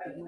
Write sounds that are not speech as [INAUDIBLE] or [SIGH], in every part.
哎呦！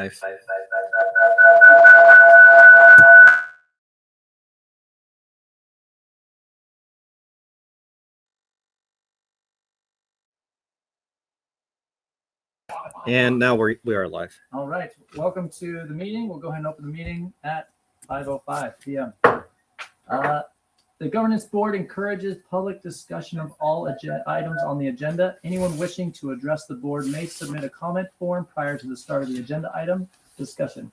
Life. And now we're, we are live. All right, welcome to the meeting. We'll go ahead and open the meeting at 5:05 PM. Uh, The governance board encourages public discussion of all agen- items on the agenda. Anyone wishing to address the board may submit a comment form prior to the start of the agenda item discussion.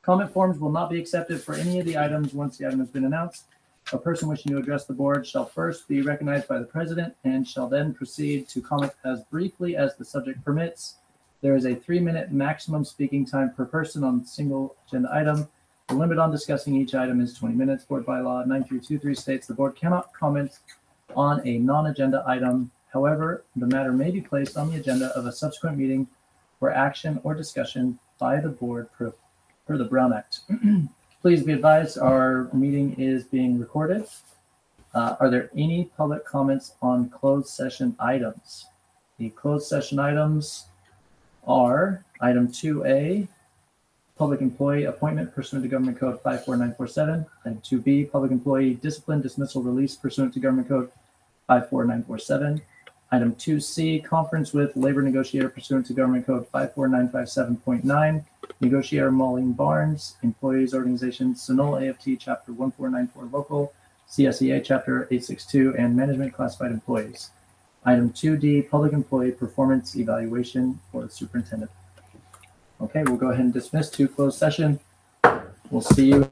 Comment forms will not be accepted for any of the items once the item has been announced. A person wishing to address the board shall first be recognized by the president and shall then proceed to comment as briefly as the subject permits. There is a three-minute maximum speaking time per person on single agenda item. The limit on discussing each item is 20 minutes. Board bylaw 9323 states the board cannot comment on a non-agenda item. However, the matter may be placed on the agenda of a subsequent meeting for action or discussion by the board per, per the Brown Act. [CLEARS THROAT] Please be advised, our meeting is being recorded. Uh, are there any public comments on closed session items? The closed session items are item 2A, public employee appointment pursuant to Government Code 54947, and 2B, public employee discipline dismissal release pursuant to Government Code 54947. Item 2C, conference with labor negotiator pursuant to Government Code 54957.9, negotiator Molly Barnes, employees organization Sunol AFT Chapter 1494 local, CSEA Chapter 862, and management classified employees. Item 2D, public employee performance evaluation for the superintendent. Okay, we'll go ahead and dismiss to closed session. We'll see you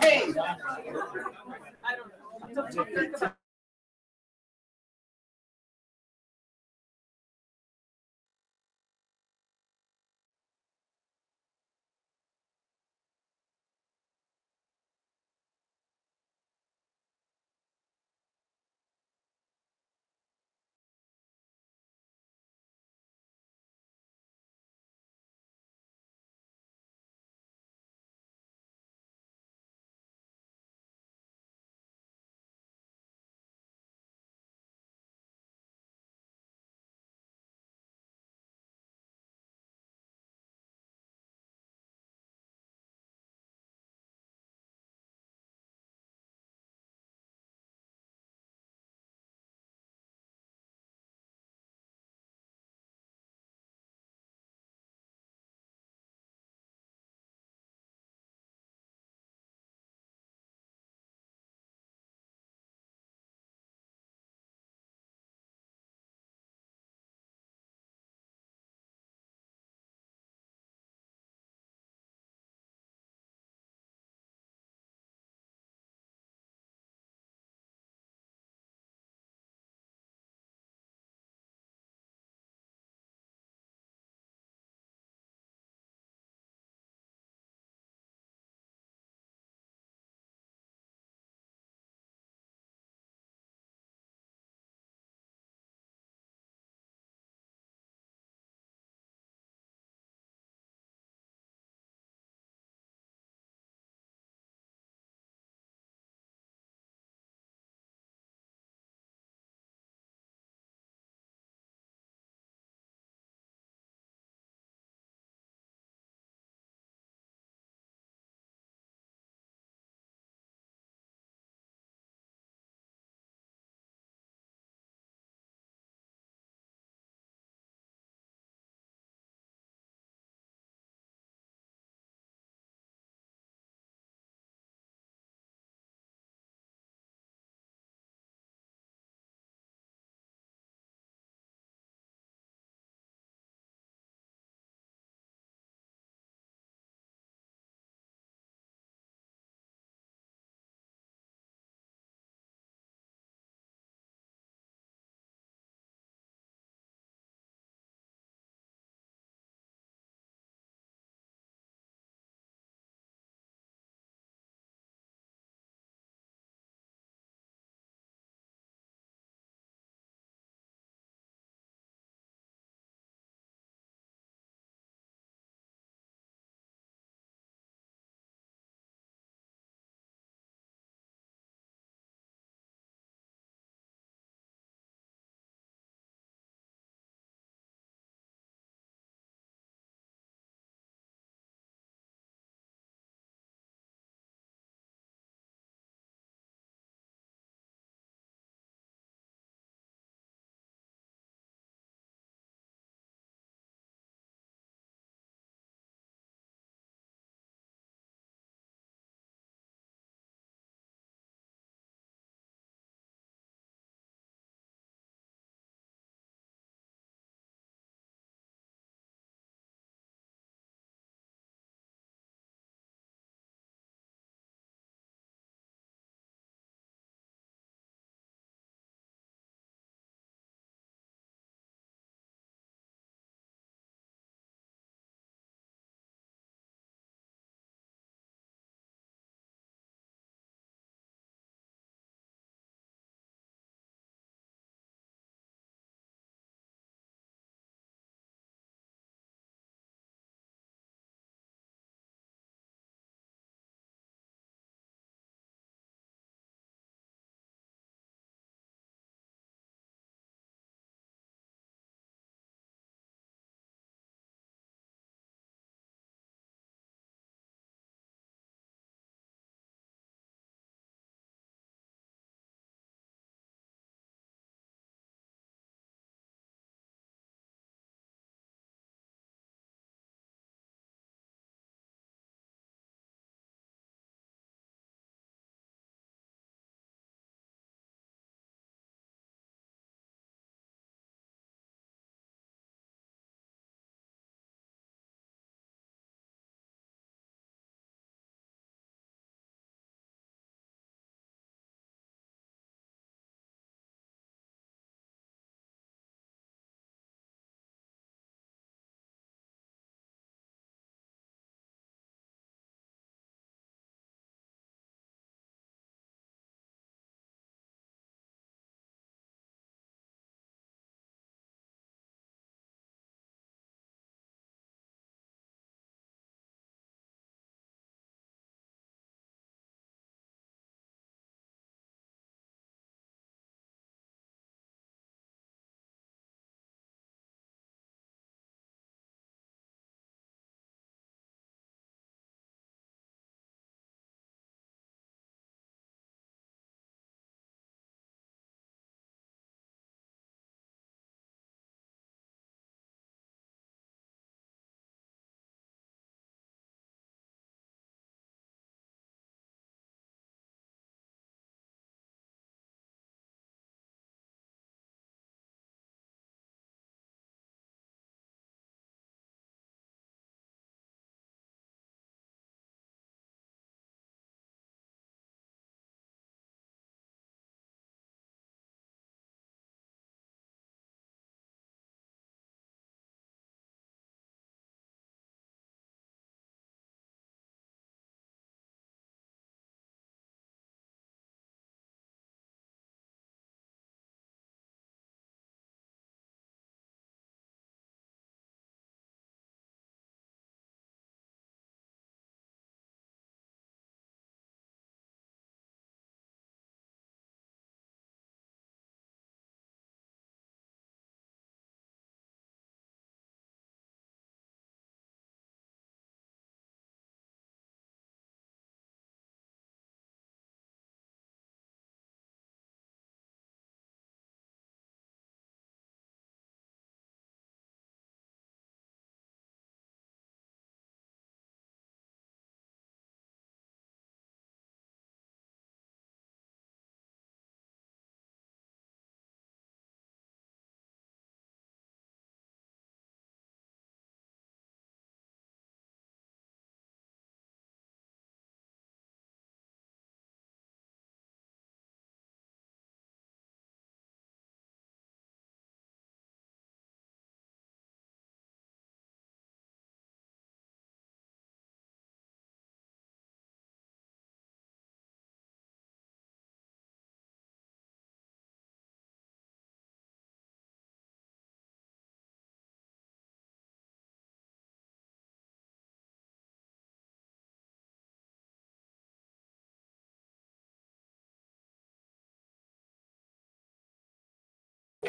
Hey.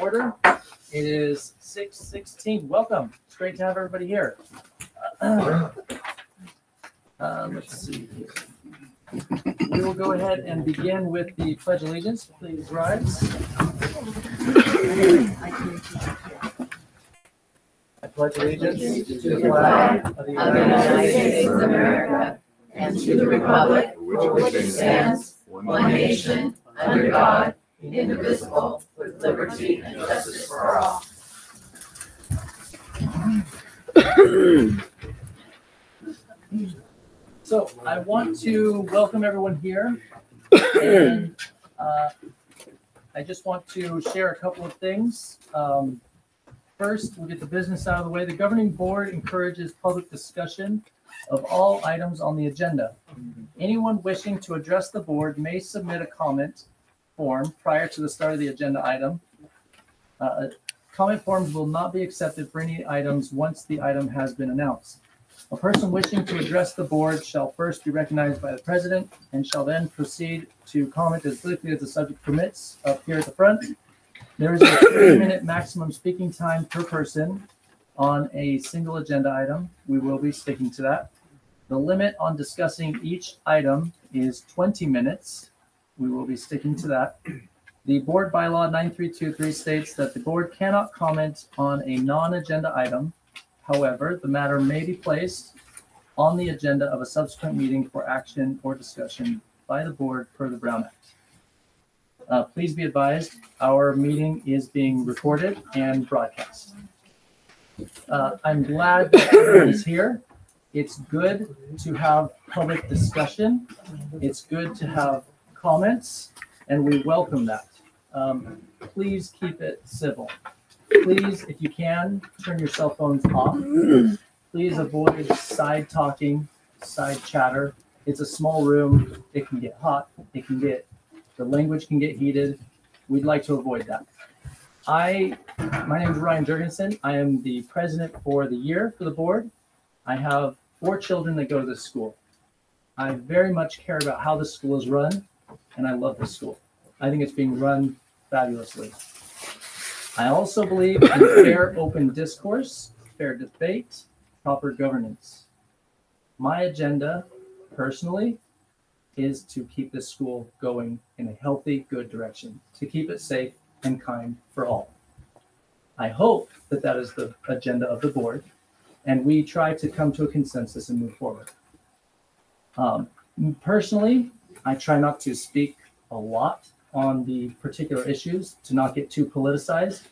Order. It is six sixteen. Welcome. It's great to have everybody here. [CLEARS THROAT] Uh, let's see. here. We will go ahead and begin with the pledge of allegiance. Please rise. I pledge allegiance to the flag of the United States of America and to the republic for which it stands, one nation, under God, indivisible, with liberty and justice for all. [COUGHS] So I want to welcome everyone here. And uh, I just want to share a couple of things. Um, First, we'll get the business out of the way. The governing board encourages public discussion of all items on the agenda. Anyone wishing to address the board may submit a comment form prior to the start of the agenda item. Uh, Comment forms will not be accepted for any items once the item has been announced. A person wishing to address the board shall first be recognized by the president and shall then proceed to comment as briefly as the subject permits up here at the front. There is a three-minute maximum speaking time per person on a single agenda item. We will be sticking to that. The limit on discussing each item is 20 minutes. We will be sticking to that. The board bylaw 9323 states that the board cannot comment on a non-agenda item However, the matter may be placed on the agenda of a subsequent meeting for action or discussion by the board per the Brown Act. Uh, please be advised, our meeting is being recorded and broadcast. Uh, I'm glad that everyone is here. It's good to have public discussion. It's good to have comments, and we welcome that. Um, please keep it civil please, if you can, turn your cell phones off. Please avoid side talking, side chatter. It's a small room. It can get hot. It can get, the language can get heated. We'd like to avoid that. I, my name is Ryan Jurgensen. I am the president for the year for the board. I have four children that go to this school. I very much care about how the school is run, and I love this school. I think it's being run fabulously. I also believe in fair, open discourse, fair debate, proper governance. My agenda, personally, is to keep this school going in a healthy, good direction, to keep it safe and kind for all. I hope that that is the agenda of the board, and we try to come to a consensus and move forward. Um, personally, I try not to speak a lot on the particular issues to not get too politicized.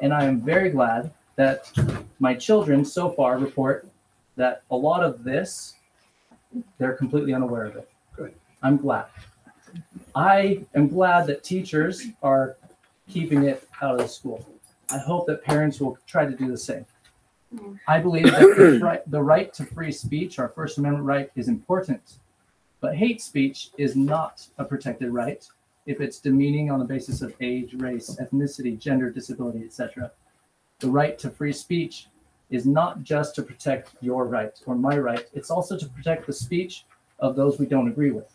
And I am very glad that my children so far report that a lot of this, they're completely unaware of it. Good. I'm glad. I am glad that teachers are keeping it out of the school. I hope that parents will try to do the same. Mm. I believe that the right, the right to free speech, our First Amendment right, is important. But hate speech is not a protected right if it's demeaning on the basis of age, race, ethnicity, gender, disability, etc. The right to free speech is not just to protect your right or my right, it's also to protect the speech of those we don't agree with.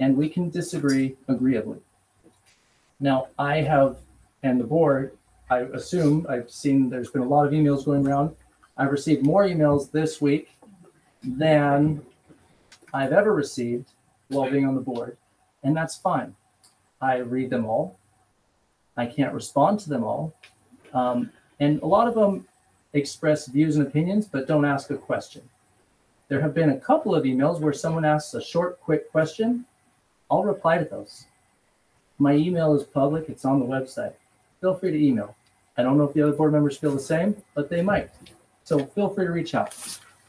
And we can disagree agreeably. Now, I have, and the board, I assume, I've seen there's been a lot of emails going around. I've received more emails this week than I've ever received while being on the board and that's fine. I read them all. I can't respond to them all. Um, and a lot of them express views and opinions, but don't ask a question. There have been a couple of emails where someone asks a short, quick question. I'll reply to those. My email is public, it's on the website. Feel free to email. I don't know if the other board members feel the same, but they might. So feel free to reach out.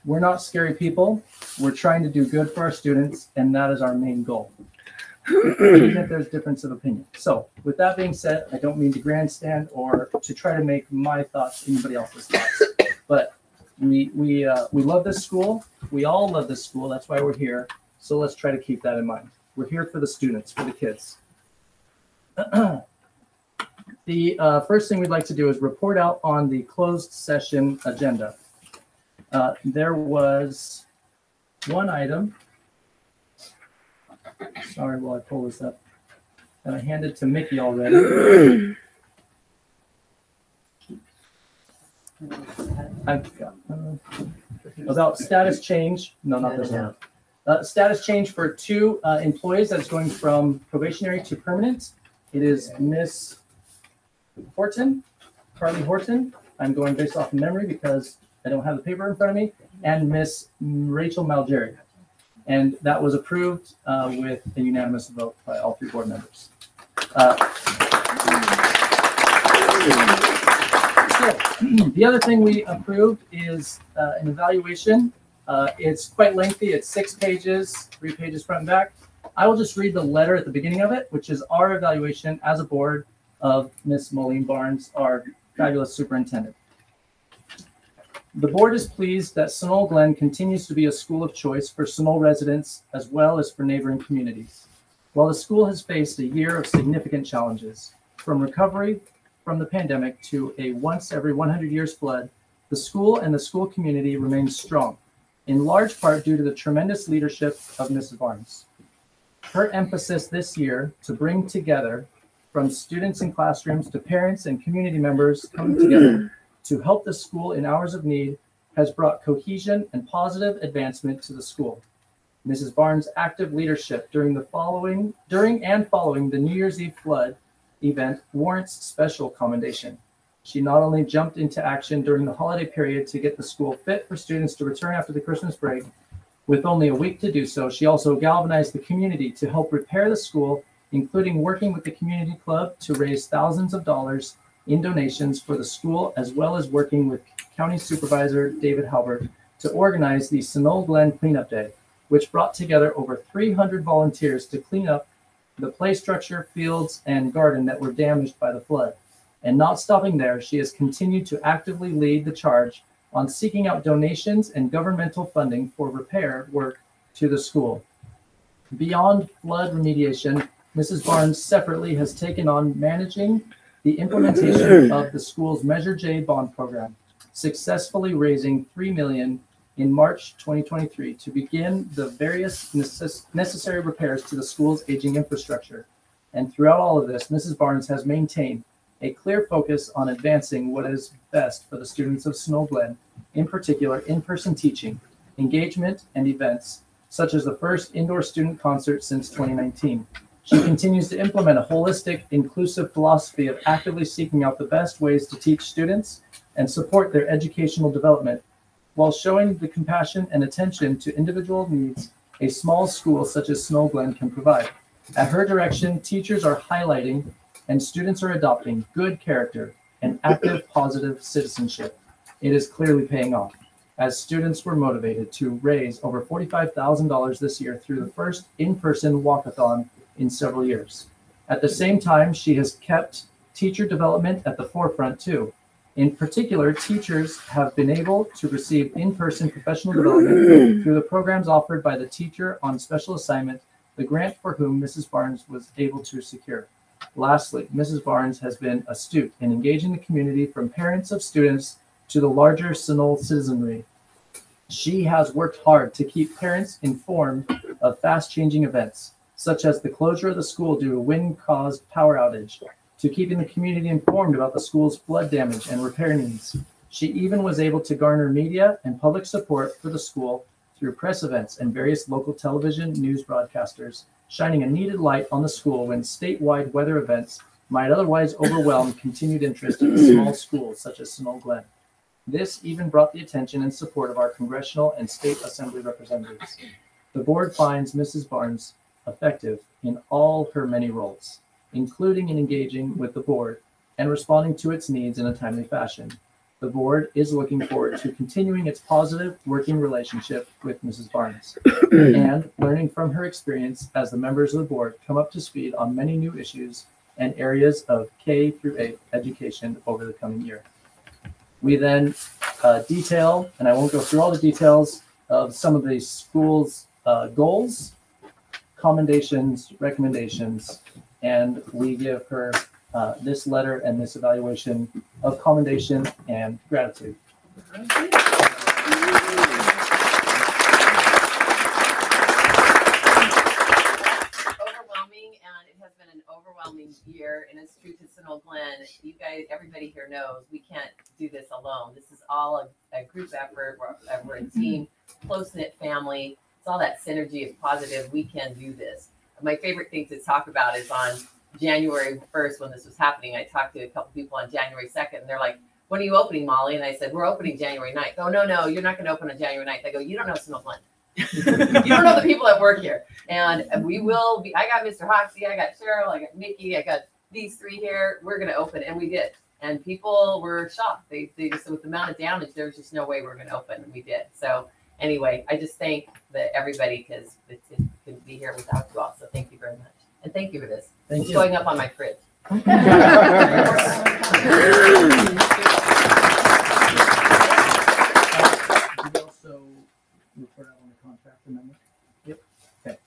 We're not scary people. We're trying to do good for our students, and that is our main goal even if there's difference of opinion. So with that being said, I don't mean to grandstand or to try to make my thoughts anybody else's thoughts. But we we uh, we love this school. We all love this school. That's why we're here. So let's try to keep that in mind. We're here for the students, for the kids. [CLEARS THROAT] the uh, first thing we'd like to do is report out on the closed session agenda. Uh, there was one item Sorry while I pull this up. And I handed to Mickey already. [CLEARS THROAT] I've got, uh, About status change, no, not this one. Uh, status change for two, uh, employees that's going from probationary to permanent. It is Miss Horton, Carly Horton. I'm going based off of memory because I don't have the paper in front of me, and Miss Rachel Malgeri. And that was approved, uh, with a unanimous vote by all three board members. Uh, [CLEARS THROAT] the other thing we approved is uh, an evaluation. Uh, It's quite lengthy. It's six pages, three pages front and back. I will just read the letter at the beginning of it, which is our evaluation as a board of Miss Molly Barnes, our fabulous superintendent. The board is pleased that Sunol Glen continues to be a school of choice for Sunol residents as well as for neighboring communities. While the school has faced a year of significant challenges, from recovery from the pandemic to a once every 100 years flood, the school and the school community remain strong, in large part due to the tremendous leadership of Mrs. Barnes. Her emphasis this year to bring together from students in classrooms to parents and community members coming together to help the school in hours of need has brought cohesion and positive advancement to the school. Mrs. Barnes' active leadership during the following during and following the New Year's Eve flood event warrants special commendation. She not only jumped into action during the holiday period to get the school fit for students to return after the Christmas break, with only a week to do so, she also galvanized the community to help repair the school, including working with the community club to raise thousands of dollars in donations for the school, as well as working with County Supervisor David Haubert to organize the Sunol Glen Cleanup Day, which brought together over 300 volunteers to clean up the play structure, fields, and garden that were damaged by the flood. And not stopping there, she has continued to actively lead the charge on seeking out donations and governmental funding for repair work to the school. Beyond flood remediation, Mrs. Barnes separately has taken on managing the implementation mm-hmm. of the school's Measure J bond program, successfully raising 3 million in March 2023 to begin the various necess- necessary repairs to the school's aging infrastructure. And throughout all of this, Mrs. Barnes has maintained a clear focus on advancing what is best for the students of Sunol Glen, in particular in-person teaching, engagement, and events, such as the first indoor student concert since 2019. She continues to implement a holistic, inclusive philosophy of actively seeking out the best ways to teach students and support their educational development while showing the compassion and attention to individual needs a small school such as Sunol Glen can provide. At her direction, teachers are highlighting and students are adopting good character and active positive citizenship. It is clearly paying off as students were motivated to raise over $45,000 this year through the first in-person walkathon in several years. At the same time, she has kept teacher development at the forefront too. In particular, teachers have been able to receive in-person professional development [CLEARS THROAT] through the programs offered by the teacher on special assignment, the grant for whom Mrs. Barnes was able to secure. Lastly, Mrs. Barnes has been astute in engaging the community from parents of students to the larger Sunol citizenry. She has worked hard to keep parents informed of fast-changing events, such as the closure of the school due to wind-caused power outage, to keeping the community informed about the school's flood damage and repair needs. She even was able to garner media and public support for the school through press events and various local television news broadcasters, shining a needed light on the school when statewide weather events might otherwise overwhelm continued interest in [CLEARS THROAT] small schools such as Sunol Glen. This even brought the attention and support of our congressional and state assembly representatives. The board finds Mrs. Barnes effective in all her many roles, including in engaging with the board and responding to its needs in a timely fashion. The board is looking forward to continuing its positive working relationship with Mrs. Barnes [CLEARS THROAT] and learning from her experience as the members of the board come up to speed on many new issues and areas of K through 8 education over the coming year. We then uh, detail, and I won't go through all the details of some of the school's uh, goals, commendations, recommendations, and we give her uh, this letter and this evaluation of commendation and gratitude. overwhelming and it has been an overwhelming year, and it's true to Sunol Glen. You guys, everybody here knows we can't do this alone. This is all a, a group effort. We're, we're a team, close knit family. It's all that synergy of positive. We can do this. My favorite thing to talk about is on January 1st when this was happening. I talked to a couple people on January 2nd, and they're like, "When are you opening, Molly?" And I said, "We're opening January 9th." Oh no, no, you're not going to open on January 9th. I go, "You don't know Glen." [LAUGHS] you don't know the people that work here. And we will be, I got Mr. Hoxie, I got Cheryl, I got Nikki, I got these three here. We're going to open. And we did. And people were shocked. They, they just, with the amount of damage, there's just no way we're going to open. And we did. So anyway, I just thank the, everybody because it, it couldn't be here without you all. So thank you very much. And thank you for this. Thank It's you. going up on my fridge. Did also report out on the contract amendment? Yep. Okay,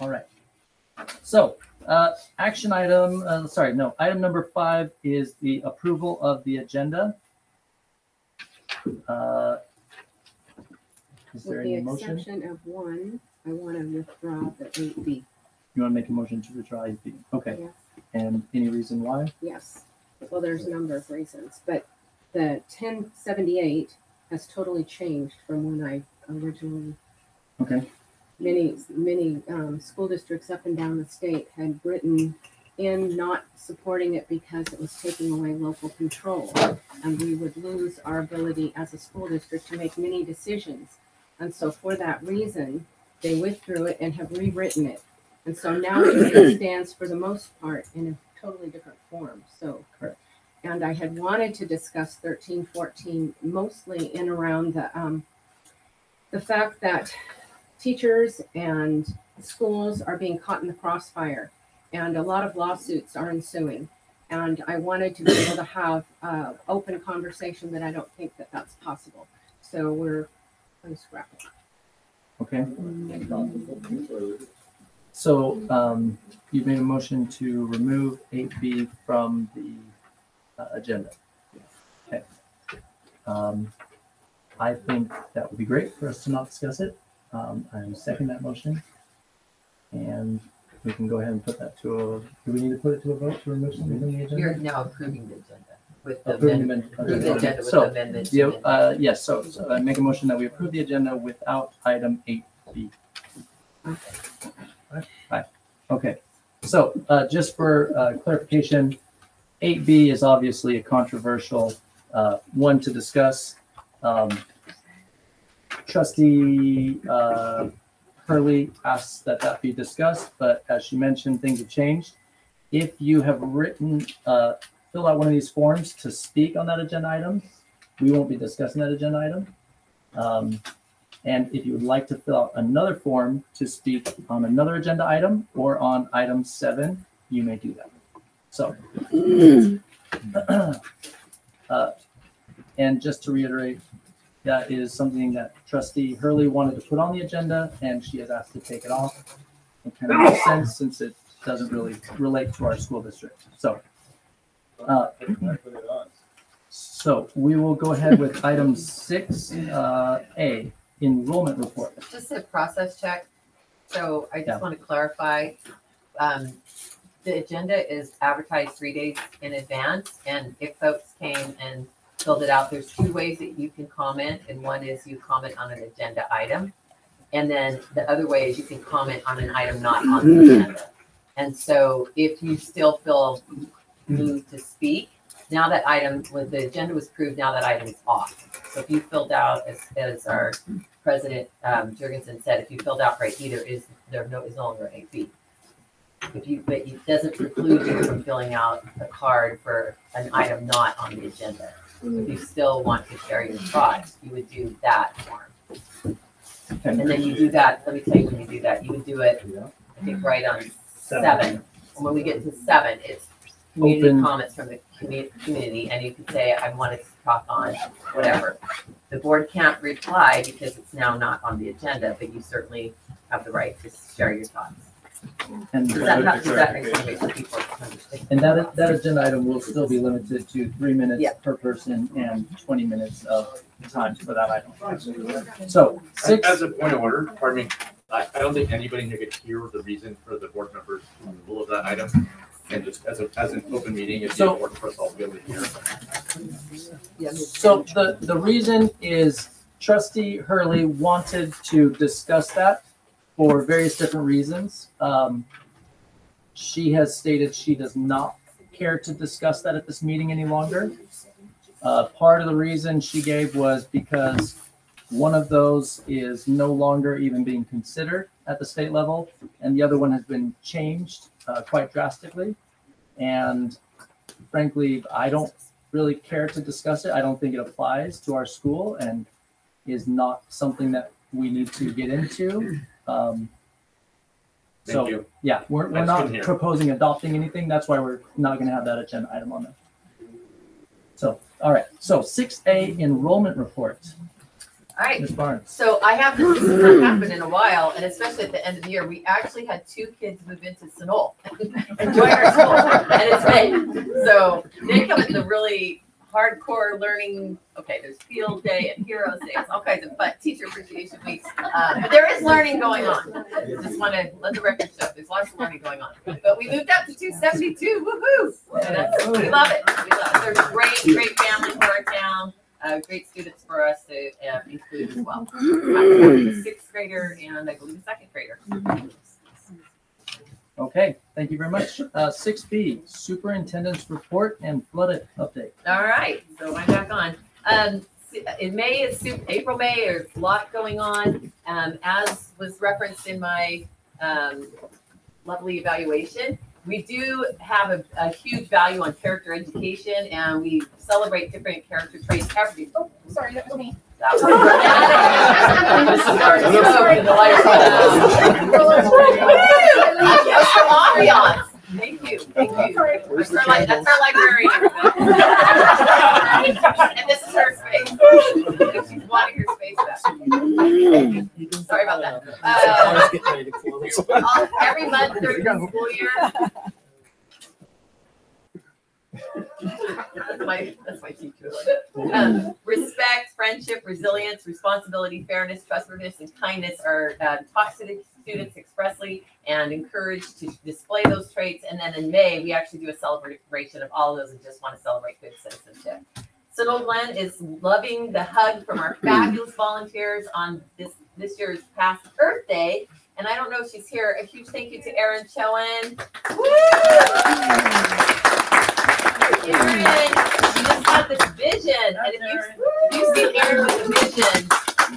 all right. So, uh, action item, uh, sorry, no, item number five is the approval of the agenda. Uh, Is there With any the motion? exception of one, I want to withdraw the eight B. You want to make a motion to withdraw eight B? Okay, Yes. and any reason why? Yes. Well, there's a number of reasons, but the ten seventy-eight has totally changed from when I originally, Okay, many, many, um, school districts up and down the state had written in not supporting it because it was taking away local control. And we would lose our ability as a school district to make many decisions. And so for that reason, they withdrew it and have rewritten it. And so now [COUGHS] it stands for the most part in a totally different form, so. And I had wanted to discuss thirteen, fourteen, mostly in around the, um, the fact that teachers and schools are being caught in the crossfire. And a lot of lawsuits are ensuing. And I wanted to be able to have, uh, open conversation, but I don't think that that's possible. So we're to scrap it. okay. So, um, you made a motion to remove eight B from the uh, agenda. Okay. Um, I think that would be great for us to not discuss it. Um, I second that motion. And we can go ahead and put that to a, do we need to put it to a vote to remove something from the You're agenda? now approving the agenda with the amendment. the Approve the agenda with So, amendments. yeah, uh, yes, so, so I make a motion that we approve the agenda without item eight B. Okay, so, uh, just for, uh, clarification, eight B is obviously a controversial, uh, one to discuss. Um, Trustee, uh, Hurley asked that that be discussed, but as she mentioned, things have changed. If you have written, uh, fill out one of these forms to speak on that agenda item, we won't be discussing that agenda item. Um, and if you would like to fill out another form to speak on another agenda item or on item seven, you may do that. So. [CLEARS THROAT] uh, And just to reiterate, that is something that trustee Hurley wanted to put on the agenda and she has asked to take it off. It kind of makes sense since it doesn't really relate to our school district. So. Uh, So we will go ahead with item six, uh, A, enrollment report. Just a process check. So I Yeah. just want to clarify, um, the agenda is advertised three days in advance. And if folks came and filled it out, there's two ways that you can comment. And one is you comment on an agenda item. And then the other way is you can comment on an item not on the agenda. And so if you still feel moved to speak, now that item, when the agenda was approved, now that item is off. So if you filled out, as, as our President um, Jurgensen said, if you filled out right, either is, there no, is no longer a fee. If you, but it doesn't preclude you from filling out a card for an item not on the agenda. If you still want to share your thoughts, you would do that form. And then you do that, let me tell you when you do that, you would do it, I think, right on seven. And when we get to seven, it's community Open. comments from the commu- community, and you can say, I wanted to talk on whatever. The board can't reply because it's now not on the agenda, but you certainly have the right to share your thoughts. And, Does that, help- does that make sense for people to understand? and that, that agenda item will still be limited to three minutes Yeah. per person and twenty minutes of time for that item. So six, As a point of order, pardon me, I, I don't think anybody here could hear the reason for the board members removal of that item. And just as a, as an open meeting, it'd be So- important for us all to be able to hear. So the, the reason is trustee Hurley wanted to discuss that for various different reasons. Um, she has stated she does not care to discuss that at this meeting any longer. Uh, part of the reason she gave was because one of those is no longer even being considered at the state level, and the other one has been changed uh, quite drastically. And frankly, I don't really care to discuss it. I don't think it applies to our school and is not something that we need to get into. Um, Thank so, you. yeah, we're, we're That's not good to hear. proposing adopting anything. That's why we're not going to have that agenda item on there. So, all right. So, six A enrollment report. All right, Ms. Barnes. so I have, this has not happened in a while, and especially at the end of the year, we actually had two kids move into Sunol [LAUGHS] and join our school, and it's May. So they come in the really hardcore learning, okay, there's field day and heroes days, all kinds of, but teacher appreciation weeks. Uh, but there is learning going on. Just want to let the record show, there's lots of learning going on. But we moved up to two seventy-two, woo-hoo! We love it, we love it. There's great, great families for our town, uh, great students for us to uh, include as well. [LAUGHS] A Sixth grader and I believe a second grader. Okay, thank you very much. Uh, six B, superintendent's report and flood update. All right, so I'm back on. Um, in May, it's Sup- April, May, there's a lot going on. Um, as was referenced in my, um, lovely evaluation, we do have a, a huge value on character education and we celebrate different character traits every, oh, sorry, that was me. That was- [LAUGHS] This is our smoke and the lights went out. That's for ambiance. Thank you, thank you. That's our, li- that's our librarian. [LAUGHS] And this is her space. If she's wanting her space back. Sorry about that. Uh, all- Every month during the school year. That's my, that's my teacher. Um, respect, friendship, resilience, responsibility, fairness, trustworthiness, and kindness are uh, taught to the students expressly and encouraged to display those traits. And then in May, we actually do a celebration of all of those and just want to celebrate good citizenship. Sunol Glen is loving the hug from our [CLEARS THROAT] fabulous volunteers on this this year's past Earth Day. And I don't know if she's here. A huge thank you to Erin Chowan. Woo! Erin, she just had this vision. And if you, if you see Erin with a vision,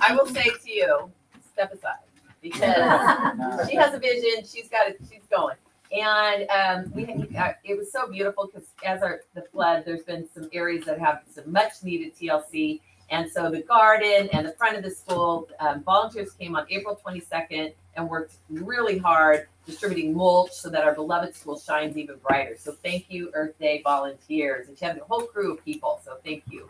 I will say to you, step aside because [LAUGHS] she has a vision. She's got it. She's going. And um, we, uh, it was so beautiful because as our the flood, there's been some areas that have some much needed TLC. And so the garden and the front of the school, um, volunteers came on April 22nd and worked really hard distributing mulch so that our beloved school shines even brighter. So thank you, Earth Day volunteers. And she had a whole crew of people. So thank you.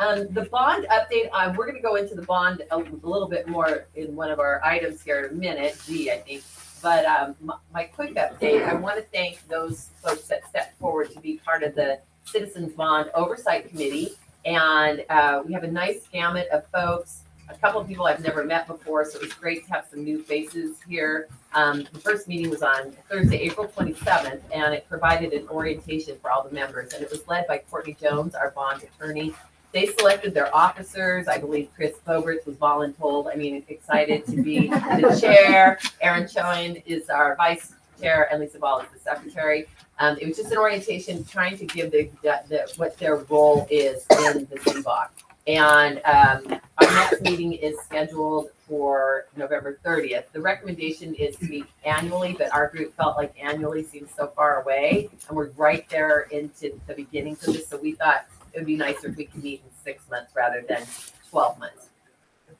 Um, the bond update, uh, we're going to go into the bond a, a little bit more in one of our items here in a minute, G, I think. But um, my, my quick update, I want to thank those folks that stepped forward to be part of the Citizens Bond Oversight Committee. And uh, we have a nice gamut of folks, a couple of people I've never met before, so it was great to have some new faces here. Um, the first meeting was on Thursday, April 27th, and it provided an orientation for all the members. And it was led by Courtney Jones, our bond attorney. They selected their officers. I believe Chris Boberts was voluntold. I mean, excited to be [LAUGHS] the chair. Erin Chowan is our vice chair, and Lisa Ball is the secretary. Um, it was just an orientation trying to give the, the, what their role is in the CBOC. And um, our next meeting is scheduled for November 30th. The recommendation is to meet annually, but our group felt like annually seems so far away. And we're right there into the beginnings of this. So we thought it would be nicer if we could meet in six months rather than 12 months.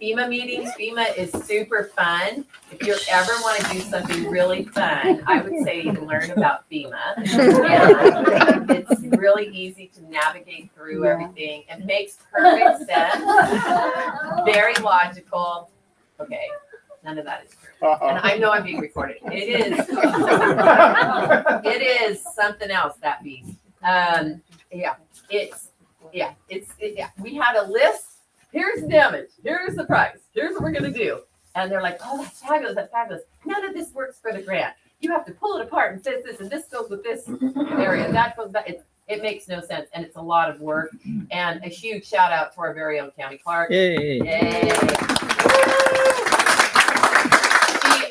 FEMA meetings, FEMA is super fun. If you ever want to do something really fun, I would say learn about FEMA. [LAUGHS] And It's really easy to navigate through everything. It makes perfect sense. Very logical. Okay, none of that is true. And I know I'm being recorded. It is. [LAUGHS] It is something else, that beast. Um, yeah, it's, yeah, it's, it- yeah, we had a list. Here's the damage. Here's the price. Here's what we're gonna do. And they're like, oh, that's fabulous, that's fabulous. None of this works for the grant. You have to pull it apart and this, this, and this goes with this area. That goes, that, it, it makes no sense. And it's a lot of work. And a huge shout out to our very own county clerk. Yay. Yay. She,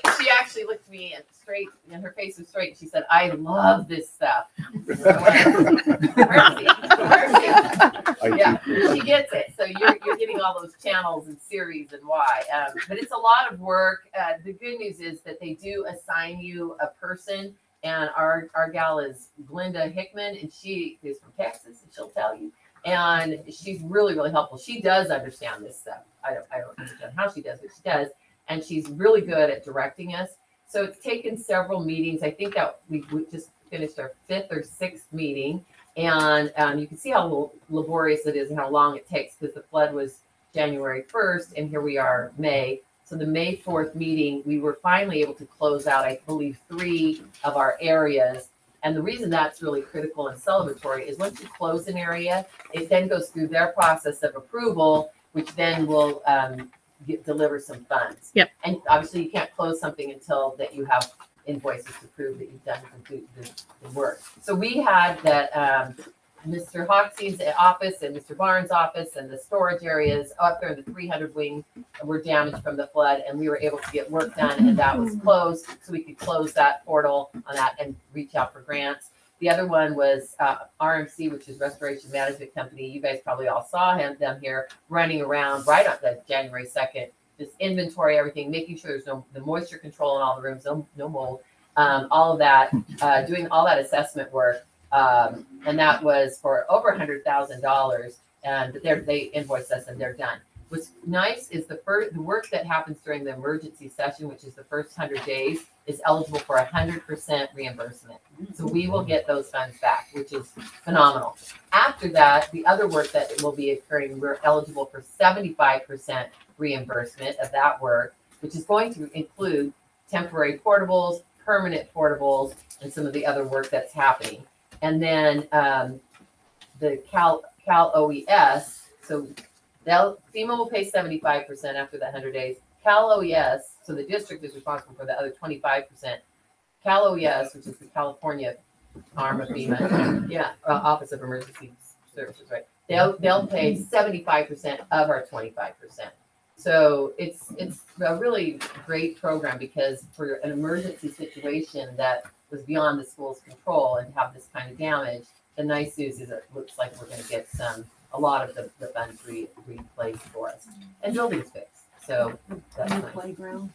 she actually looked at me and straight, and her face was straight. She said, I love this stuff. [LAUGHS] Mercy, mercy. Yeah, she gets it. So you're, you're getting all those channels and series and why. Um, but it's a lot of work. Uh, the good news is that they do assign you a person. And our, our gal is Glenda Hickman, and she is from Texas, and she'll tell you. And she's really, really helpful. She does understand this stuff. I don't, I don't understand how she does, but she does. And she's really good at directing us. So it's taken several meetings. I think that we, we just finished our fifth or sixth meeting. And um, you can see how laborious it is and how long it takes because the flood was January 1st, and here we are, May. So the May 4th meeting, we were finally able to close out, I believe, three of our areas. And the reason that's really critical and celebratory is once you close an area, it then goes through their process of approval, which then will um, get, deliver some funds. Yep. And obviously, you can't close something until that you have invoices to prove that you've done the, the, the work. So we had that um, Mr. Hoxie's office and Mr. Barnes' office and the storage areas up there in the 300 wing were damaged from the flood, and we were able to get work done, and that was [LAUGHS] closed, so we could close that portal on that and reach out for grants. The other one was uh, RMC, which is Restoration Management Company. You guys probably all saw him them here running around right on the January 2nd, just inventory everything, making sure there's no the moisture control in all the rooms, no, no mold, um, all of that, uh, doing all that assessment work. Um, and that was for over a hundred thousand dollars. And they're, they invoiced us and they're done. What's nice is the first, the work that happens during the emergency session, which is the first hundred days, is eligible for hundred percent reimbursement. So we will get those funds back, which is phenomenal. After that, the other work that will be occurring, we're eligible for seventy-five percent reimbursement of that work, which is going to include temporary portables, permanent portables, and some of the other work that's happening. And then um, the Cal Cal OES, so they'll FEMA will pay seventy-five percent after the hundred days. Cal OES, so the district is responsible for the other twenty-five percent. Cal OES, which is the California arm of FEMA, yeah, uh, Office of Emergency Services, right? They'll they'll pay seventy-five percent of our twenty-five percent. So it's it's a really great program because for an emergency situation that was beyond the school's control and have this kind of damage, the nice news is it looks like we're going to get some a lot of the, the funds re, replaced for us and buildings fixed. So that's nice. playground.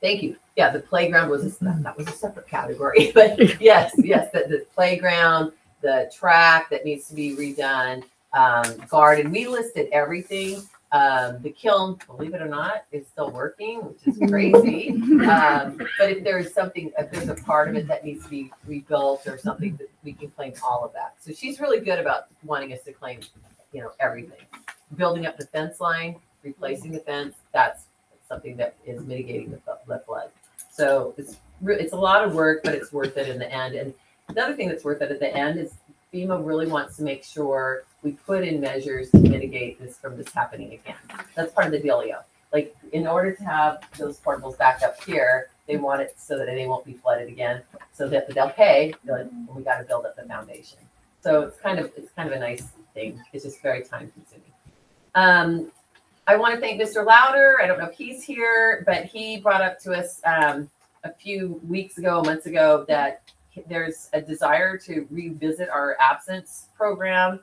Thank you. Yeah, the playground was a, that, that was a separate category, [LAUGHS] but yes, yes, the, the playground, the track that needs to be redone, um, garden. We listed everything. Um, the kiln, believe it or not, is still working, which is crazy. [LAUGHS] um, but if there's something, if there's a part of it that needs to be rebuilt or something, that we can claim all of that. So she's really good about wanting us to claim, you know, everything. Building up the fence line, replacing the fence, that's something that is mitigating the, the flood. So it's it's a lot of work, but it's worth it in the end. And another thing that's worth it at the end is FEMA really wants to make sure we put in measures to mitigate this from this happening again. That's part of the dealio. Like in order to have those portables back up here, they want it so that they won't be flooded again, so that they'll pay. But we got to build up the foundation. So it's kind of it's kind of a nice thing. It's just very time consuming. Um, I want to thank Mr. Louder. I don't know if he's here, but he brought up to us um, a few weeks ago, months ago, that there's a desire to revisit our absence program.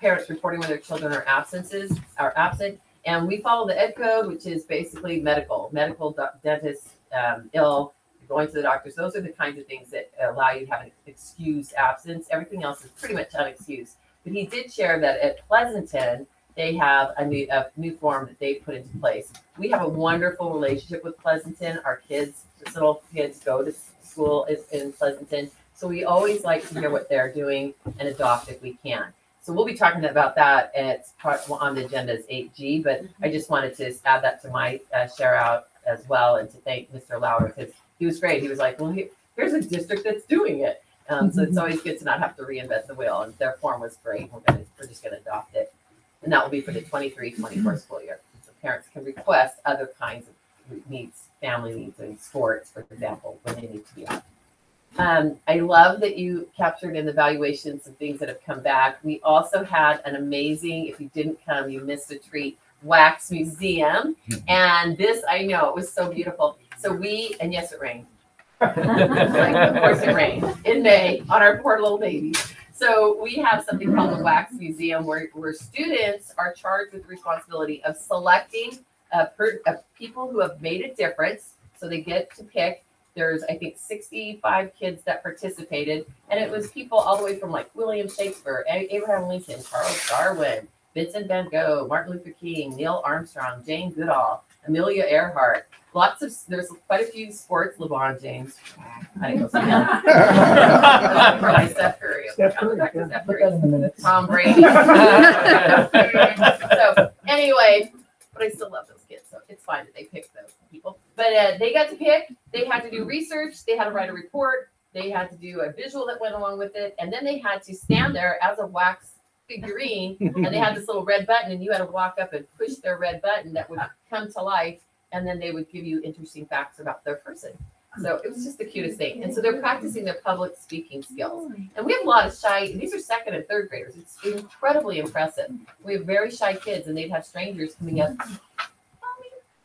Parents reporting when their children are absences are absent, and we follow the Ed code, which is basically medical, medical doc- dentist um, ill, going to the doctors. Those are the kinds of things that allow you to have an excused absence. Everything else is pretty much unexcused. But he did share that at Pleasanton, they have a new a new form that they put into place. We have a wonderful relationship with Pleasanton. Our kids, little kids, go to school is in Pleasanton, so we always like to hear what they're doing and adopt if we can. So we'll be talking about that, it's part on the agenda is 8G. But I just wanted to add that to my uh, share out as well, and to thank Mr. Lauer because he was great. He was like, "Well, here, here's a district that's doing it." Um, so it's always good to not have to reinvent the wheel, and their form was great. We're gonna we're just gonna adopt it and that will be for the 23-24 school year. So parents can request other kinds of meets family needs in sports, for example, when they need to be on. Um, I love that you captured in the valuations of things that have come back. We also had an amazing, if you didn't come, you missed a treat, wax museum. [LAUGHS] And this, I know, it was so beautiful. So we, and yes, it rained. [LAUGHS] Like, of course it rained in May on our poor little babies. So we have something called the Wax Museum where, where students are charged with the responsibility of selecting uh, per, uh, people who have made a difference. So they get to pick. There's, I think, 65 kids that participated, and it was people all the way from like William Shakespeare, A- Abraham Lincoln, Charles Darwin, Vincent Van Gogh, Martin Luther King, Neil Armstrong, Jane Goodall, Amelia Earhart. Lots of there's quite a few sports. LeBron James. I didn't him. [LAUGHS] Steph Curry. Steph Curry, yeah, Steph Curry. that in the minutes. Tom Brady. [LAUGHS] so anyway, but I still love kids, so it's fine that they picked those people. But uh, they got to pick. They had to do research. They had to write a report. They had to do a visual that went along with it, and then they had to stand there as a wax figurine, and they had this little red button, and you had to walk up and push their red button that would come to life, and then they would give you interesting facts about their person. So it was just the cutest thing. And so they're practicing their public speaking skills. And we have a lot of shy, these are second and third graders. It's incredibly impressive. We have very shy kids and they'd have strangers coming up,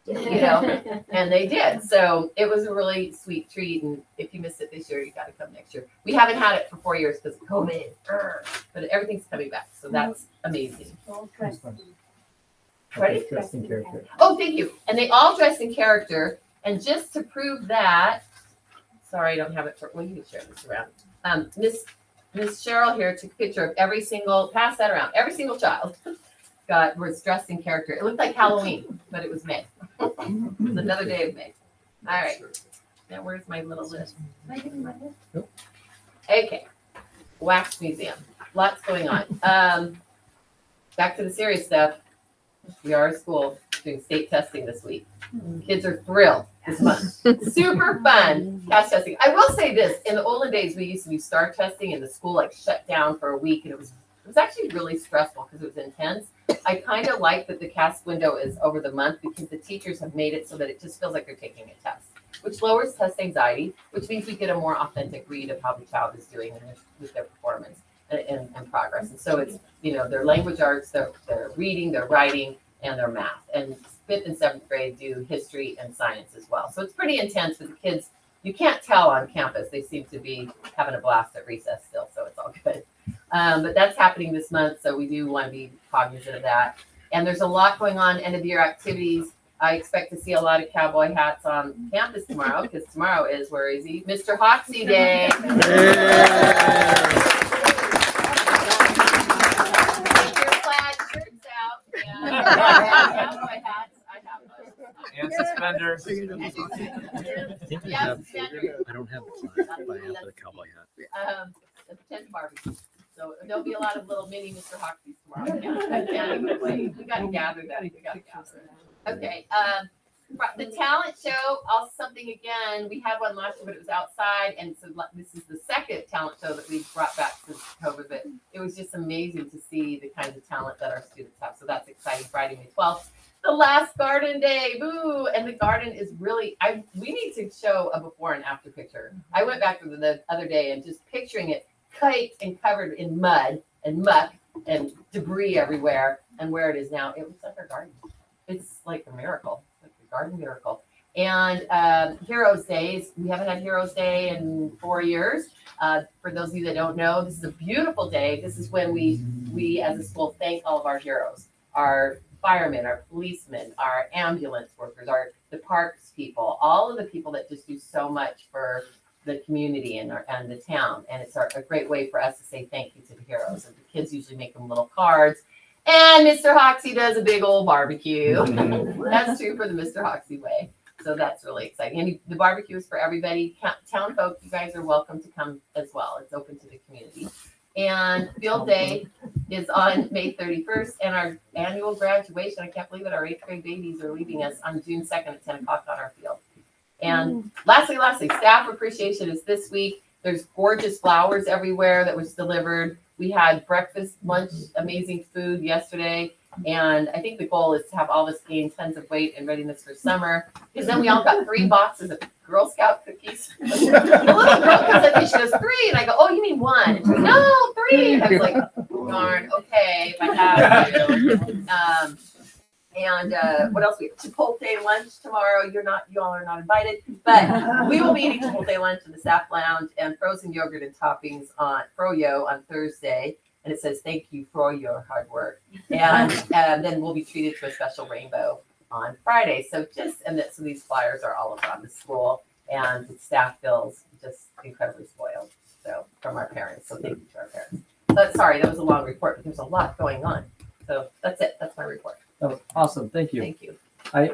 you know, [LAUGHS] and they did. So it was a really sweet treat. And if you missed it this year, you got to come next year. We haven't had it for four years because of COVID, Urgh. but everything's coming back. So that's amazing. Ready? Dressed in character. Oh, thank you. And they all dress in character. And just to prove that, sorry, I don't have it for, well, you can share this around. Um, Miss, Miss Cheryl here took a picture of every single, pass that around, every single child [LAUGHS] got, was dressed in character. It looked like Halloween, [LAUGHS] but it was May. [LAUGHS] It was another day of May. All right. Now, where's my little list? Okay. Wax Museum. Lots going on. [LAUGHS] Um, back to the serious stuff. We are a school doing state testing this week. Kids are thrilled this month. Super fun test testing. I will say this: in the olden days, we used to do star testing, and the school like shut down for a week, and it was it was actually really stressful because it was intense. I kind of like that the cast window is over the month because the teachers have made it so that it just feels like they're taking a test, which lowers test anxiety, which means we get a more authentic read of how the child is doing and with their performance and, and, and progress. And so it's you know their language arts, their their reading, their writing, and their math. And fifth and seventh grade do history and science as well. So it's pretty intense for the kids. You can't tell on campus. They seem to be having a blast at recess still, so it's all good. Um, but that's happening this month, so we do want to be cognizant of that. And there's a lot going on end of year activities. I expect to see a lot of cowboy hats on campus tomorrow because tomorrow is where is he? Mr. Hoxie Day. Get your plaid shirts out and cowboy hats. I have those. And suspenders. I think I have, suspenders. I don't have the plaid, but I have the cowboy hat. Um, the tent barbecue. So there'll be a lot of little mini Mr. Hoxies tomorrow. I can't-. We gotta gather that. We gotta gather. it. Okay, um, the talent show, also something again, we had one last year, but it was outside. And so this is the second talent show that we brought back since COVID, but it was just amazing to see the kinds of talent that our students have. So that's exciting. Friday, May twelfth. The last garden day, boo! And the garden is really, I, we need to show a before and after picture. I went back to the other day and just picturing it caked and covered in mud and muck and debris everywhere. And where it is now, it looks like a garden. It's like a miracle, like a garden miracle. And um, Heroes Days, we haven't had Heroes Day in four years. Uh, for those of you that don't know, this is a beautiful day. This is when we we as a school thank all of our heroes, our firemen, our policemen, our ambulance workers, our the parks people, all of the people that just do so much for the community and our, and the town. And it's our, a great way for us to say thank you to the heroes. And the kids usually make them little cards. And Mr. Hoxie does a big old barbecue. [LAUGHS] [LAUGHS] that's true for the Mr. Hoxie way. So that's really exciting. And the barbecue is for everybody. Town folk, you guys are welcome to come as well. It's open to the community. And field day is on May 31st, and our annual graduation. I can't believe it. Our eighth grade babies are leaving us on June 2nd at 10 o'clock on our field. And lastly, lastly, staff appreciation is this week. There's gorgeous flowers everywhere that was delivered. We had breakfast, lunch, amazing food yesterday. And I think the goal is to have all of us gain tons of weight and readiness for summer. Because then we all got three [LAUGHS] boxes of Girl Scout cookies. [LAUGHS] [LAUGHS] the little girl comes up and she goes, three. And I go, oh, you mean one? And she goes, no, three. And I was like, darn, okay, if I have to. Um, and uh, [LAUGHS] what else? We have Chipotle lunch tomorrow. You're not, you all are not invited, but we will be eating Chipotle lunch in the staff lounge and frozen yogurt and toppings on Froyo on Thursday. And it says, thank you for your hard work. And, and [LAUGHS] then we'll be treated to a special rainbow on Friday. So just, and that, so these flyers are all around the school and the staff feels just incredibly spoiled. So from our parents. So thank you to our parents. But sorry, that was a long report, but there's a lot going on. So that's it. That's my report. That was awesome. Thank you. Thank you. I,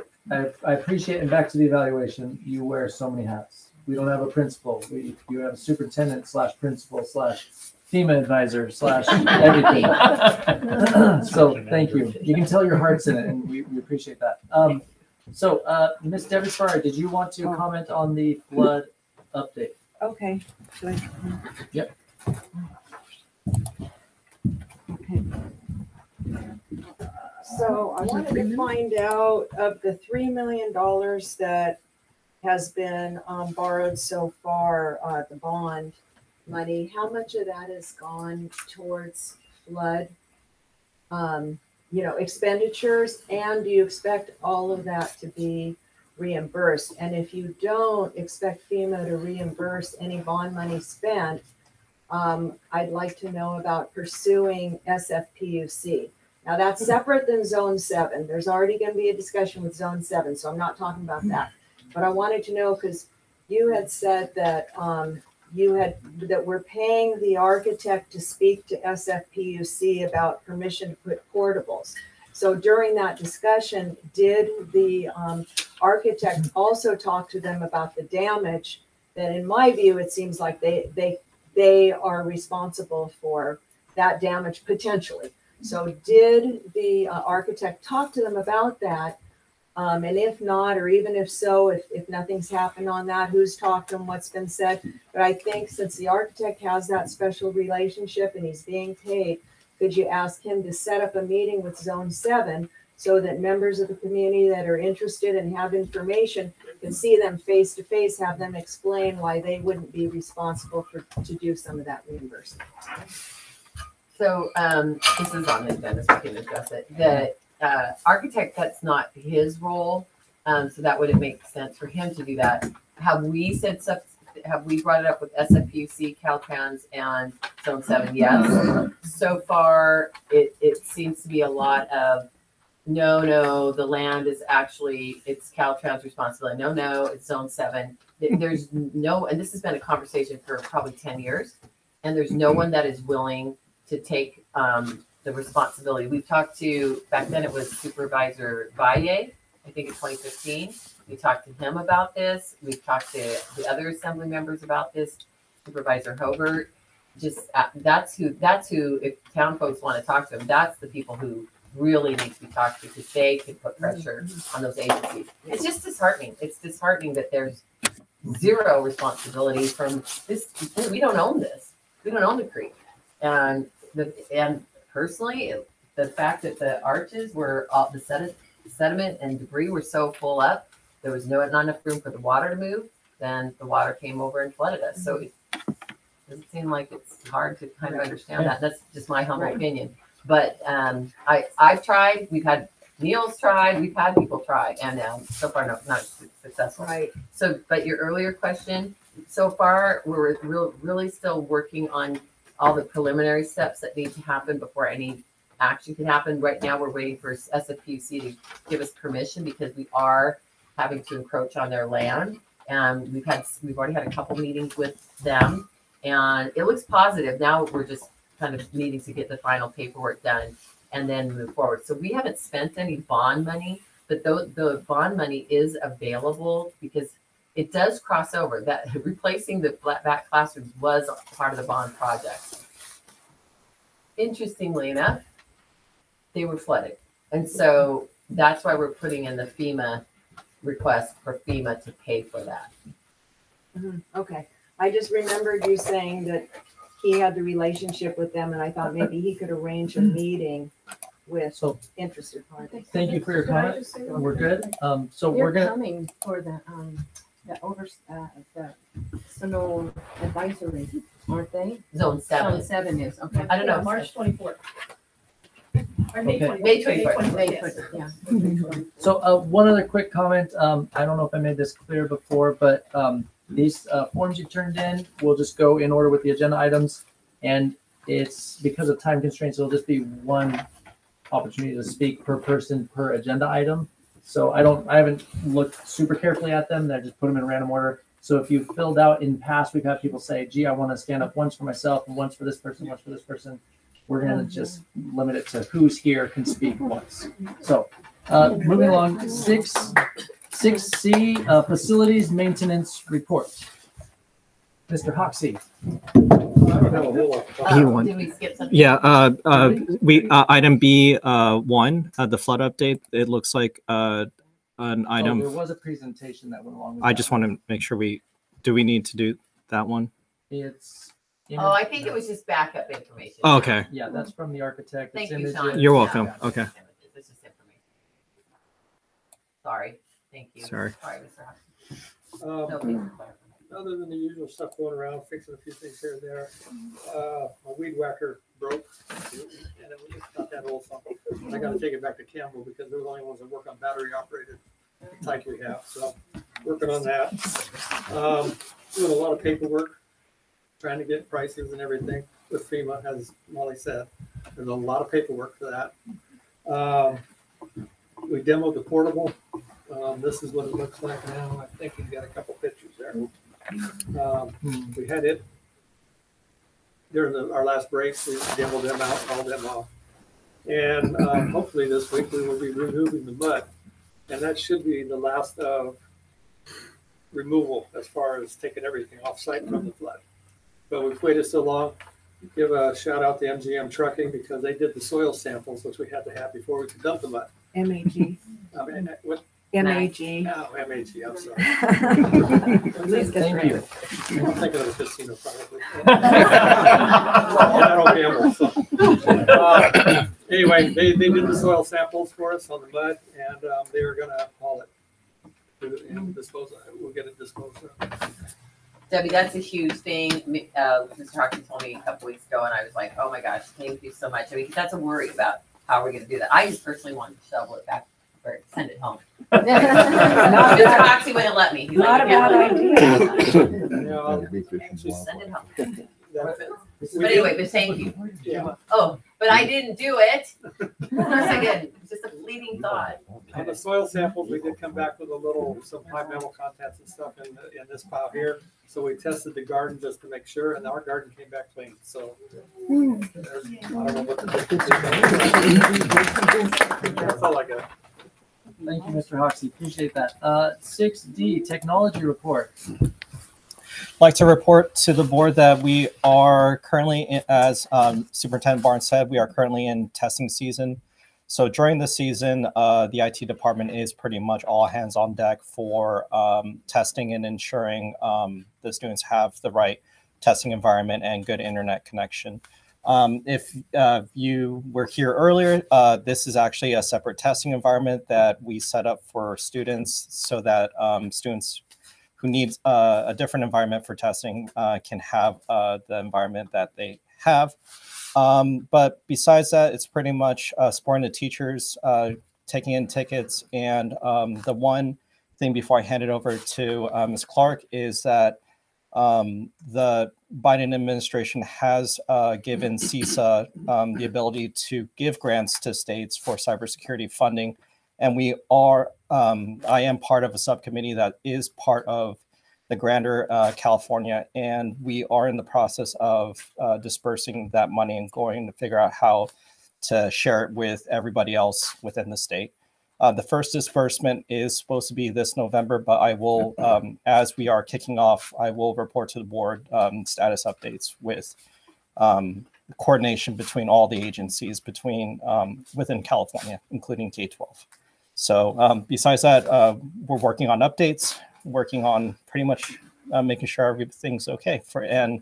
I appreciate, and back to the evaluation, you wear so many hats. We don't have a principal. We, you have a superintendent slash principal slash FEMA advisor slash everything. [LAUGHS] So thank you. You can tell your heart's in it and we, we appreciate that. Um, so, uh, Ms. Debbie Farrar, did you want to comment on the flood update? Okay. Should I- Yep. So I wanted to find out of the three million dollars that has been um, borrowed so far, uh, the bond money, how much of that has gone towards flood? Um, you know, expenditures, and do you expect all of that to be reimbursed? And if you don't expect FEMA to reimburse any bond money spent, um, I'd like to know about pursuing SFPUC. Now, that's separate than Zone Seven. There's already gonna be a discussion with Zone Seven, so I'm not talking about that. But I wanted to know, because you had said that, um, you had, that we're paying the architect to speak to SFPUC about permission to put portables. So during that discussion, did the, um, architect also talk to them about the damage? That in my view, it seems like they, they, they are responsible for that damage potentially. So did the uh, architect talk to them about that? Um, and if not, or even if so, if, if nothing's happened on that, who's talked to them, what's been said? But I think since the architect has that special relationship and he's being paid, could you ask him to set up a meeting with Zone Seven so that members of the community that are interested and have information can see them face to face, have them explain why they wouldn't be responsible for, to do some of that reimbursement? So um, this is on the agenda, so we can address it. The uh, architect, that's not his role. Um, so that wouldn't make sense for him to do that. Have we said stuff, have we brought it up with SFPC, Caltrans and Zone Seven? Yes. So far, it, it seems to be a lot of, no, no, the land is actually, it's Caltrans responsibility. No, no, it's Zone Seven. There's no, and this has been a conversation for probably ten years. And there's no one that is willing to take um, the responsibility. We've talked to, back then it was Supervisor Valle, I think in 2015. We talked to him about this. We've talked to the other assembly members about this, Supervisor Haubert. Just, uh, that's who, that's who, if town folks want to talk to him, that's the people who really need to be talked to because they can put pressure on those agencies. It's just disheartening. It's disheartening that there's zero responsibility from this, we don't own this. We don't own the creek. And the, and personally, the fact that the arches were, all the sediment, sediment and debris were so full up, there was no, not enough room for the water to move, then the water came over and flooded us. So it doesn't seem like it's hard to kind of understand that. That's just my humble Right. opinion. But, um, I, I've tried, we've had, Neil's tried, we've had people try, and, um, so far not, not successful. Right. So, but your earlier question, so far, we're real, really still working on all the preliminary steps that need to happen before any action can happen. Right now, we're waiting for SFPC to give us permission because we are having to encroach on their land. And we've had, we've already had a couple meetings with them and it looks positive. Now we're just kind of needing to get the final paperwork done and then move forward. So we haven't spent any bond money, but though the bond money is available because it does cross over that [LAUGHS] replacing the flat back classrooms was part of the bond project. Interestingly enough, they were flooded. And so that's why we're putting in the FEMA request for FEMA to pay for that. Mhm, Okay, I just remembered you saying that he had the relationship with them and I thought maybe he could arrange a meeting with So interested parties. thank you for your comment. We're good. Um, so we're They're gonna, coming for the, um, the over, uh, the Snow advisory, aren't they? Zone Zone seven. seven is, okay. I don't know. March twenty-fourth. Or May Okay. twenty-fourth. May 24th. May yes. twenty- yeah. so, uh, one other quick comment. Um, I don't know if I made this clear before, but, um, these, uh, forms you turned in, will just go in order with the agenda items. And it's because of time constraints, it'll just be one opportunity to speak per person per agenda item. So I don't, I haven't looked super carefully at them. I just put them in random order. So if you've filled out in past, we've had people say, gee, I want to stand up once for myself and once for this person, once for this person. We're going to just limit it to who's here can speak once. So, uh, moving along, six, six C, uh, facilities maintenance report. Mr. Hoxie. Uh, You want- Did we skip something? Yeah, uh, uh, we, uh, item B, uh, one, uh, the flood update, it looks like, uh, an Oh, There item. was a presentation that went along with I that. just want to make sure we, do we need to do that one? It's. Oh, I think it was just backup information. Oh, Okay, Yeah, that's from the architect. Thank It's you, images. Sean. You're welcome. yeah, Okay. It's just information. Sorry, thank you. Sorry. Sorry, Mr. Hudson. Um, No, thanks for clarifying. Other than the usual stuff going around, fixing a few things here and there, uh, my weed whacker broke. And it was not that old, so I gotta take it back to Campbell because they're the only ones that work on battery operated type we have, so working on that. Um, doing a lot of paperwork, trying to get prices and everything with FEMA, as Molly said. There's a lot of paperwork for that. Um, we demoed the portable. Um, this is what it looks like now. I think you've got a couple pictures there. Um, we had it during the, our last break. we demoed them out, all them off. And, um, hopefully this week we will be removing the mud. And that should be the last of removal as far as taking everything off site from the flood. But we've waited so long, give a shout out to MGM Trucking because they did the soil samples, which we had to have before we could dump the mud. MAG, I mean, what, MAG. no, MAG, I'm sorry. [LAUGHS] Please get Thank right. you. I'm thinking of the casino probably. I don't gamble, so. Uh, Anyway, they, they did the soil samples for us on the mud and, um, they were gonna haul it. to- And dispose of it, we'll get it disposed of. Debbie, that's a huge thing. Me- Uh, Mr. Hoxie told me a couple weeks ago, and I was like, "Oh my gosh, thank you so much." I mean, that's a worry about how we're going to do that. I just personally want to shovel it back or send it home. [LAUGHS] Not a Mr. bad- wouldn't let me. He's Not like, a "You bad can't idea. You know, Actually, send it home. that- But anyway, but thank you. Yeah, Oh, but I didn't do it. Of course I didn't. It's just a fleeting thought. on the soil samples, we did come back with a little, some high metal contents and stuff in, the- in this pile here. So we tested the garden just to make sure and our garden came back clean, so. there's- I don't know what the difference is. That's all I got. Thank you, Mr. Hoxie. Appreciate that. Uh, six D, technology report. like to report to the board that we are currently, as um, Superintendent Barnes said, we are currently in testing season. So during the season, uh, the IT department is pretty much all hands on deck for um, testing and ensuring um, the students have the right testing environment and good internet connection. Um, if uh, you were here earlier, uh, this is actually a separate testing environment that we set up for students so that um, students who need uh, a different environment for testing uh, can have uh, the environment that they have. Um, but besides that, it's pretty much uh, supporting the teachers, taking in tickets. And um, the one thing before I hand it over to Ms. Clark is that um, the Biden administration has uh, given CISA um, the ability to give grants to states for cybersecurity funding. And we are um, i am part of a subcommittee that is part of the grander uh, california. And we are in the process of uh, dispersing that money and going to figure out how to share it with everybody else within the state uh, the first disbursement is supposed to be this november but i will um, as we are kicking off i will report to the board um, status updates with um, coordination between all the agencies between um, within california including k-12 so um, besides that, uh, we're working on updates, working on pretty much uh, making sure everything's okay for and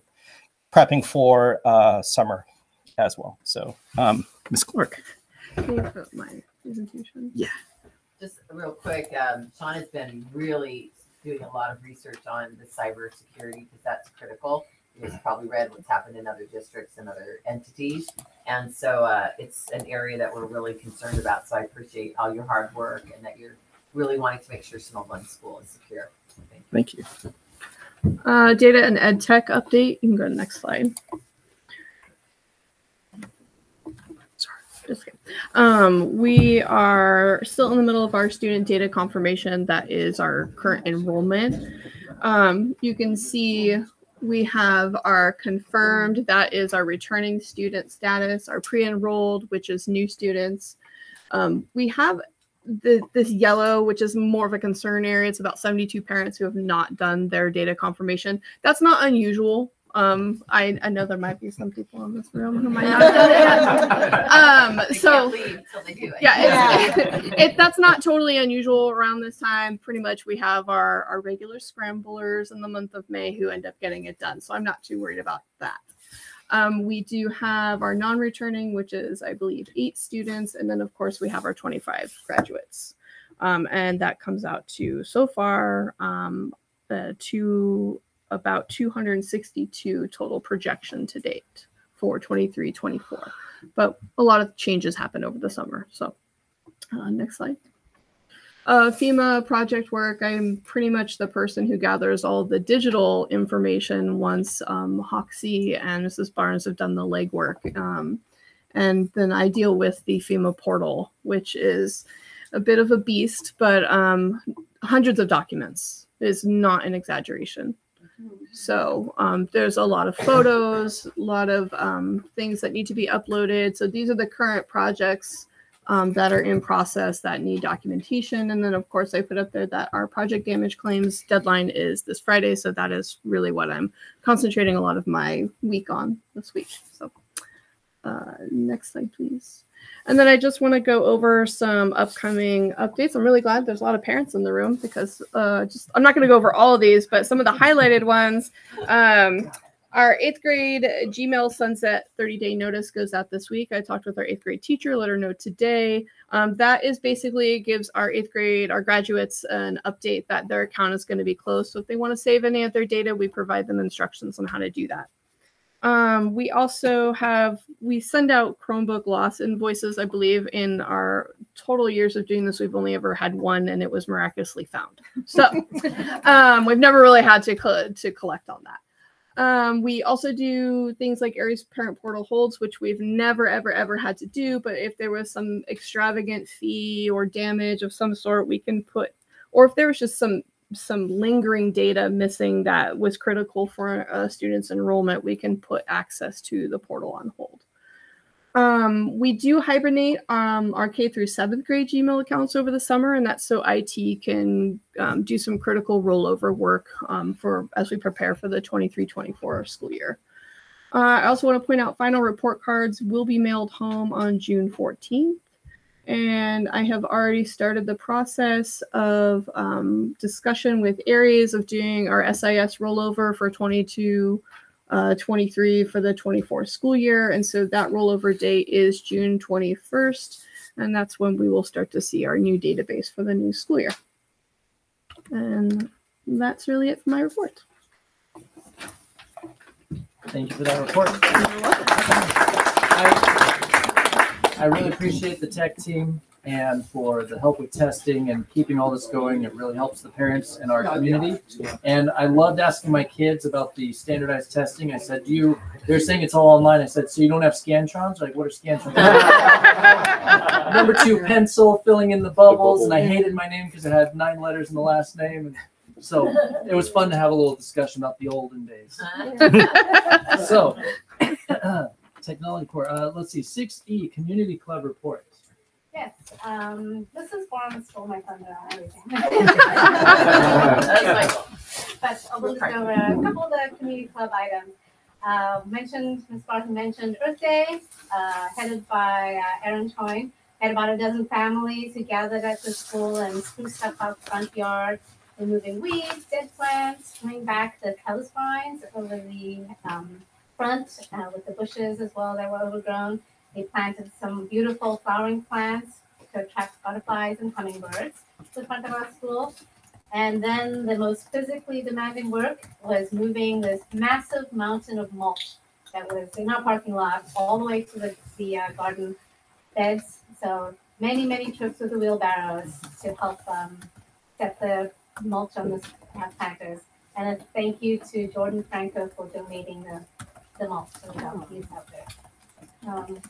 prepping for uh, summer as well. So um, Ms. Clark. Can you put up my presentation? Just real quick, um, Sean has been really doing a lot of research on the cybersecurity because that's critical. He's probably read what's happened in other districts and other entities. And so uh, it's an area that we're really concerned about. So I appreciate all your hard work and that you're really wanting to make sure Sunol School is secure. Thank you. Thank you. Uh, data and ed tech update. You can go to the next slide. Just kidding. Um, we are still in the middle of our student data confirmation. That is our current enrollment. Um, you can see we have our confirmed, that is our returning student status, our pre-enrolled, which is new students. Um, we have the, this yellow, which is more of a concern area. It's about 72 parents who have not done their data confirmation. That's not unusual. Um, I, I know there might be some people in this room who might not have done it. Um, so can't leave until they do yeah, it's, [LAUGHS] it, that's not totally unusual around this time. Pretty much, we have our our regular scramblers in the month of May who end up getting it done. So I'm not too worried about that. Um, we do have our non-returning, which is I believe eight students, and then of course we have our 25 graduates, um, and that comes out to so far um, uh, to about 262 total projection to date for 23 24 but a lot of changes happened over the summer. So, uh, next slide. Uh, FEMA project work. I'm pretty much the person who gathers all the digital information once um, Hoxie and Mrs. Barnes have done the legwork. Um, and then I deal with the FEMA portal, which is a bit of a beast, but um, hundreds of documents is not an exaggeration. So um, there's a lot of photos, a lot of um, things that need to be uploaded. So these are the current projects um, that are in process that need documentation. And then, of course, I put up there that our project damage claims deadline is this Friday. So that is really what I'm concentrating a lot of my week on this week. So uh, next slide, please. And then I just want to go over some upcoming updates. I'm really glad there's a lot of parents in the room because uh, just I'm not going to go over all of these, but some of the highlighted ones. Um, our eighth grade Gmail sunset 30 day notice goes out this week. I talked with our eighth grade teacher, let her know today. Um, that is basically gives our eighth grade, our graduates, an update that their account is going to be closed. So if they want to save any of their data, we provide them instructions on how to do that. Um, we also have we send out Chromebook loss invoices. I believe in our total years of doing this, we've only ever had one, and it was miraculously found. So [LAUGHS] um, we've never really had to co- to collect on that. Um, we also do things like Aeries Parent Portal holds, which we've never, ever, ever had to do. But if there was some extravagant fee or damage of some sort, we can put, or if there was just some some lingering data missing that was critical for a student's enrollment, we can put access to the portal on hold. Um, we do hibernate um, our K through seventh grade Gmail accounts over the summer, and that's so IT can um, do some critical rollover work um, for as we prepare for the 23-24 school year. Uh, I also want to point out final report cards will be mailed home on June 14th. And I have already started the process of um, discussion with Aeries of doing our SIS rollover for 22 uh, 23 for the 24 school year. And so that rollover date is June 21st. And that's when we will start to see our new database for the new school year. And that's really it for my report. Thank you for that report. You're welcome. I, I really appreciate the tech team and for the help with testing and keeping all this going. It really helps the parents in our community. And I loved asking my kids about the standardized testing. I said, "Do you?" They're saying it's all online. I said, "So you don't have scantrons? Like, what are scantrons?" [LAUGHS] Number two, pencil filling in the bubbles, and I hated my name because it had nine letters in the last name. And so it was fun to have a little discussion about the olden days. [LAUGHS] So, [CLEARS THROAT] technology core. Uh, let's see, six E, community club report. Yes, um, Mrs. Barnes stole my thunder on everything. [LAUGHS] That's Michael. But I'll look over a couple of the community club items. Uh, mentioned, Ms. Barton mentioned Earth Day, uh, headed by uh, Erin Chowan. Had about a dozen families who gathered at the school and spruced up our front yard, removing weeds, dead plants, bringing back the trellis vines over the um, front uh, with the bushes as well that were overgrown. They planted some beautiful flowering plants to attract butterflies and hummingbirds to the front of our school. And then the most physically demanding work was moving this massive mountain of mulch that was in our parking lot all the way to the, the uh, garden beds. So many, many trips with the wheelbarrows to help um, set the mulch on the uh, planters. And a thank you to Jordan Franco for donating the, the mulch so out there. Um,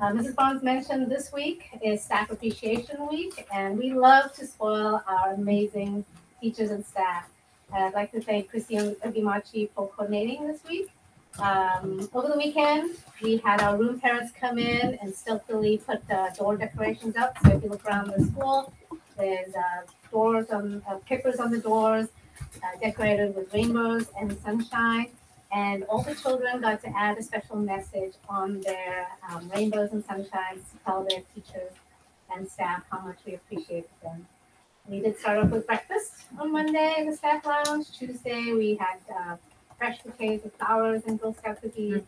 uh, Mrs. Barnes mentioned this week is Staff Appreciation Week, and we love to spoil our amazing teachers and staff. And I'd like to thank Christine Abimachi for coordinating this week. Um, over the weekend, we had our room parents come in and stealthily put the door decorations up. So if you look around the school, there's uh, doors on uh, kickers on the doors, uh, decorated with rainbows and sunshine. And all the children got to add a special message on their um, rainbows and sunshines to tell their teachers and staff how much we appreciate them. We did start off with breakfast on Monday in the staff lounge. Tuesday, we had uh, fresh bouquets of flowers and Girl Scout cookies.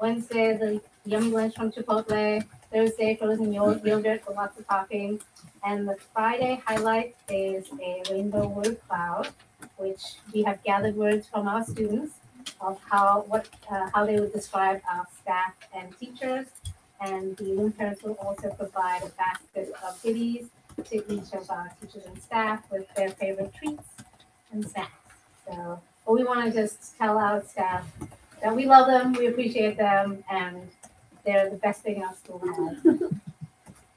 Wednesday, the yummy lunch from Chipotle. Thursday, frozen yo- yogurt with lots of toppings. And the Friday highlight is a rainbow word cloud, which we have gathered words from our students of how what uh, how they would describe our staff and teachers. And the parents will also provide a basket of goodies to each of our teachers and staff with their favorite treats and snacks. So, but we want to just tell our staff that we love them, we appreciate them, and they're the best thing our school has.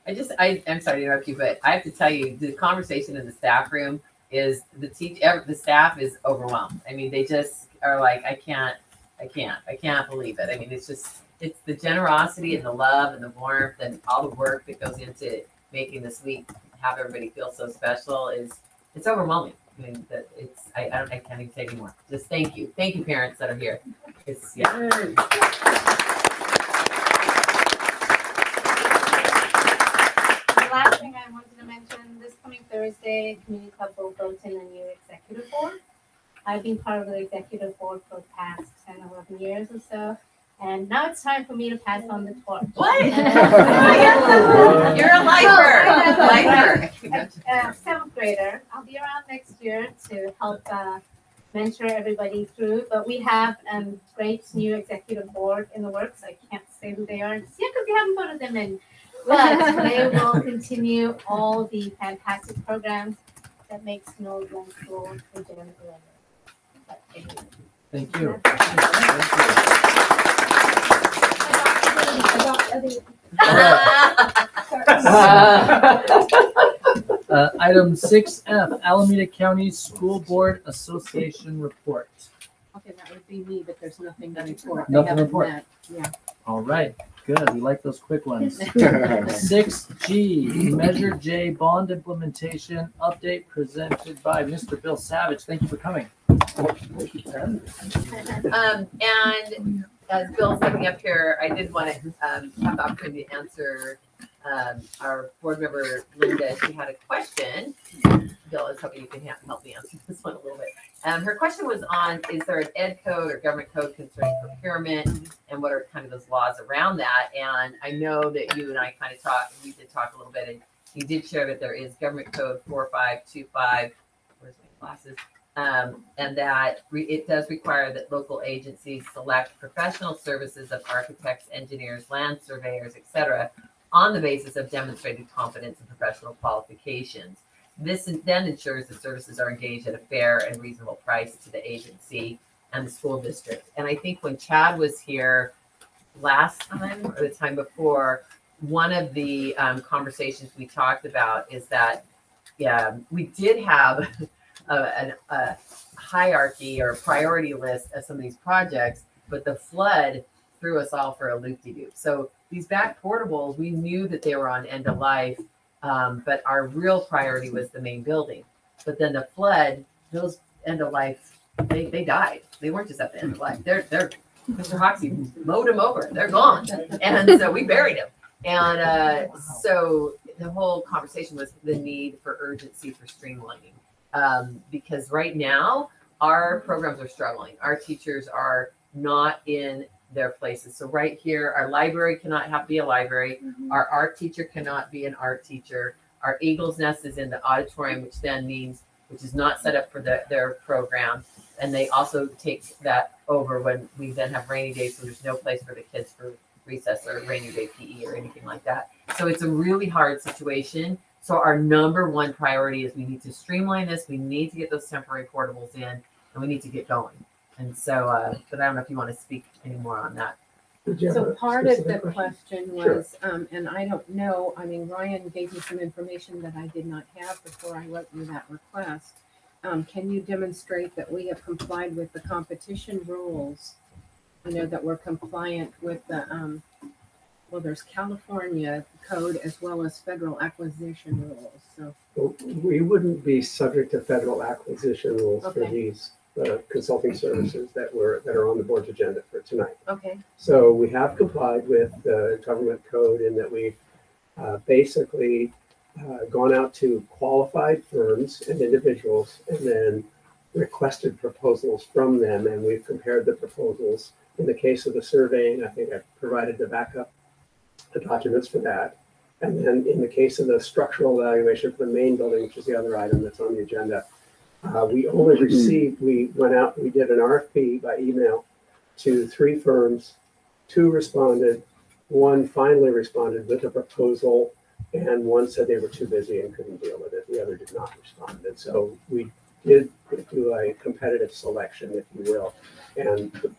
I just, I, I'm sorry to interrupt you, but I have to tell you, the conversation in the staff room is the teach, the staff is overwhelmed. I mean, they just are like, I can't, I can't, I can't believe it. I mean, it's just, it's the generosity and the love and the warmth and all the work that goes into making this week have everybody feel so special is, it's overwhelming. I mean, that it's, I, I don't, I can't even say anymore. Just thank you. Thank you, parents that are here. It's, yeah. The last thing I wanted to mention, this coming Thursday, Community Club will vote in a new executive board. I've been part of the executive board for the past 10, 11 years or so. And now it's time for me to pass on the torch. What? [LAUGHS] [LAUGHS] You're a lifer, lifer. [LAUGHS] uh, seventh grader. I'll be around next year to help uh, mentor everybody through. But we have a um, great new executive board in the works. I can't say who they are yet because we haven't voted them in. But they will continue all the fantastic programs that make Sunol Glen School a gem forever. But anyway. Thank you. [LAUGHS] Uh, item six F, Alameda County School Board Association report. Okay, that would be me, but there's nothing to report. They Nothing to haven't report. met. Yeah. All right, good. We like those quick ones. [LAUGHS] Six G, Measure J bond implementation update presented by Mr. Bill Savage. Thank you for coming. Um, and as Bill's coming up here, I did want to, um, have the opportunity to answer, um, our board member Linda, she had a question. Bill, I was hoping you can ha- help me answer this one a little bit. Um, her question was on, is there an ed code or government code concerning procurement? And what are kind of those laws around that? And I know that you and I kind of talked, we did talk a little bit, and you did share that there is government code four five two five, where's my glasses? Um, and that re- it does require that local agencies select professional services of architects, engineers, land surveyors, etc., on the basis of demonstrated competence and professional qualifications. This then ensures that services are engaged at a fair and reasonable price to the agency and the school district. And I think when Chad was here last time or the time before, one of the um, conversations we talked about is that yeah, we did have [LAUGHS] a, an, a hierarchy or a priority list of some of these projects, but the flood threw us all for a loop-de-loop. So these back portables, we knew that they were on end of life, um, but our real priority was the main building. But then the flood, those end of life, they, they died. They weren't just at the end of life. They're they're Mr. Hoxie mowed them over. They're gone, and so we buried them. And uh, so the whole conversation was the need for urgency for streamlining um, because right now our programs are struggling. Our teachers are not in their places. So right here, our library cannot have be a library. Mm-hmm. Our art teacher cannot be an art teacher. Our Eagles Nest is in the auditorium, which then means which is not set up for the, their program. And they also take that over when we then have rainy days, so there's no place for the kids for recess or rainy day PE or anything like that. So it's a really hard situation. So our number one priority is we need to streamline this. We need to get those temporary portables in, and we need to get going. And so, uh, but I don't know if you want to speak any more on that. So part of the question was, um, and I don't know, I mean, Ryan gave me some information that I did not have before I wrote you that request. Um, can you demonstrate that we have complied with the competition rules? You know, that we're compliant with the, um, well, there's California code as well as federal acquisition rules, so. Well, We wouldn't be subject to federal acquisition rules for Okay. these uh, consulting services that were, that are on the board's agenda for tonight. Okay, So we have complied with the government code in that we've uh, basically uh, gone out to qualified firms and individuals and then requested proposals from them, and we've compared the proposals. In the case of the surveying, I think I provided the backup the documents for that. And then in the case of the structural evaluation for the main building, which is the other item that's on the agenda, uh, we only received, we went out, we did an RFP by email to three firms. Two responded, one finally responded with a proposal, and one said they were too busy and couldn't deal with it. The other did not respond. And so we did do a competitive selection, if you will. And the,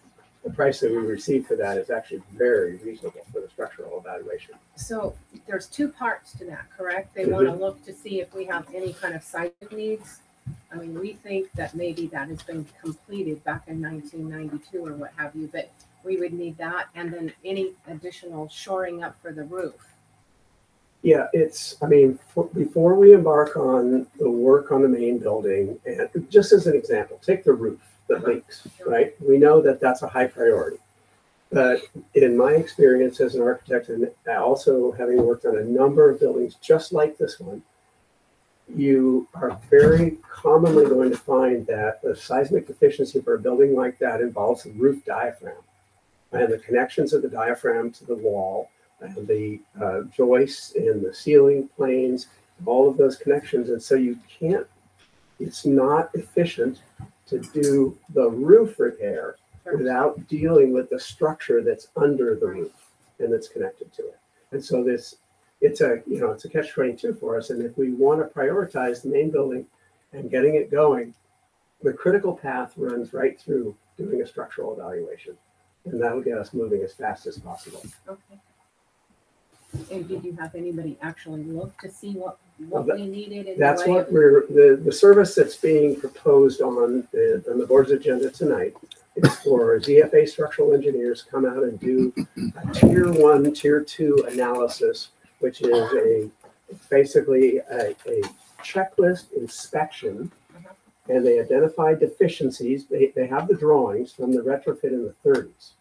the price that we received for that is actually very reasonable for the structural evaluation. so there's two parts to that, correct? They wanna look to see if we have any kind of site needs. I mean, we think that maybe that has been completed back in nineteen ninety-two or what have you, but we would need that and then any additional shoring up for the roof. Yeah, it's, I mean, for, before we embark on the work on the main building, and just as an example, take the roof that uh-huh. leaks, right? We know that that's a high priority. But in my experience as an architect and also having worked on a number of buildings just like this one, you are very commonly going to find that the seismic deficiency for a building like that involves the roof diaphragm and the connections of the diaphragm to the wall and the uh, joists and the ceiling planes, all of those connections. And so you can't, it's not efficient to do the roof repair without dealing with the structure that's under the roof and that's connected to it. And so this, it's a, you know, it's a catch twenty-two for us. And if we want to prioritize the main building and getting it going, the critical path runs right through doing a structural evaluation. And that'll get us moving as fast as possible. Okay. And did you have anybody actually look to see what, what Well, we needed in That's what we're, the, the service that's being proposed on the, on the board's agenda tonight is for ZFA structural engineers come out and do a tier one, tier two analysis, which is a, basically a, a checklist inspection. And they identify deficiencies. They, they have the drawings from the retrofit in the thirties.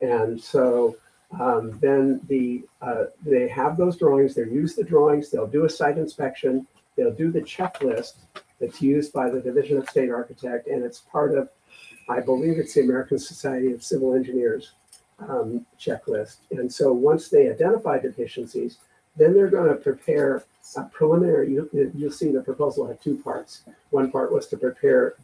And so um, then the, uh, they have those drawings, they use the drawings, they'll do a site inspection, they'll do the checklist that's used by the Division of State Architect, and it's part of, I believe it's the American Society of Civil Engineers um, checklist. And so once they identify deficiencies, then they're going to prepare a preliminary, you, you'll see the proposal had two parts. One part was to prepare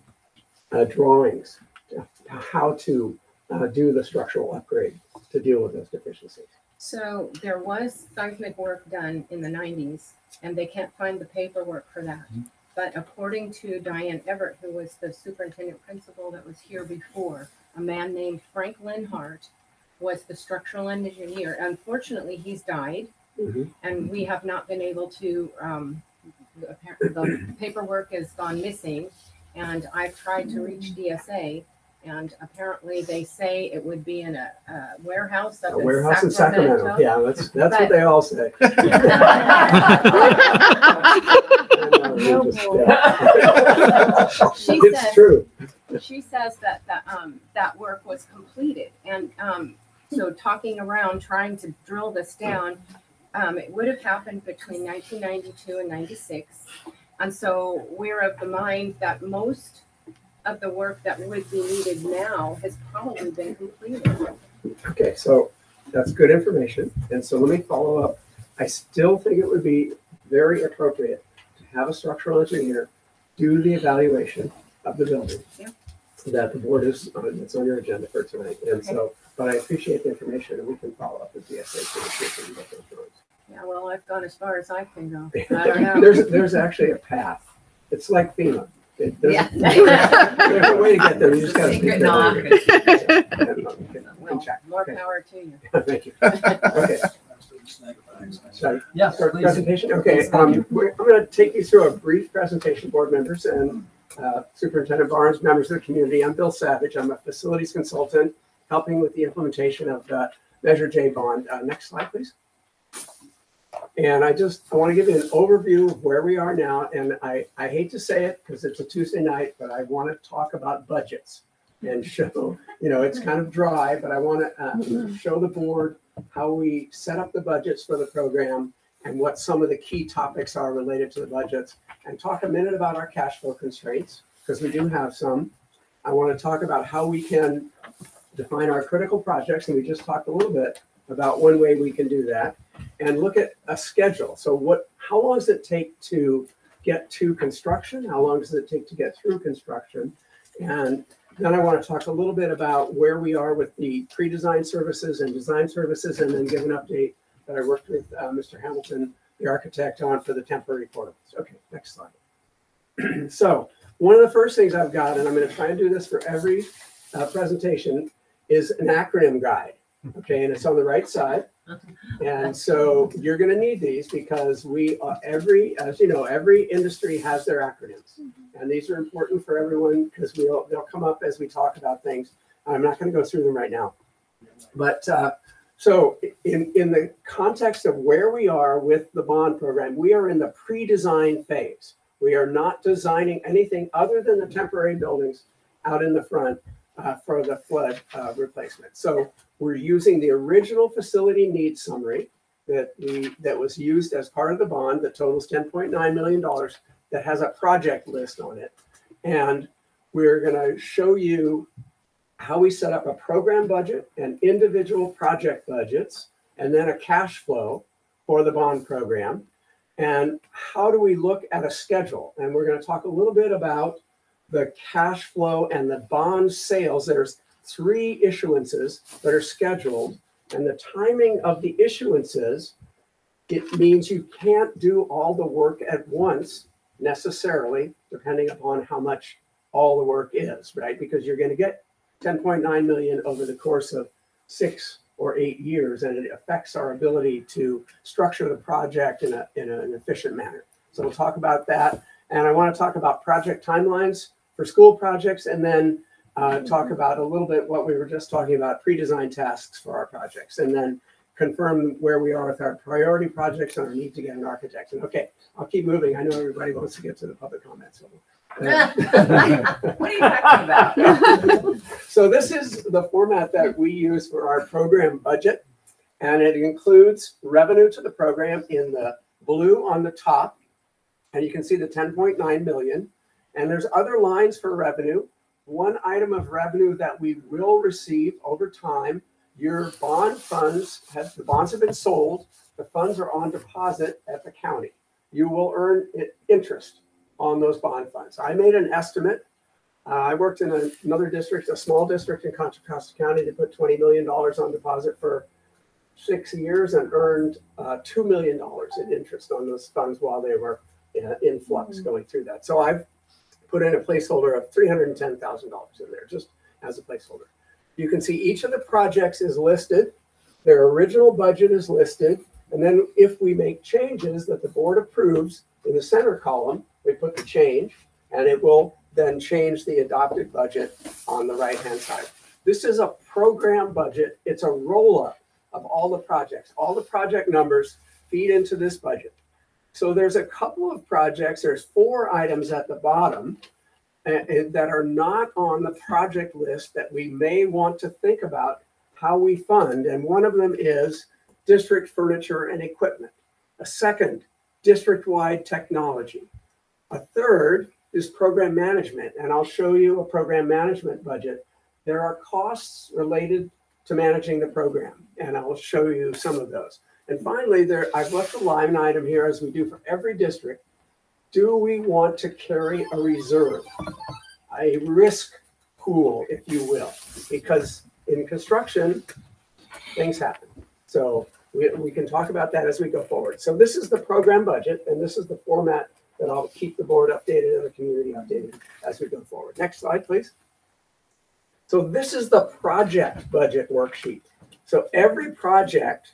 uh, drawings, to how to uh, do the structural upgrade to deal with those deficiencies. So there was seismic work done in the nineties and they can't find the paperwork for that. But according to Diane Everett, who was the superintendent principal that was here before, a man named Frank Linhart was the structural engineer. Unfortunately, he's died Mhm. and we have not been able to, um, the the paperwork has gone missing. And I've tried to reach DSA and apparently they say it would be in a, a warehouse up A in warehouse in Sacramento, yeah, that's, that's what they all say. No [LAUGHS] [LAUGHS] She It's said- true. she says that that um that work was completed and um so talking around trying to drill this down um it would have happened between 1992 and 96 and so we're of the mind that most of the work that would be needed now has probably been completed. Okay, so that's good information. And so let me follow up. I still think it would be very appropriate to have a structural engineer do the evaluation of the building. Yeah. That the board is, on it's on your agenda for tonight. And so, but I appreciate the information and we can follow up with DSA to make sure that we get those drawings. Yeah, well, I've gone as far as I can go. [LAUGHS] I don't know. There's, there's actually a path. It's like FEMA. It- There's, Yeah. there's a way to get there. You just gotta. Secret speak knock. there. And, we can- we can Well, check. more Okay. power to you. [LAUGHS] Thank you. Okay. Sorry. Yeah, Start please. presentation? Okay, um, we're- I'm gonna take you through a brief presentation, board members and uh, Superintendent Barnes, members of the community. I'm Bill Savage. I'm a facilities consultant, helping with the implementation of the Measure J bond. Uh, Next slide, please. And I just, I want to give you an overview of where we are now, and I, I hate to say it because it's a Tuesday night, but I want to talk about budgets and show, you know, it's kind of dry, but I want to uh, show the board how we set up the budgets for the program and what some of the key topics are related to the budgets and talk a minute about our cash flow constraints because we do have some. I want to talk about how we can define our critical projects and we just talked a little bit about one way we can do that and look at a schedule. So what how long does it take to get to construction? How long does it take to get through construction? And then I want to talk a little bit about where we are with the pre-design services and design services, and then give an update that I worked with uh, Mr. Hamilton, the architect, on for the temporary portables. Okay, next slide. [CLEARS THROAT] so one of the first things I've got, and I'm going to try and do this for every uh, presentation, is an acronym guide. Okay, and it's on the right side. And so you're going to need these because we, uh, every, as you know, every industry has their acronyms. And these are important for everyone because we'll, they'll come up as we talk about things. I'm not going to go through them right now. But uh, so in, in the context of where we are with the bond program, we are in the pre-design phase. We are not designing anything other than the temporary buildings out in the front uh, for the flood uh, replacement. So we're using the original facility needs summary that we, that was used as part of the bond that totals $10.9 million that has a project list on it. And we're going to show you how we set up a program budget and individual project budgets, and then a cash flow for the bond program. And how do we look at a schedule? And we're going to talk a little bit about the cash flow and the bond sales. There's three issuances that are scheduled, and the timing of the issuances, it means you can't do all the work at once necessarily, depending upon how much all the work is, right? Because you're going to get 10.9 million over the course of six or eight years, and it affects our ability to structure the project in, a, in an efficient manner. So we'll talk about that. And I want to talk about project timelines for school projects, and then uh, talk about a little bit what we were just talking about, pre-design tasks for our projects, and then confirm where we are with our priority projects and our need to get an architect. And okay, I'll keep moving. I know everybody wants to get to the public comments. So, [LAUGHS] What are you talking about? [LAUGHS] so this is the format that we use for our program budget, and it includes revenue to the program in the blue on the top, and you can see the 10.9 million. And there's other lines for revenue. One item of revenue that we will receive over time. Your bond funds have the bonds have been sold. The funds are on deposit at the county. You will earn interest on those bond funds. I made an estimate uh, I worked in a- another district, a small district in Contra Costa County that put twenty million dollars on deposit for six years and earned uh, two million dollars in interest on those funds while they were uh, in flux going through that. So I've put in a placeholder of three hundred and ten thousand dollars in there, just as a placeholder. You can see each of the projects is listed, their original budget is listed, and then if we make changes that the board approves in the center column, we put the change, and it will then change the adopted budget on the right-hand side. This is a program budget. It's a roll-up of all the projects. All the project numbers feed into this budget. So there's a couple of projects, there's four items at the bottom uh, uh, that are not on the project list that we may want to think about how we fund. And one of them is district furniture and equipment. A second, district-wide technology. A third, is program management, and I'll show you a program management budget. There are costs related to managing the program, and I will show you some of those. And finally, there, I've left a line item here, as we do for every district. Do we want to carry a reserve? A risk pool, if you will, because in construction, things happen. So we, we can talk about that as we go forward. So this is the program budget, and this is the format that I'll keep the board updated and the community updated as we go forward. Next slide, please. So this is the project budget worksheet. So every project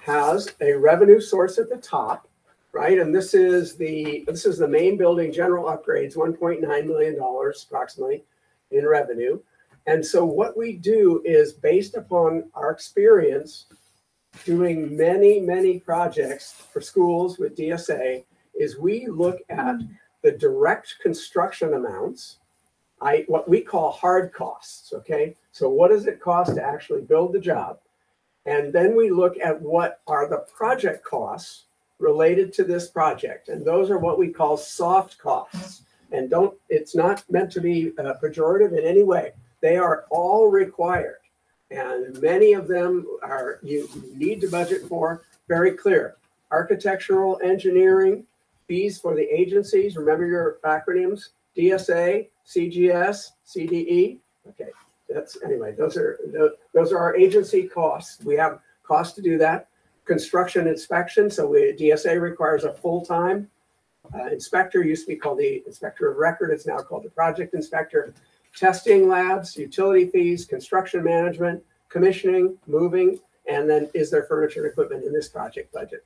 has a revenue source at the top, right? And this is the, this is the main building general upgrades, $1.9 million approximately in revenue. And so what we do is based upon our experience doing many, many projects for schools with DSA, is we look at the direct construction amounts, I, what we call hard costs, okay? So what does it cost to actually build the job? And then we look at what are the project costs related to this project. And those are what we call soft costs. And don't, it's not meant to be uh, pejorative in any way. They are all required. And many of them are, you need to budget for, very clear. Architectural engineering, fees for the agencies, remember your acronyms, DSA, CGS, CDE. Okay, that's, anyway, those are, tho- those are our agency costs. We have costs to do that. Construction inspection, so we, DSA requires a full-time uh, inspector, used to be called the inspector of record, it's now called the project inspector. Testing labs, utility fees, construction management, commissioning, moving, and then is there furniture and equipment in this project budget?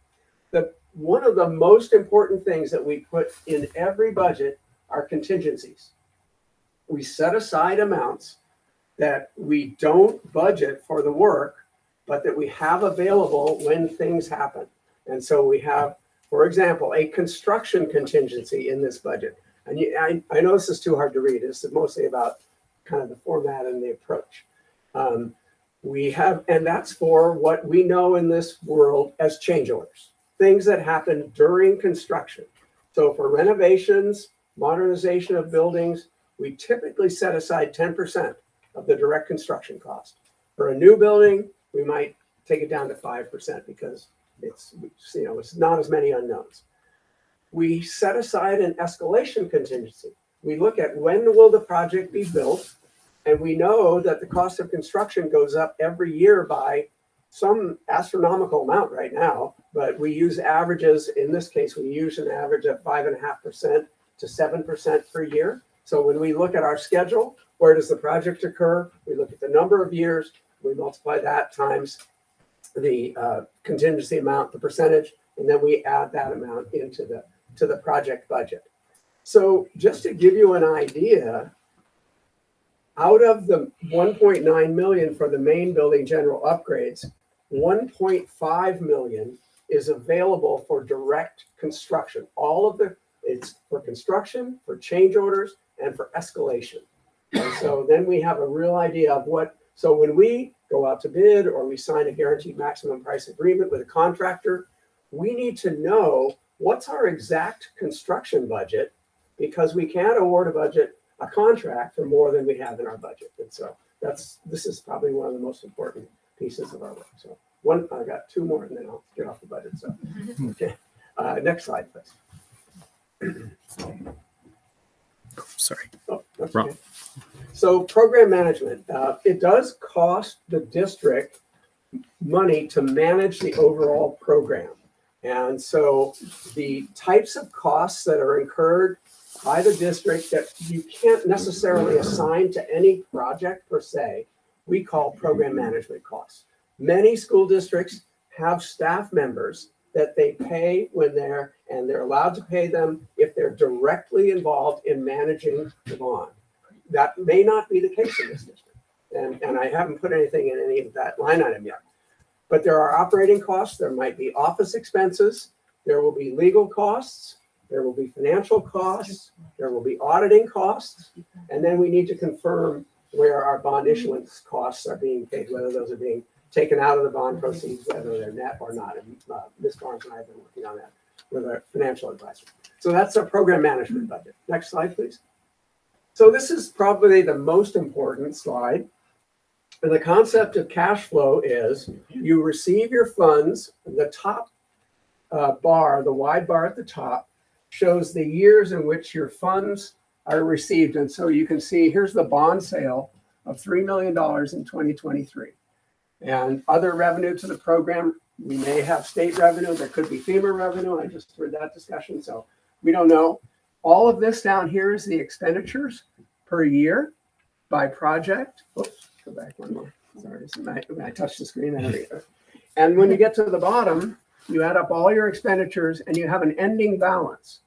The, one of the most important things that we put in every budget are contingencies. We set aside amounts that we don't budget for the work, but that we have available when things happen. And so we have, for example, a construction contingency in this budget. And you, I, I know this is too hard to read. This is mostly about kind of the format and the approach. Um, we have, and that's for what we know in this world as change orders, things that happen during construction. So for renovations, modernization of buildings, we typically set aside 10% of the direct construction cost. For a new building, we might take it down to 5% because it's, you know, it's not as many unknowns. We set aside an escalation contingency. We look at when will the project be built? And we know that the cost of construction goes up every year by some astronomical amount right now, but we use averages. In this case, we use an average of five and a half percent to seven percent per year. So when we look at our schedule, where does the project occur? We look at the number of years, we multiply that times the uh, contingency amount, the percentage, and then we add that amount into the to the project budget. So just to give you an idea, out of the 1.9 million for the main building general upgrades, 1.5 million is available for direct construction. All of the, it's for construction, for change orders, and for escalation. And so then we have a real idea of what, so when we go out to bid or we sign a guaranteed maximum price agreement with a contractor, we need to know what's our exact construction budget because we can't award a budget, a contract for more than we have in our budget. And so that's, this is probably one of the most important pieces of our work. So one, I got two more and then I'll get off the budget. So, [LAUGHS] okay. Uh, next slide, please. [CLEARS THROAT] Sorry. Oh, that's Wrong. okay. So program management, uh, it does cost the district money to manage the overall program. And so the types of costs that are incurred by the district that you can't necessarily assign to any project per se, we call program management costs. Many school districts have staff members that they pay when they're, and they're allowed to pay them if they're directly involved in managing the bond. That may not be the case in this district. And, and I haven't put anything in any of that line item yet. But there are operating costs, there might be office expenses, there will be legal costs, there will be financial costs, there will be auditing costs, and then we need to confirm where our bond issuance costs are being paid, whether those are being taken out of the bond proceeds, whether they're net or not. And uh, Ms. Barnes and I have been working on that with our financial advisor. So that's our program management budget. Next slide, please. So this is probably the most important slide. And the concept of cash flow is you receive your funds, the top uh, bar, the wide bar at the top, shows the years in which your funds are received. And so you can see here's the bond sale of $3 million in 2023. And other revenue to the program, we may have state revenue, there could be FEMA revenue. I just heard that discussion, so we don't know. All of this down here is the expenditures per year by project. Oops, go back one more. Sorry, so when I, touched the screen, there we go. [LAUGHS] And when you get to the bottom, you add up all your expenditures and you have an ending balance.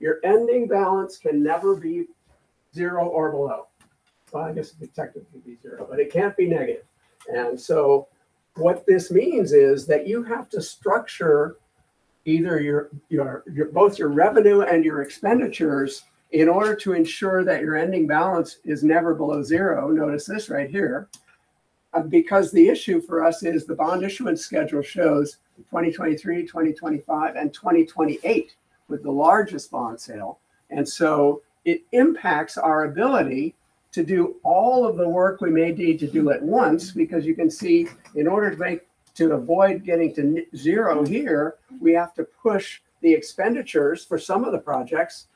Your ending balance can never be zero or below. Well, I guess it could technically be zero, but it can't be negative. And so what this means is that you have to structure either your, your, your, both your revenue and your expenditures in order to ensure that your ending balance is never below zero. Notice this right here. Uh, because the issue for us is the bond issuance schedule shows 2023, 2025, and 2028 with the largest bond sale. And so it impacts our ability to do all of the work we may need to do at once because you can see in order to make to avoid getting to zero here, we have to push the expenditures for some of the projects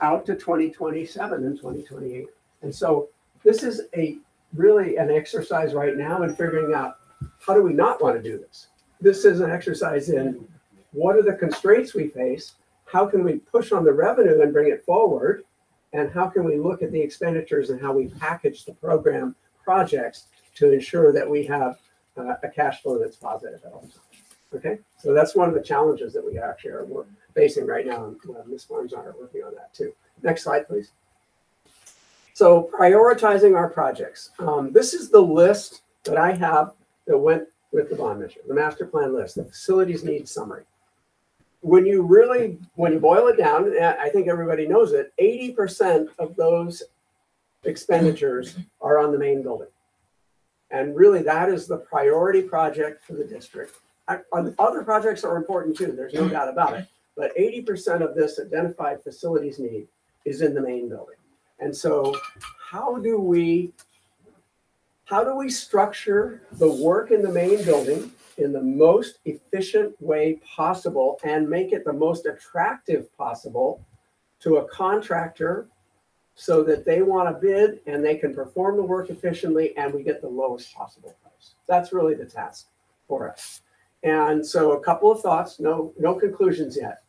out to 2027 and 2028. And so this is a really an exercise right now in figuring out how do we not want to do this? This is an exercise in what are the constraints we face? How can we push on the revenue and bring it forward? And how can we look at the expenditures and how we package the program projects to ensure that we have uh, a cash flow that's positive at all times? Okay, so that's one of the challenges that we actually are we're facing right now. And uh, Ms. Barnes are working on that too. Next slide, please. So prioritizing our projects. Um, this is the list that I have that went with the bond measure, the master plan list, the facilities needs summary. When you really, when you boil it down, I think everybody knows it, 80% of those expenditures are on the main building. And really, that is the priority project for the district. Other projects are important too, there's no doubt about it. But 80% of this identified facilities need is in the main building. And so how do we, how do we structure the work in the main building in the most efficient way possible and make it the most attractive possible to a contractor so that they want to bid and they can perform the work efficiently and we get the lowest possible price? That's really the task for us. And so a couple of thoughts, no, no conclusions yet.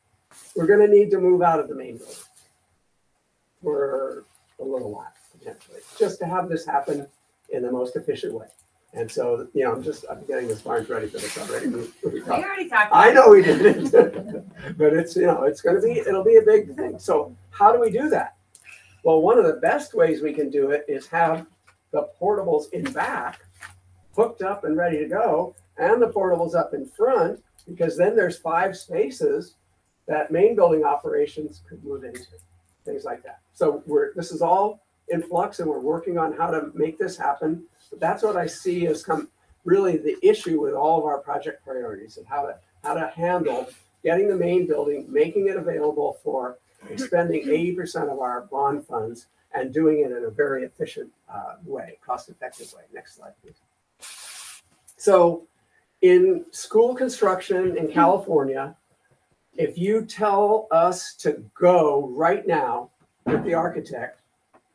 We're going to need to move out of the main building for a little while, potentially, just to have this happen in the most efficient way. And so, you know, I'm just, I'm getting this barns ready for this already. We- we talked- already talked. I know we didn't, [LAUGHS] but it's, you know, it's gonna be, it'll be a big thing. So how do we do that? Well, one of the best ways we can do it is have the portables in back hooked up and ready to go and the portables up in front, because then there's five spaces that main building operations could move into, things like that. So we're, this is all in flux and we're working on how to make this happen. But that's what I see as come, really the issue with all of our project priorities and how to, how to handle getting the main building, making it available for expending eighty percent of our bond funds and doing it in a very efficient uh, way, cost-effective way. Next slide, please. So in school construction in California, if you tell us to go right now with the architect,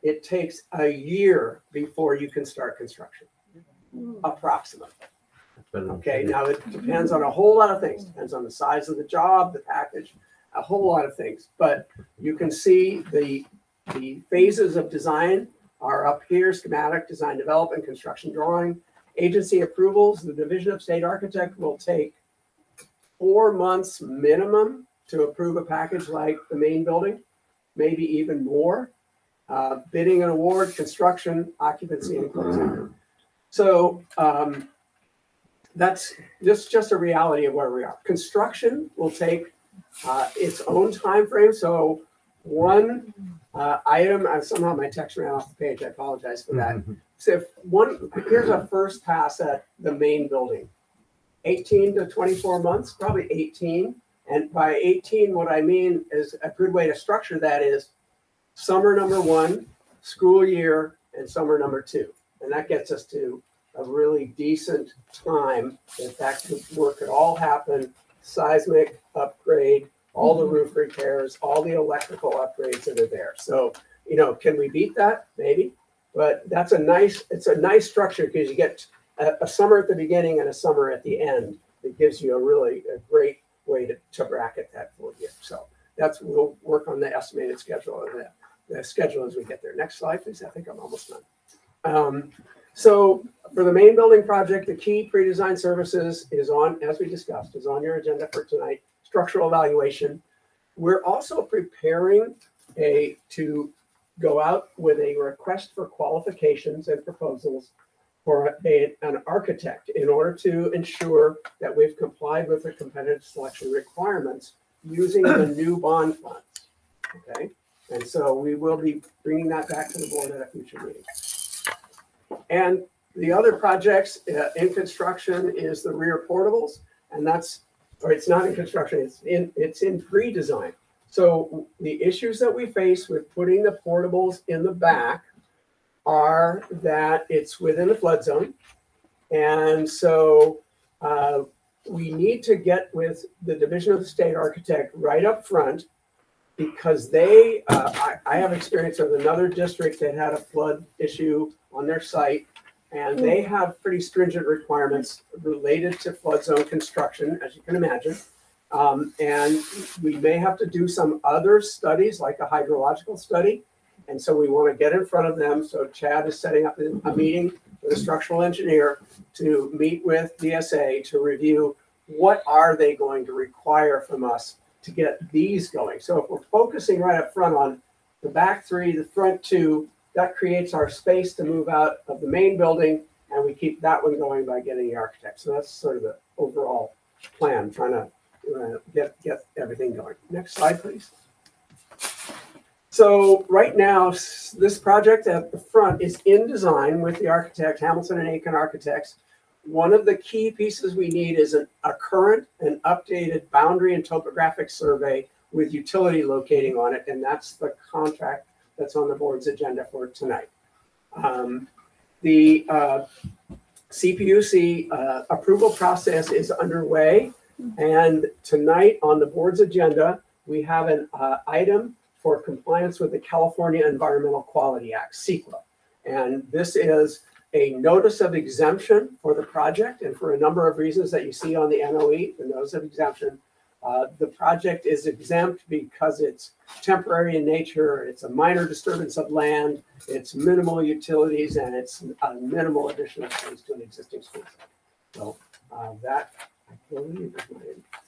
it takes a year before you can start construction, hmm. approximately. Okay, now it depends on a whole lot of things, depends on the size of the job, the package, a whole lot of things. But you can see the, the phases of design are up here, schematic, design development, construction drawing. Agency approvals, the Division of State Architect will take four months minimum to approve a package like the main building, maybe even more. Uh, bidding and award, construction, occupancy and closing. So, um, that's just just a reality of where we are. Construction will take uh, its own time frame. So one uh, item, uh, somehow my text ran off the page. I apologize for that. So if one, here's a first pass at the main building. 18 to 24 months, probably 18. And by eighteen, what I mean is a good way to structure that is summer number one, school year, and summer number two. And that gets us to a really decent time that that could work could all happen, seismic upgrade, all the mhm. roof repairs, all the electrical upgrades that are there. So, you know, can we beat that? Maybe. But that's a nice, it's a nice structure because you get a, a summer at the beginning and a summer at the end. It gives you a really a great way to, to bracket that full year. So that's, we'll work on the estimated schedule of that, the schedule as we get there. Next slide, please. I think I'm almost done. Um, so for the main building project, the key pre-design services is on, as we discussed, is on your agenda for tonight, structural evaluation. We're also preparing a, to go out with a request for qualifications and proposals for a, an architect in order to ensure that we've complied with the competitive selection requirements using the new bond funds. Okay, and so we will be bringing that back to the board at a future meeting. And the other projects uh, in construction is the rear portables, and that's, or it's not in construction, it's in, it's in pre-design. So the issues that we face with putting the portables in the back are that it's within the flood zone. And so uh, we need to get with the Division of the State Architect right up front because they, uh, I, I have experience with another district that had a flood issue on their site. And they have pretty stringent requirements related to flood zone construction, as you can imagine. Um, and we may have to do some other studies, like a hydrological study. And so we want to get in front of them. So Chad is setting up a meeting with a structural engineer to meet with DSA to review what are they going to require from us to get these going. So if we're focusing right up front on the back three, the front two, that creates our space to move out of the main building, and we keep that one going by getting the architect. So that's sort of the overall plan, trying to uh, get get everything going. Next slide, please. So right now, this project at the front is in design with the architect, Hamilton and Aitken Architects. One of the key pieces we need is an, a current and updated boundary and topographic survey with utility locating on it, and that's the contract that's on the board's agenda for tonight. Um, the uh, CPUC uh, approval process is underway, and tonight on the board's agenda, we have an uh, item for compliance with the California Environmental Quality Act, CEQA. And this is a notice of exemption for the project, and for a number of reasons that you see on the NOE, the notice of exemption. Uh, the project is exempt because it's temporary in nature, it's a minor disturbance of land, it's minimal utilities, and it's a minimal additional space to an existing school. site. So uh, that, I believe, is my,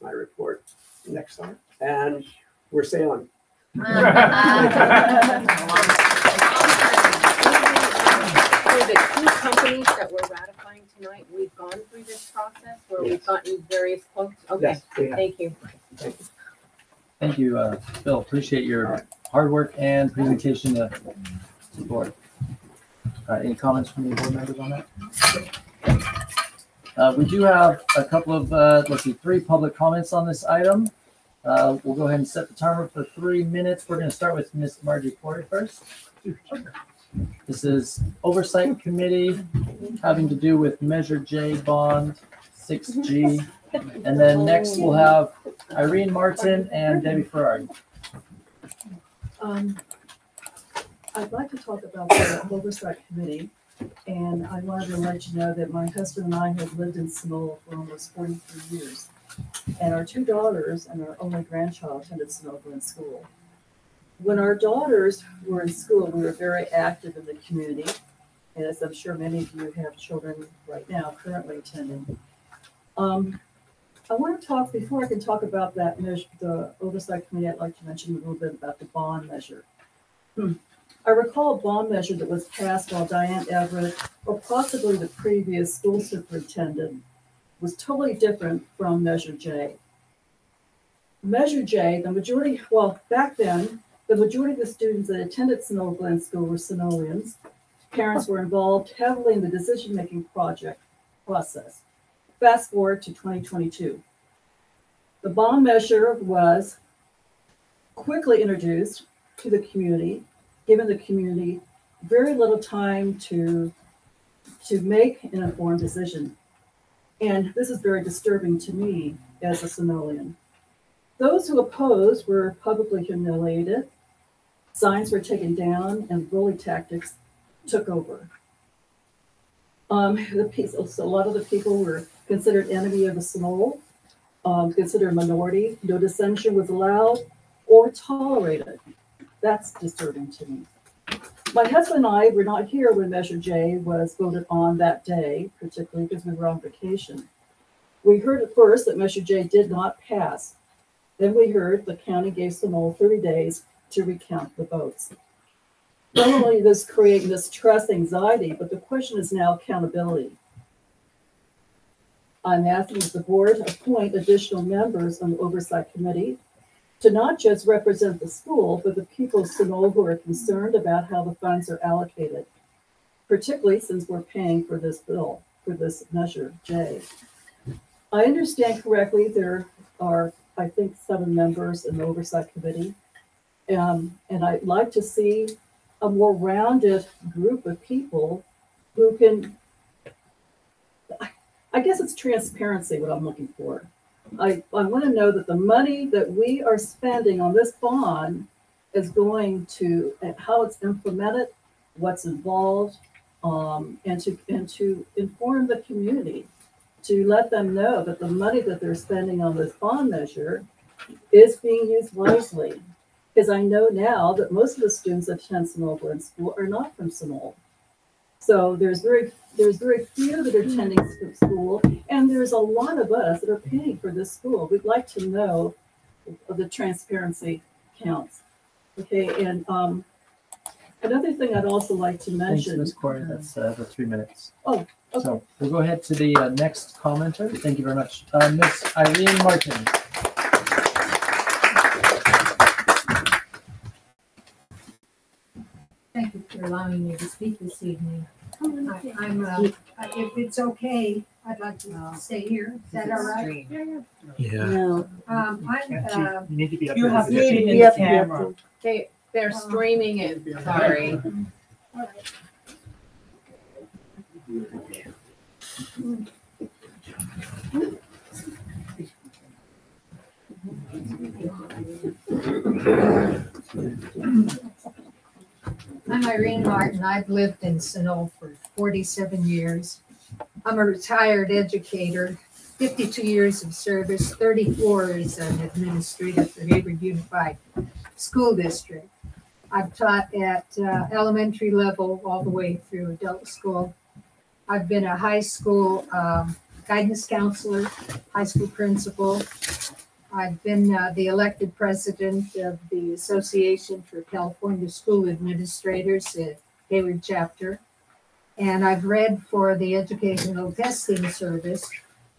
my report. Next slide. And we're sailing. [LAUGHS] [LAUGHS] For the two companies that we're ratifying tonight, we've gone through this process where we've Yes. gotten various quotes. Okay, Yes, we have. thank you. Thank you, uh, Bill. Appreciate your hard work and presentation to the board. Uh, any comments from the board members on that? Uh, we do have a couple of, uh, let's see, three public comments on this item. Uh, we'll go ahead and set the timer for three minutes. We're gonna start with Miss Margie Porter first. This is Oversight Committee having to do with Measure J Bond six G. And then next we'll have Irene Martin and Debbie Ferrari. Um, I'd like to talk about the oversight committee. And I wanted to let you know that my husband and I have lived in Sunol for almost forty-three years. And our two daughters and our only grandchild attended Sonoma in school. When our daughters were in school, we were very active in the community. And as I'm sure many of you have children right now currently attending. Um, I want to talk, before I can talk about that measure, the oversight committee, I'd like to mention a little bit about the bond measure. Hmm. I recall a bond measure that was passed while Diane Everett, or possibly the previous school superintendent, was totally different from Measure J. Measure J, the majority, well, back then, the majority of the students that attended Sunol Glen School were Sonoians. Parents were involved heavily in the decision-making project process. Fast forward to 2022. The bond measure was quickly introduced to the community, giving the community very little time to, to make an informed decision. And this is very disturbing to me as a Sunolian. Those who opposed were publicly humiliated, signs were taken down, and bully tactics took over. Um, the so a lot of the people were considered enemy of the Sunol, um, considered minority. No dissension was allowed or tolerated. That's disturbing to me. My husband and I were not here when Measure J was voted on that day, particularly because we were on vacation. We heard at first that Measure J did not pass. Then we heard the county gave Sunol 30 days to recount the votes. Not only this create mistrust, anxiety, but the question is now accountability. I'm asking the board appoint additional members on the oversight committee to not just represent the school, but the people of Sunol who are concerned about how the funds are allocated, particularly since we're paying for this bill, for this measure J. I understand correctly, there are, I think, seven members in the oversight committee. Um, and I'd like to see a more rounded group of people who can, I- I guess it's transparency what I'm looking for. I, I want to know that the money that we are spending on this bond is going to, and how it's implemented, what's involved, um, and to, and to inform the community, to let them know that the money that they're spending on this bond measure is being used wisely. Because I know now that most of the students that attend Sunol Glen School are not from Sunol. So there's very, there's very few that are attending school, and there's a lot of us that are paying for this school. We'd like to know of the transparency counts. Okay, and, um, another thing I'd also like to Thanks, mention. Ms. Corey. That's uh, the three minutes. Oh, okay. So we'll go ahead to the uh, next commenter. Thank you very much. Uh, Ms. Irene Martin. Thank you for allowing me to speak this evening. I- I'm, uh, if it's okay, I'd like to stay here. Is that all right? Yeah. No. Um, I'm, uh, You need to be up You there. have Yeah. meeting in Yep, camera. They, they're streaming it. Sorry. [LAUGHS] all right. [CLEARS THROAT] I'm Irene Martin. I've lived in Sunol for forty-seven years. I'm a retired educator, fifty-two years of service, thirty-four as an administrator for Hayward Unified School District. I've taught at uh, elementary level all the way through adult school. I've been a high school um, guidance counselor, high school principal. I've been uh, the elected president of the Association for California School Administrators at Hayward Chapter. And I've read for the Educational Testing Service,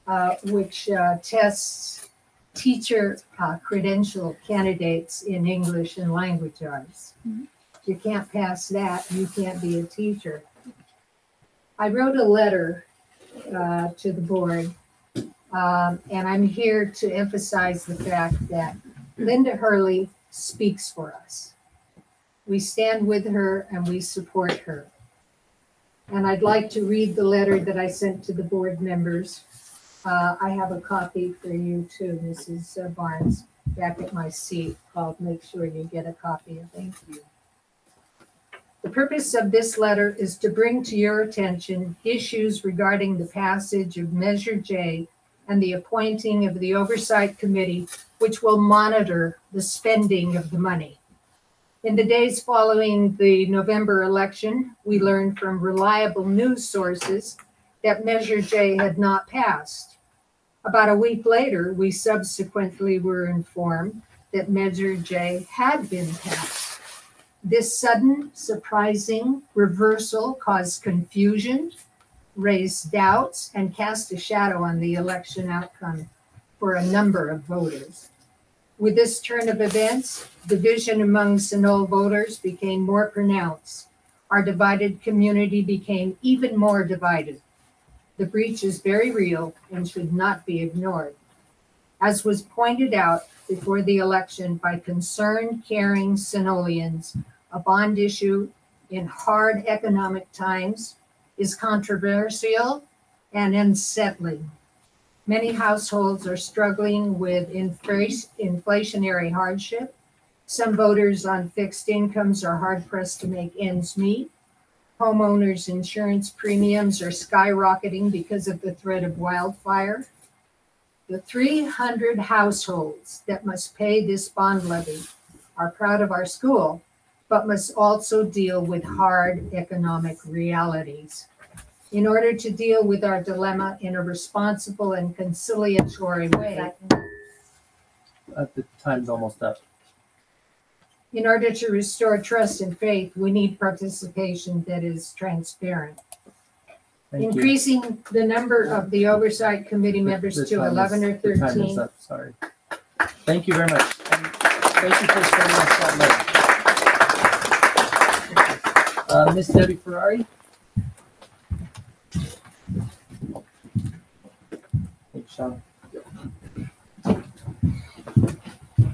uh, which uh, tests teacher uh, credential candidates in English and language arts. If you can't pass that, you can't be a teacher. I wrote a letter uh, to the board, um, and I'm here to emphasize the fact that Linda Hurley speaks for us. We stand with her and we support her. And I'd like to read the letter that I sent to the board members. Uh, I have a copy for you too, Mrs. Barnes, back at my seat. I'll make sure you get a copy. Thank you. The purpose of this letter is to bring to your attention issues regarding the passage of Measure J and the appointing of the Oversight Committee, which will monitor the spending of the money. In the days following the November election, we learned from reliable news sources that Measure J had not passed. About a week later, we subsequently were informed that Measure J had been passed. This sudden, surprising reversal caused confusion, raised doubts, and cast a shadow on the election outcome for a number of voters. With this turn of events, division among Sunol voters became more pronounced. Our divided community became even more divided. The breach is very real and should not be ignored. as was pointed out before the election by concerned, caring Sunolians, a bond issue in hard economic times is controversial and unsettling. Many households are struggling with inflationary hardship. Some voters on fixed incomes are hard pressed to make ends meet. Homeowners' insurance premiums are skyrocketing because of the threat of wildfire. The 300 households that must pay this bond levy are proud of our school, but must also deal with hard economic realities. In order to deal with our dilemma in a responsible and conciliatory way, Uh, the time's almost up. in order to restore trust and faith, we need participation that is transparent. Thank you. Increasing the number of the oversight committee The- members the to time is- eleven or the time is thirteen. up, Sorry. Thank you very much. And Thank you for staying us that late. Uh, Miss Debbie Ferrari? Sean.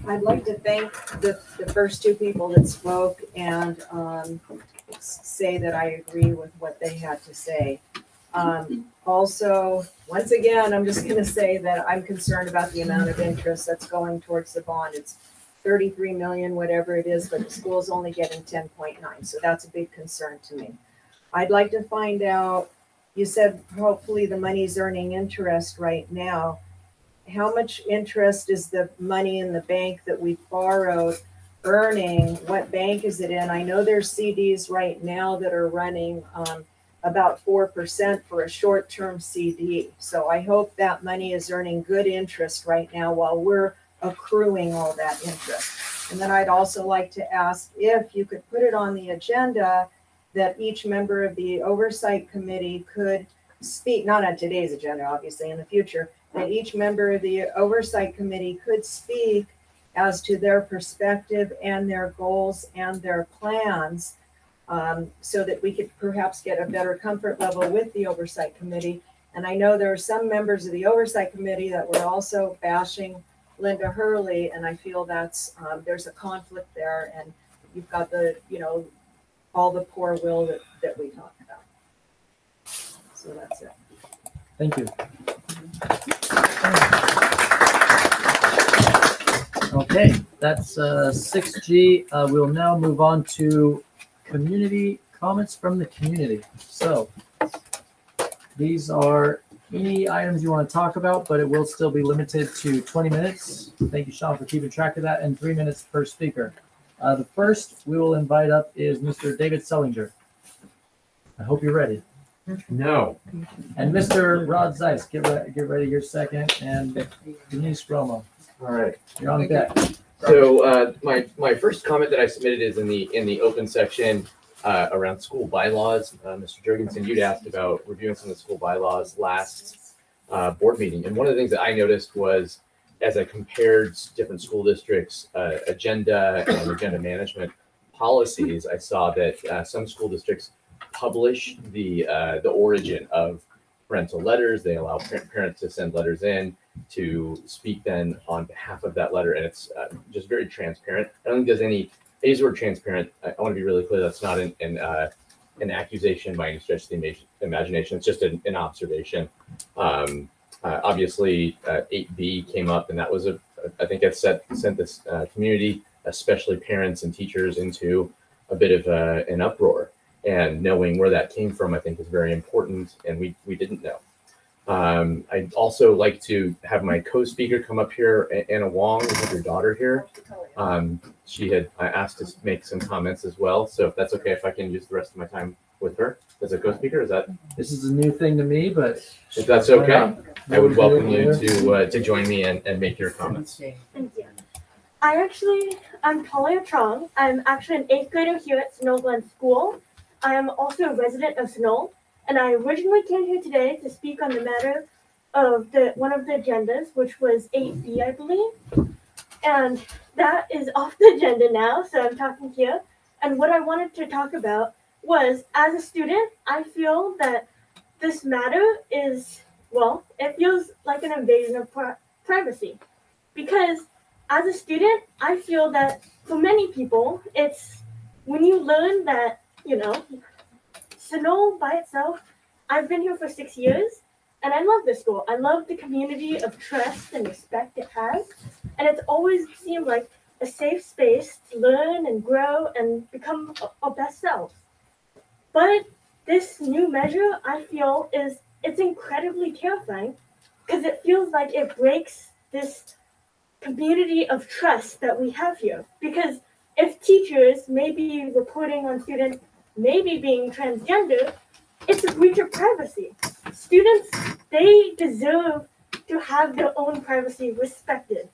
I'd like to thank the, the first two people that spoke and, um, say that I agree with what they had to say. Um, also, once again, I'm just gonna say that I'm concerned about the amount of interest that's going towards the bond. It's thirty-three million, whatever it is, but the school's only getting ten point nine, so that's a big concern to me. I'd like to find out, you said hopefully the money's earning interest right now how much interest is the money in the bank that we borrowed earning? What bank is it in? I know there's CDs right now that are running um, about four percent for a short-term CD. So I hope that money is earning good interest right now while we're accruing all that interest. And then I'd also like to ask if you could put it on the agenda that each member of the oversight committee could speak, not on today's agenda, obviously, in the future, that each member of the oversight committee could speak as to their perspective and their goals and their plans um, so that we could perhaps get a better comfort level with the oversight committee. And I know there are some members of the oversight committee that were also bashing Linda Hurley, and I feel that's, um, there's a conflict there, and you've got the, you know, all the poor will that, that we talked about. So that's it. Thank you. Okay, that's uh, six G. Uh, We'll now move on to community comments from the community. So these are any items you want to talk about, but it will still be limited to twenty minutes. Thank you, Sean, for keeping track of that, and three minutes per speaker. Uh, The first we will invite up is Mr. David Sellinger. I hope you're ready. No. And Mr. Rod Zeiss, get ready, get ready, you're second, and Denise Romo, All right. you're on the deck. So uh, my my first comment that I submitted is in the in the open section uh, around school bylaws. Uh, Mr. Jurgensen, you'd asked about reviewing some of the school bylaws last uh, board meeting, and one of the things that I noticed was as I compared different school districts' uh, agenda and agenda management policies, I saw that uh, some school districts publish the uh, the origin of parental letters. They allow par- parents to send letters in to speak then on behalf of that letter, and it's uh, just very transparent. I don't think there's any. I use the word transparent. I, I want to be really clear. That's not an an, uh, an accusation by any stretch of the ima- imagination. It's just an, an observation. Um, uh, obviously, uh, 8B came up, and that was a. I think it set sent this uh, community, especially parents and teachers, into a bit of uh, an uproar. And knowing where that came from, I think, is very important, and we we didn't know. Um, I'd also like to have my co-speaker come up here, Anna Wong, have your daughter here. Um, she had I asked to make some comments as well, so if that's okay, if I can use the rest of my time with her as a co-speaker, is that This is a new thing to me, but. if that's okay? I would welcome you to uh, to join me and, and make your comments. Thank you. I actually, I'm Talia Trong. I'm actually an eighth grader here at Sunol Glen School. I am also a resident of Snow, and I originally came here today to speak on the matter of the one of the agendas, which was 8B, I believe. And that is off the agenda now, so I'm talking here. And what I wanted to talk about was, as a student, I feel that this matter is, well, it feels like an invasion of pri- privacy. because as a student, I feel that for many people, it's when you learn that, you know, Sonol by itself, I've been here for six years and I love this school. I love the community of trust and respect it has. And it's always seemed like a safe space to learn and grow and become our best selves. But this new measure, I feel, is it's incredibly terrifying because it feels like it breaks this community of trust that we have here. Because if teachers may be reporting on students maybe being transgender, it's a breach of privacy. Students, they deserve to have their own privacy respected.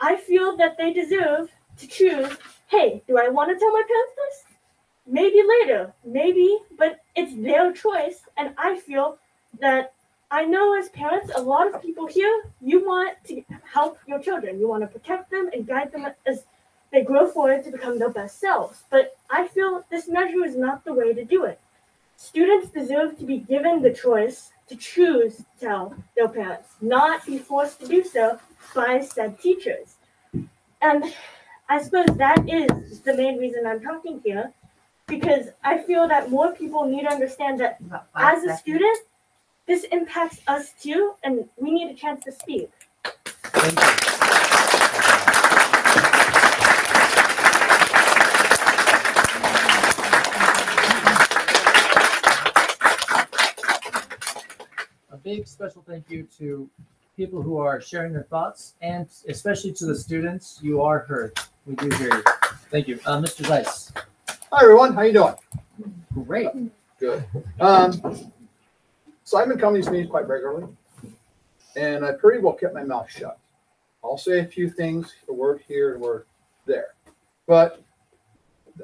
I feel that they deserve to choose hey, do I want to tell my parents this? Maybe later, maybe, but it's their choice. And I feel that I know as parents, a lot of people here, you want to help your children. You want to protect them and guide them as they grow forward to become their best selves. But I feel this measure is not the way to do it. Students deserve to be given the choice to choose to tell their parents, not be forced to do so by said teachers. And I suppose that is the main reason I'm talking here, because I feel that more people need to understand that as a student, this impacts us too, and we need a chance to speak. A big special thank you to people who are sharing their thoughts and especially to the students. You are heard. We do hear you. Thank you. Uh, Mr. Zeiss. Hi, everyone. How you doing? Great. Good. Um, so I've been coming to these meetings quite regularly, and I pretty well kept my mouth shut. I'll say a few things, a word here, a word there. But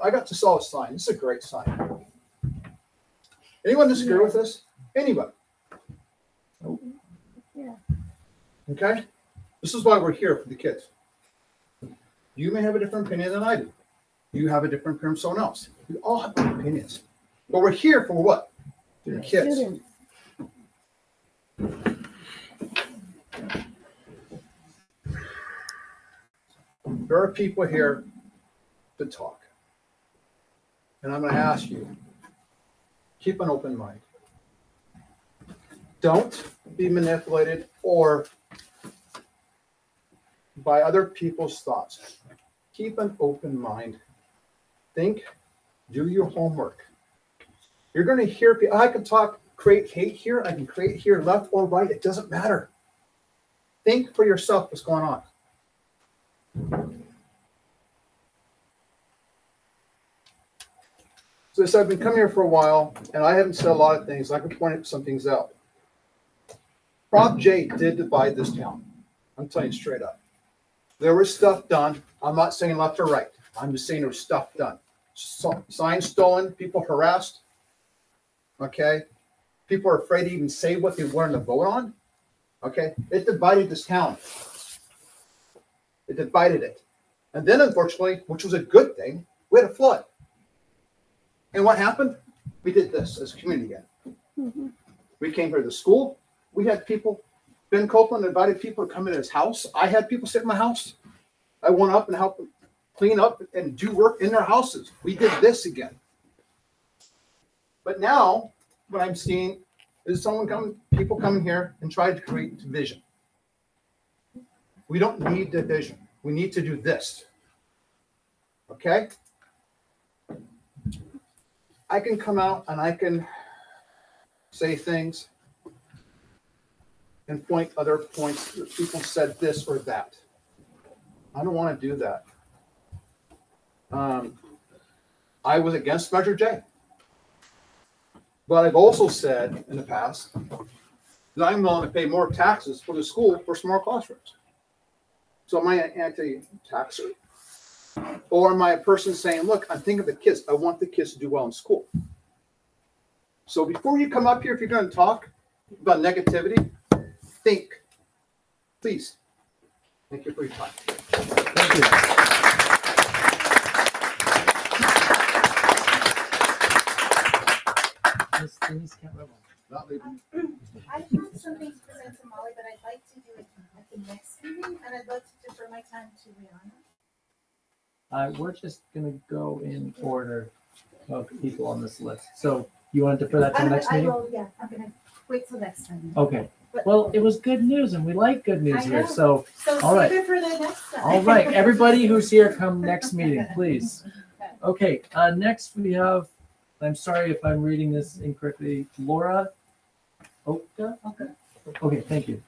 I got to saw a sign. This is a great sign. Anyone disagree with this? Anybody? Yeah. Okay? This is why we're here for the kids. You may have a different opinion than I do. You have a different opinion from someone else. We all have different opinions. But we're here for what? The kids. There are people here to talk. And I'm going to ask you keep an open mind. Don't be manipulated or by other people's thoughts. Keep an open mind. Think, do your homework. You're going to hear. I can talk, create hate here. I can create here, left or right. It doesn't matter. Think for yourself what's going on. So this, I've been coming here for a while, and I haven't said a lot of things. I can point some things out. Prop J did divide this town. I'm telling you straight up. There was stuff done. I'm not saying left or right. I'm just saying there was stuff done. So, signs stolen, people harassed. Okay. People are afraid to even say what they wanted to vote on. Okay. It divided this town. It divided it. And then, unfortunately, which was a good thing, we had a flood. And what happened? We did this as a community again. Mm-hmm. We came here to school. We had people, Ben Copeland invited people to come in his house. I had people sit in my house. I went up and helped them clean up and do work in their houses. We did this again. But now, what I'm seeing is someone come, people coming here and try to create division. We don't need division. We need to do this. Okay? I can come out and I can say things and point other points that people said this or that. I don't want to do that. Um, I was against Measure J. But I've also said in the past that I'm willing to pay more taxes for the school for small classrooms. So am I an anti-taxer? Or am I a person saying, look, I'm thinking of the kids. I want the kids to do well in school. So before you come up here, if you're going to talk about negativity, think. Please. Thank you for your time. Thank you. Miss Denise Kent Rebel. Not leaving. I have something to present to Molly, but I'd like to do it at the next meeting, and I'd like to defer my time to Rihanna. Uh, we're just gonna go in order of people on this list. So you want to defer that to the I'm- next I meeting? will, yeah, I'm gonna wait till next time. Okay. Well, it was good news and we like good news I here. know. So, So all right. save it for the next time. All right, everybody who's here, come [LAUGHS] next meeting, please. Okay, uh, next we have, I'm sorry if I'm reading this incorrectly, Laura Oka? Okay. Okay, thank you.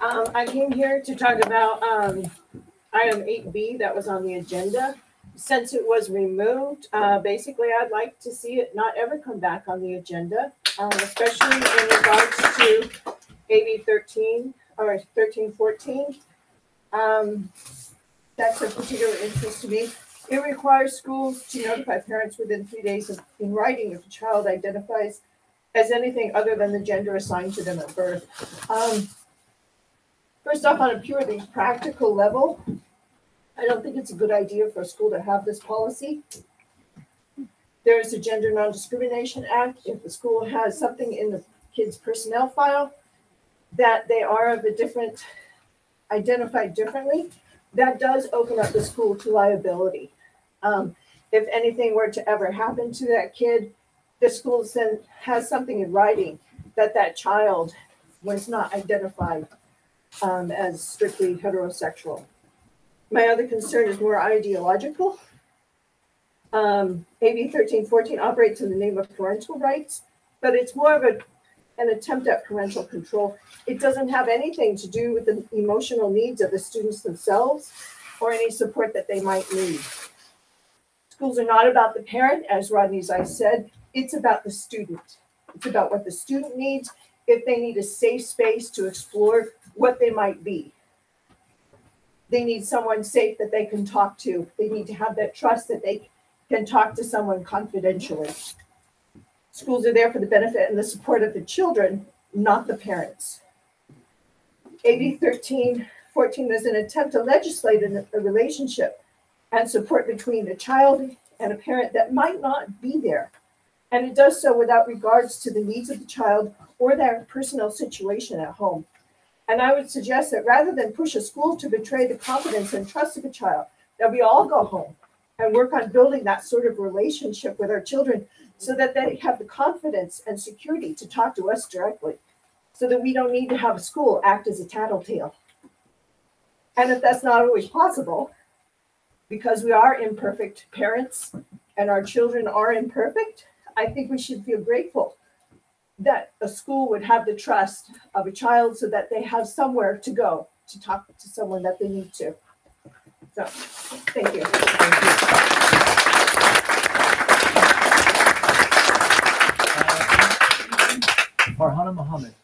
Um, I came here to talk about, um, item eight B that was on the agenda. Since it was removed, uh, basically I'd like to see it not ever come back on the agenda, um, especially in regards to AB thirteen or thirteen fourteen. Um, that's of particular interest to me. It requires schools to notify parents within three days of, in writing if a child identifies as anything other than the gender assigned to them at birth. Um, First off, on a purely practical level, I don't think it's a good idea for a school to have this policy. There is a Gender Non-Discrimination Act. If the school has something in the kid's personnel file that they are of a different, identified differently, that does open up the school to liability. Um, if anything were to ever happen to that kid, the school then has something in writing that that child was not identified um, as strictly heterosexual. My other concern is more ideological. Um, AB thirteen fourteen operates in the name of parental rights, but it's more of a, an attempt at parental control. It doesn't have anything to do with the emotional needs of the students themselves or any support that they might need. Schools are not about the parent, as Rodney Zeiss said, it's about the student. It's about what the student needs, if they need a safe space to explore what they might be. They need someone safe that they can talk to. They need to have that trust that they can talk to someone confidentially. Schools are there for the benefit and the support of the children, not the parents. AB thirteen fourteen is an attempt to legislate a relationship and support between a child and a parent that might not be there. And it does so without regards to the needs of the child or their personal situation at home. And I would suggest that rather than push a school to betray the confidence and trust of a child, that we all go home and work on building that sort of relationship with our children so that they have the confidence and security to talk to us directly. So that we don't need to have a school act as a tattletale. And if that's not always possible, because we are imperfect parents and our children are imperfect, I think we should feel grateful that a school would have the trust of a child so that they have somewhere to go to talk to someone that they need to. So, thank you. Farhana Mohammed.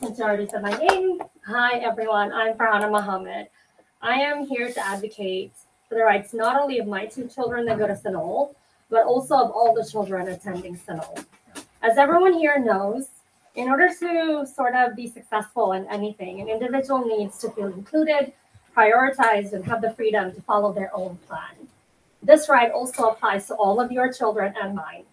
Since you already said my name, hi everyone, I'm Farhana Mohammed. I am here to advocate for the rights not only of my two children that go to Sunol, but also of all the children attending Sunol. As everyone here knows, in order to sort of be successful in anything, an individual needs to feel included, prioritized, and have the freedom to follow their own plan. This right also applies to all of your children and mine.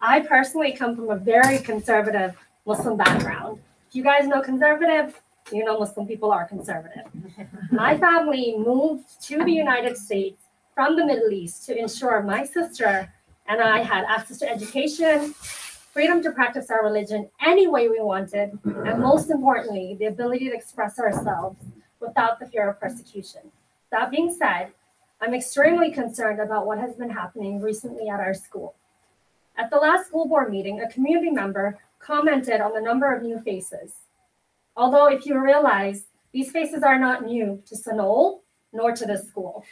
I personally come from a very conservative Muslim background. If you guys know conservative, you know Muslim people are conservative. [LAUGHS] My family moved to the United States from the Middle East to ensure my sister and I had access to education, freedom to practice our religion any way we wanted, and most importantly, the ability to express ourselves without the fear of persecution. That being said, I'm extremely concerned about what has been happening recently at our school. At the last school board meeting, a community member commented on the number of new faces. Although, if you realize, these faces are not new to Sunol nor to this school.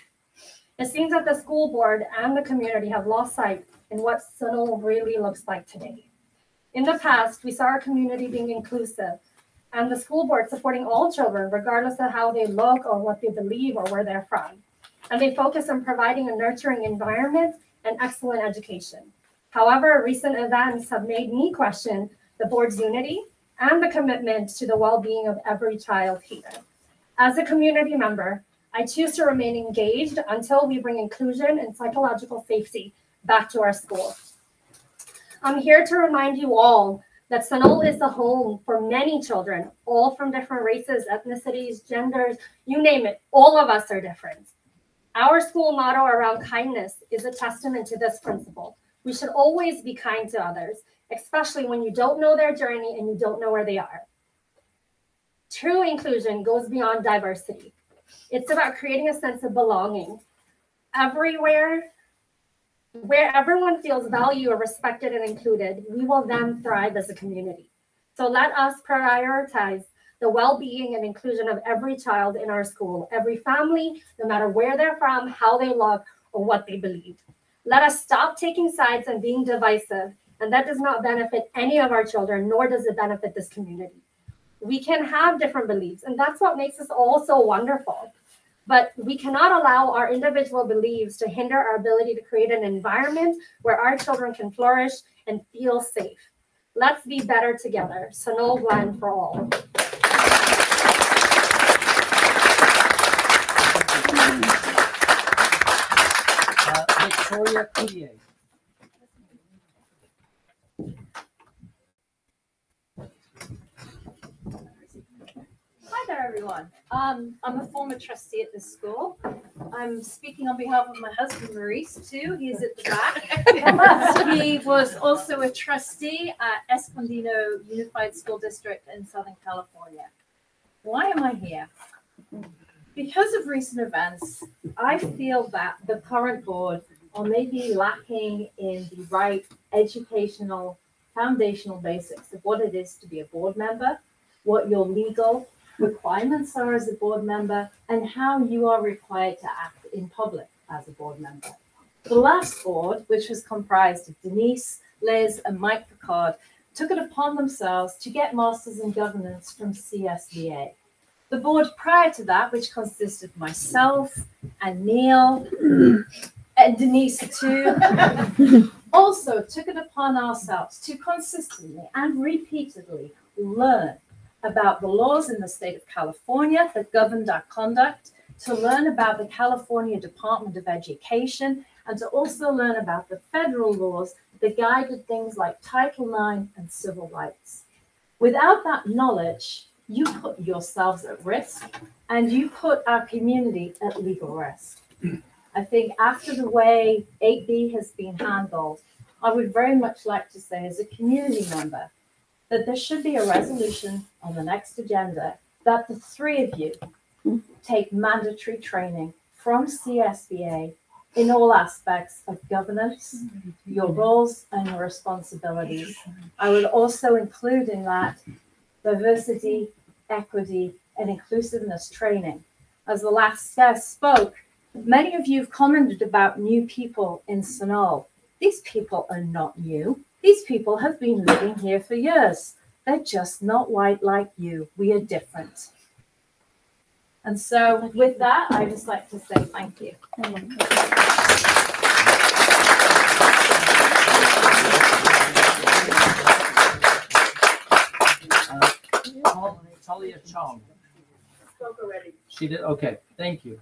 It seems that the school board and the community have lost sight in what Sunol really looks like today. In the past, we saw our community being inclusive and the school board supporting all children, regardless of how they look or what they believe or where they're from. And they focus on providing a nurturing environment and excellent education. However, recent events have made me question the board's unity and the commitment to the well-being of every child here. As a community member, I choose to remain engaged until we bring inclusion and psychological safety back to our school. I'm here to remind you all that Sunol is the home for many children, all from different races, ethnicities, genders, you name it. All of us are different. Our school motto around kindness is a testament to this principle. We should always be kind to others, especially when you don't know their journey and you don't know where they are. True inclusion goes beyond diversity. It's about creating a sense of belonging. Everywhere where everyone feels valued or respected and included, we will then thrive as a community. So let us prioritize the well-being and inclusion of every child in our school, every family, no matter where they're from, how they look, or what they believe. Let us stop taking sides and being divisive, and that does not benefit any of our children, nor does it benefit this community. We can have different beliefs, and that's what makes us all so wonderful. But we cannot allow our individual beliefs to hinder our ability to create an environment where our children can flourish and feel safe. Let's be better together. Sunol Glen for all. Uh, Victoria Coulier. Hi there, everyone. Um, I'm a former trustee at this school. I'm speaking on behalf of my husband Maurice too. He's at the back. [LAUGHS] he was also a trustee at Escondido Unified School District in Southern California. Why am I here? Because of recent events, I feel that the current board are maybe lacking in the right educational foundational basics of what it is to be a board member, what your legal requirements are as a board member, and how you are required to act in public as a board member. The last board, which was comprised of Denise, Liz, and Mike Picard, took it upon themselves to get masters in governance from CSBA. The board prior to that, which consisted of myself and Neil [CLEARS THROAT] and Denise too, [LAUGHS] also took it upon ourselves to consistently and repeatedly learn about the laws in the state of California that governed our conduct, to learn about the California Department of Education, and to also learn about the federal laws that guided things like Title IX and civil rights. Without that knowledge, you put yourselves at risk and you put our community at legal risk. I think after the way 8B has been handled, I would very much like to say, as a community member, that there should be a resolution on the next agenda that the three of you hmm. take mandatory training from CSBA in all aspects of governance, your roles and your responsibilities. I would also include in that diversity, equity, and inclusiveness training. As the last guest spoke, many of you have commented about new people in Sunol. These people are not new. These people have been living here for years. They're just not white like you. We are different. And so, with that, I just like to say thank you. Tal- Talia Chong. Spoke already. She did, okay, thank you.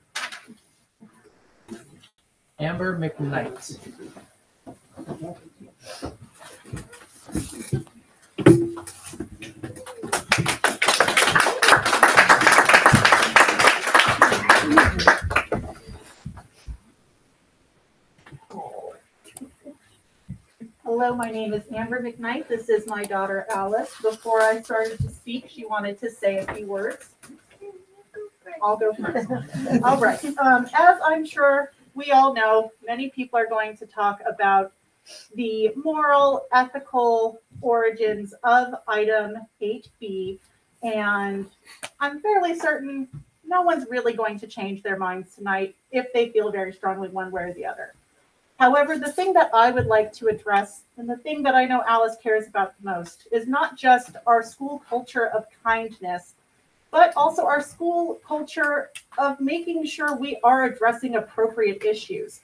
Amber McKnight. Hello, my name is Amber McKnight. This is my daughter Alice. Before I started to speak, she wanted to say a few words. I'll go first. All right. Um, as I'm sure we all know, many people are going to talk about the moral, ethical origins of item 8B. And I'm fairly certain no one's really going to change their minds tonight if they feel very strongly one way or the other. However, the thing that I would like to address, and the thing that I know Alice cares about the most, is not just our school culture of kindness, but also our school culture of making sure we are addressing appropriate issues.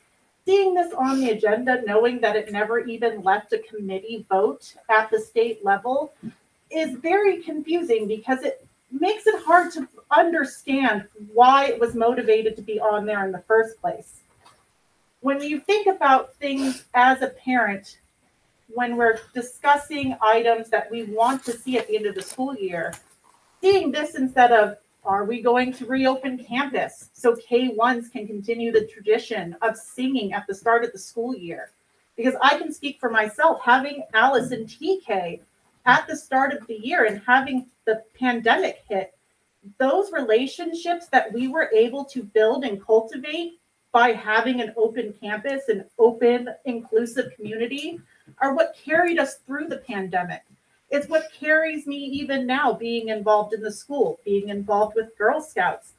Seeing this on the agenda, knowing that it never even left a committee vote at the state level is very confusing because it makes it hard to understand why it was motivated to be on there in the first place. When you think about things as a parent, when we're discussing items that we want to see at the end of the school year, seeing this instead of are we going to reopen campus so K1s can continue the tradition of singing at the start of the school year? Because I can speak for myself, having Alice and TK at the start of the year and having the pandemic hit, those relationships that we were able to build and cultivate by having an open campus, an open, inclusive community, are what carried us through the pandemic. It's what carries me even now being involved in the school, being involved with Girl Scouts.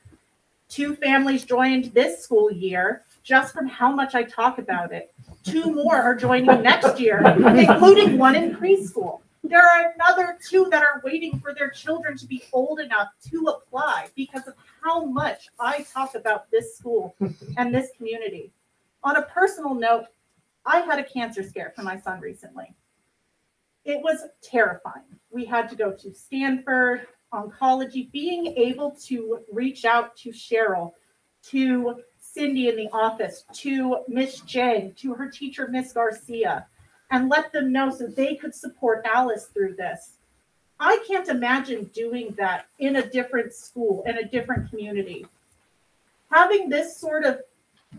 Two families joined this school year just from how much I talk about it. Two more are joining next year, including one in preschool. There are another two that are waiting for their children to be old enough to apply because of how much I talk about this school and this community. On a personal note, I had a cancer scare for my son recently. It was terrifying. We had to go to Stanford, oncology, being able to reach out to Cheryl, to Cindy in the office, to Miss Jang, to her teacher, Miss Garcia, and let them know so they could support Alice through this. I can't imagine doing that in a different school, in a different community. Having this sort of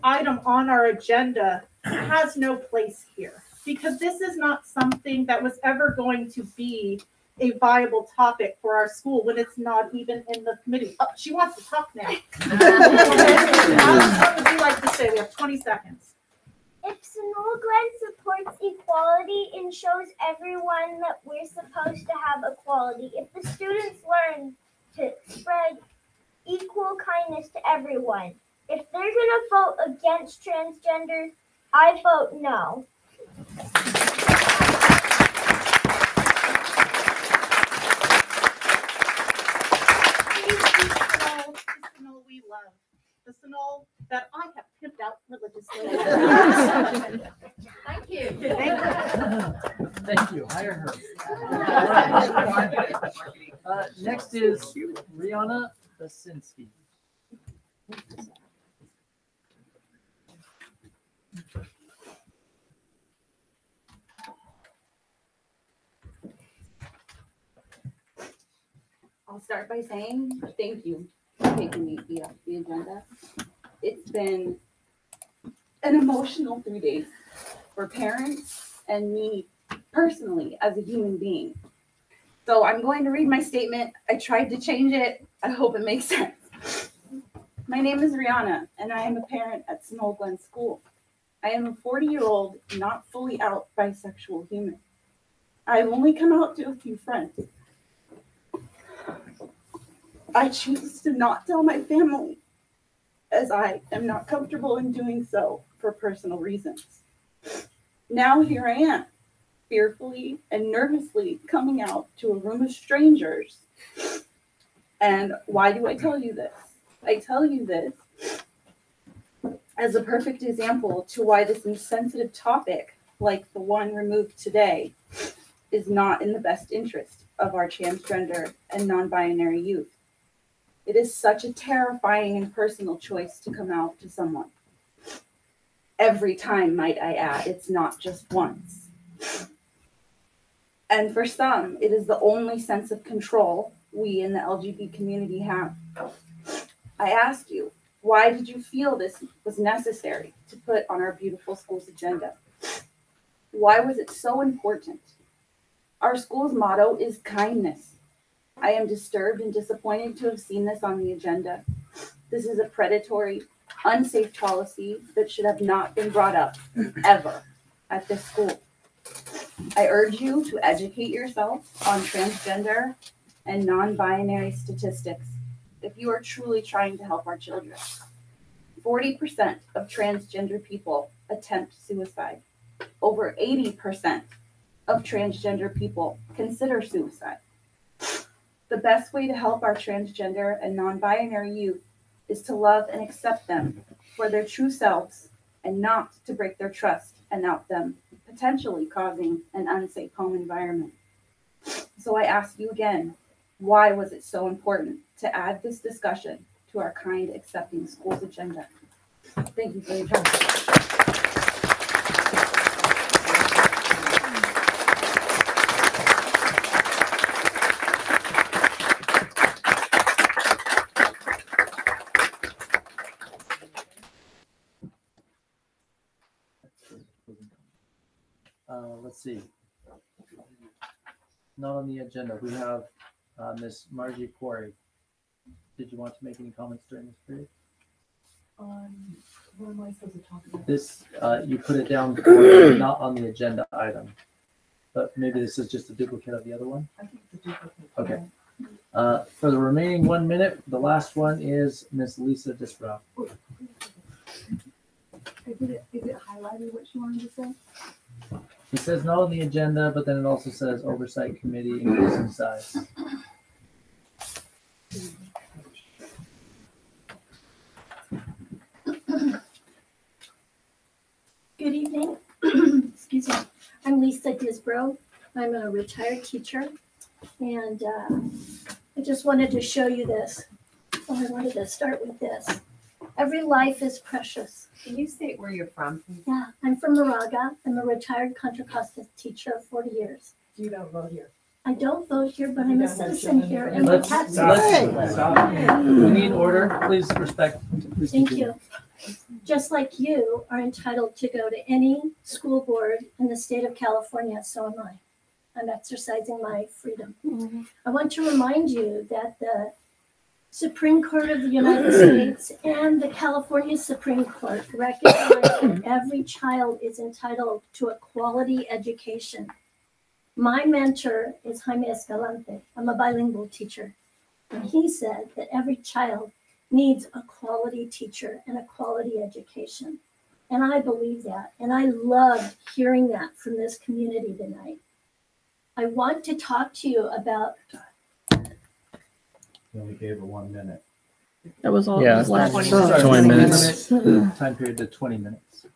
item on our agenda has no place here because this is not something that was ever going to be a viable topic for our school when it's not even in the committee. Oh, she wants to talk now. [LAUGHS] What would you like to say? We have 20 seconds. If Sunol Glen supports equality and shows everyone that we're supposed to have equality, if the students learn to spread equal kindness to everyone, if they're gonna vote against transgenders, I vote no. Please be Sunol, the Sunol we love, the Sunol that I have pimped out religiously. Thank you. Thank you. Thank you. Hire her. Uh, next is Rihanna Basinski. I'll start by saying thank you for taking me the, the agenda. It's been an emotional three days for parents and me personally as a human being. So I'm going to read my statement. I tried to change it. I hope it makes [LAUGHS] sense. My name is Rihanna, and I am a parent at Sunol Glen School. I am a 40 year old, not fully out bisexual human. I've only come out to a few friends. I choose to not tell my family as I am not comfortable in doing so for personal reasons. Now here I am, fearfully and nervously coming out to a room of strangers. And why do I tell you this? I tell you this as a perfect example to why this insensitive topic, like the one removed today, is not in the best interest of our transgender and non binary youth. It is such a terrifying and personal choice to come out to someone. Every time, might I add, it's not just once. And for some, it is the only sense of control we in the LGBT community have. I ask you, why did you feel this was necessary to put on our beautiful school's agenda? Why was it so important? Our school's motto is kindness. I am disturbed and disappointed to have seen this on the agenda. This is a predatory, unsafe policy that should have not been brought up ever at this school. I urge you to educate yourself on transgender and non binary statistics if you are truly trying to help our children. 40% of transgender people attempt suicide. Over 80% of transgender people consider suicide. The best way to help our transgender and non binary youth is to love and accept them for their true selves and not to break their trust and out them, potentially causing an unsafe home environment. So I ask you again, why was it so important to add this discussion to our kind accepting schools agenda? Thank you for your time. Not on the agenda. We have, uh, Miss Margie Quarry. Did you want to make any comments during this period? Um, what am I supposed to talk about? This, uh, you put it down for not on the agenda item. But maybe this is just a duplicate of the other one? I think it's a duplicate. Okay. Uh, for the remaining one minute, the last one is Ms. Lisa Disbrow. Is it, is it highlighted what she wanted to say? It says not on the agenda, but then it also says oversight committee increasing size. Good evening. [CLEARS THROAT] Excuse me. I'm Lisa Disbrow. I'm a retired teacher. And uh, I just wanted to show you this. So I wanted to start with this. Every life is precious. Can you state where you're from? Yeah, I'm from Moraga. I'm a retired Contra Costa teacher of 40 years. You don't vote here. I don't vote here, but I'm a citizen here and my Let's, taxes. let's, stop. We need order. Please respect. please Thank continue. you. Just like you are entitled to go to any school board in the state of California, so am I. I'm exercising my freedom. Mm-hmm. I want to remind you that the Supreme Court of the United States [CLEARS THROAT] and the California Supreme Court recognize that [CLEARS THROAT] every child is entitled to a quality education. My mentor is Jaime Escalante. I'm a bilingual teacher. And he said that every child needs a quality teacher and a quality education. And I believe that. And I love hearing that from this community tonight. I want to talk to you about We only gave her one minute. That was all. Yeah, that was last. Sorry, 20 we're gonna minutes. Time period to twenty minutes.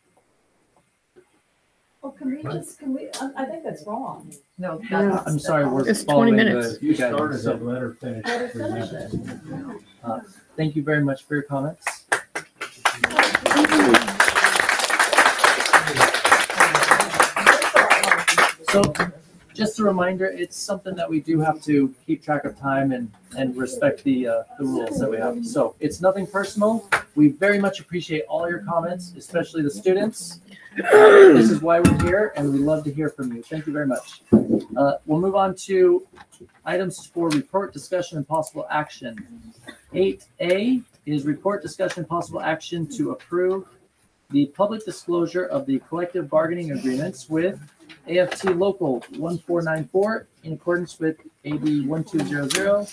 Well, can we just, can we, I, I think that's wrong. No, I'm sorry, we're It's 20 following minutes. the. You the guidance, started so, it, let her finish. Let her finish it. uh, Thank you very much for your comments. So just a reminder, it's something that we do have to keep track of time and, and respect the, uh, the rules that we have. So it's nothing personal. We very much appreciate all your comments, especially the students. This is why we're here and we love to hear from you. Thank you very much. Uh, we'll move on to items for report, discussion, and possible action. Eight A is report, discussion, possible action to approve the public disclosure of the collective bargaining agreements with AFT Local one four nine four in accordance with AB one two zero zero,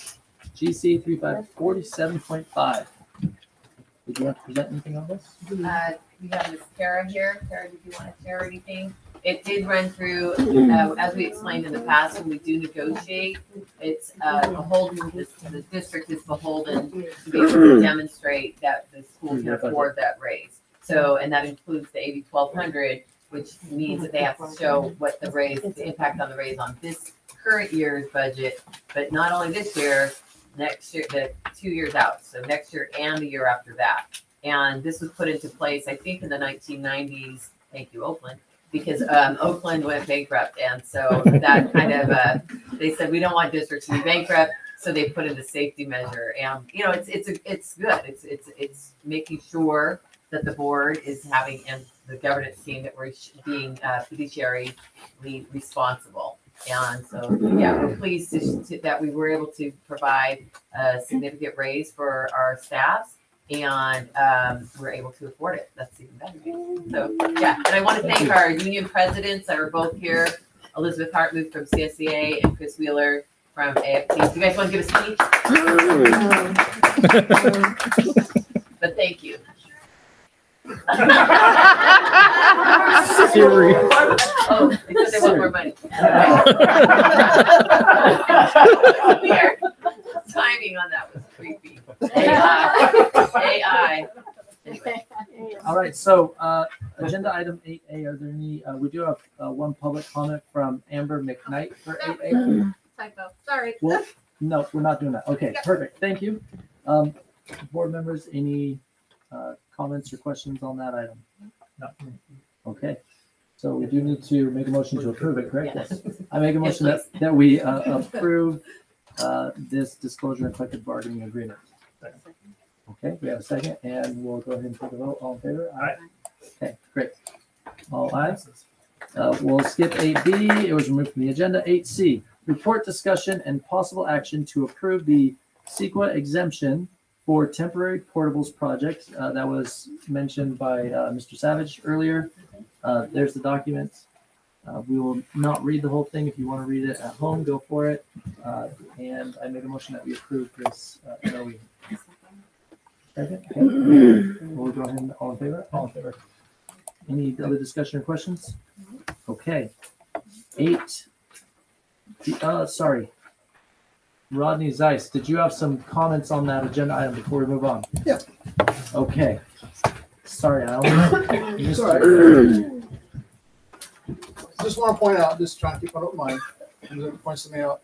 GC three five forty-seven point five. Did you want to present anything on this? Uh, we have Miss Kara here. Kara, did you want to share anything? It did run through, uh, as we explained in the past, when we do negotiate, it's, uh, beholden, the, the district is beholden to be able to [CLEARS THROAT] demonstrate that the school can afford that raise. So, and that includes the AB twelve hundred, which means that they have to show what the raise, the impact on the raise on this current year's budget, but not only this year, next year, the two years out, so next year and the year after that. And this was put into place, I think, in the nineteen nineties, thank you, Oakland, because um, Oakland went bankrupt, and so that kind of, uh, they said, we don't want districts to be bankrupt, so they put in the safety measure, and, you know, it's, it's, it's good, it's, it's, it's making sure that the board is having, and the governance team, that we're being uh, fiduciarily responsible. And so, yeah, we're pleased to, to- that we were able to provide a significant raise for our staffs and um, we're able to afford it. That's even better. So, yeah, and I want to thank our union presidents that are both here, Elizabeth Hartmouth from CSEA and Chris Wheeler from AFT. Do you guys want to give a speech? But thank you. Siri. Oh, they they want more money. Weird. [LAUGHS] Timing on that was creepy. [LAUGHS] AI, AI. Anyway. All right, right, so, uh, agenda item eight A, are there any, uh, we do have, uh, one public comment from Amber McKnight for eight A. Typo, sorry. Well, no, we're not doing that. Okay, perfect. Thank you. Um, board members, any, uh, comments or questions on that item? No. Okay, so we do need to make a motion to approve it, correct? Yes. I make a motion that, that we, uh, approve, uh, this disclosure and collective bargaining agreement. Okay, we have a second, and we'll go ahead and take a vote. All in favor? Aye. Okay, great. All ayes. Uh, we'll skip eight B. It was removed from the agenda. Eight C, report discussion and possible action to approve the CEQA exemption for temporary portables project. Uh, that was mentioned by, uh, Mr. Savage earlier. Uh, there's the documents. Uh, we will not read the whole thing. If you want to read it at home, go for it. Uh, and I make a motion that we approve this, uh, LOE. Second, okay. [CLEARS THROAT] We'll go ahead and all in favor? All in favor. Any other discussion or questions? Okay. Eight. Uh, sorry. Rodney Zeiss, did you have some comments on that agenda item before we move on? Yeah. Okay. Sorry, I only. It's all right. Just want to point out, just trying to keep an open mind, and then point something out.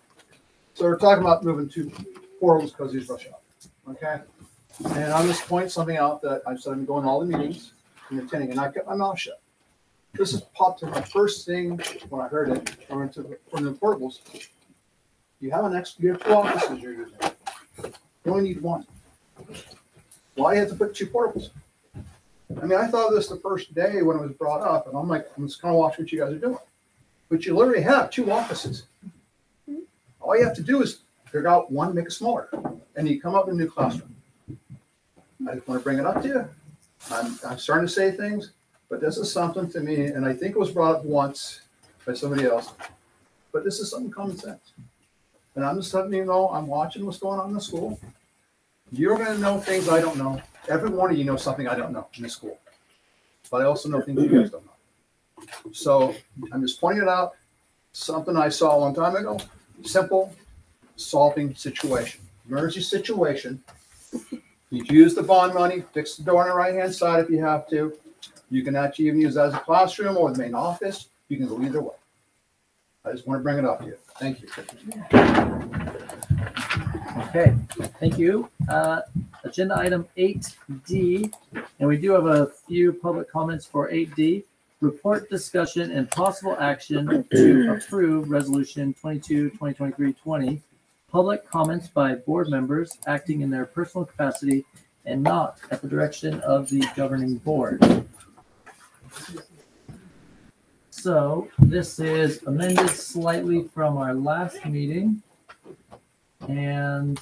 So we're talking about moving to portals because he's rush out, okay? And I'm just pointing something out that I've said I'm going to all the meetings and attending, and I kept my mouth shut. This has popped in my first thing when I heard it, I went to, the- from the portables. You have an extra, you have two offices you're using. You only need one. Why you have to put two portables? I mean, I thought this the first day when it was brought up, and I'm like, I'm just of watching what you guys are doing. But you literally have two offices. All you have to do is figure out one, make it smaller, and you come up with a new classroom. I just want to bring it up to you. I'm, I'm starting to say things, but this is something to me, and I think it was brought up once by somebody else. But this is something common sense. And I'm just letting you know, I'm watching what's going on in the school. You're gonna know things I don't know. Every one of you knows something I don't know in the school. But I also know things you guys don't know. So I'm just pointing it out, something I saw a long time ago, simple solving situation. Emergency situation. You use the bond money, fix the door on the right-hand side if you have to. You can actually even use that as a classroom or the main office. You can go either way. I just want to bring it up to you. Thank you. Okay, thank you. Uh, agenda item eight D, and we do have a few public comments for eight D. Report discussion and possible action to approve resolution 22 2023 20. Public comments by board members acting in their personal capacity and not at the direction of the governing board. So this is amended slightly from our last meeting. And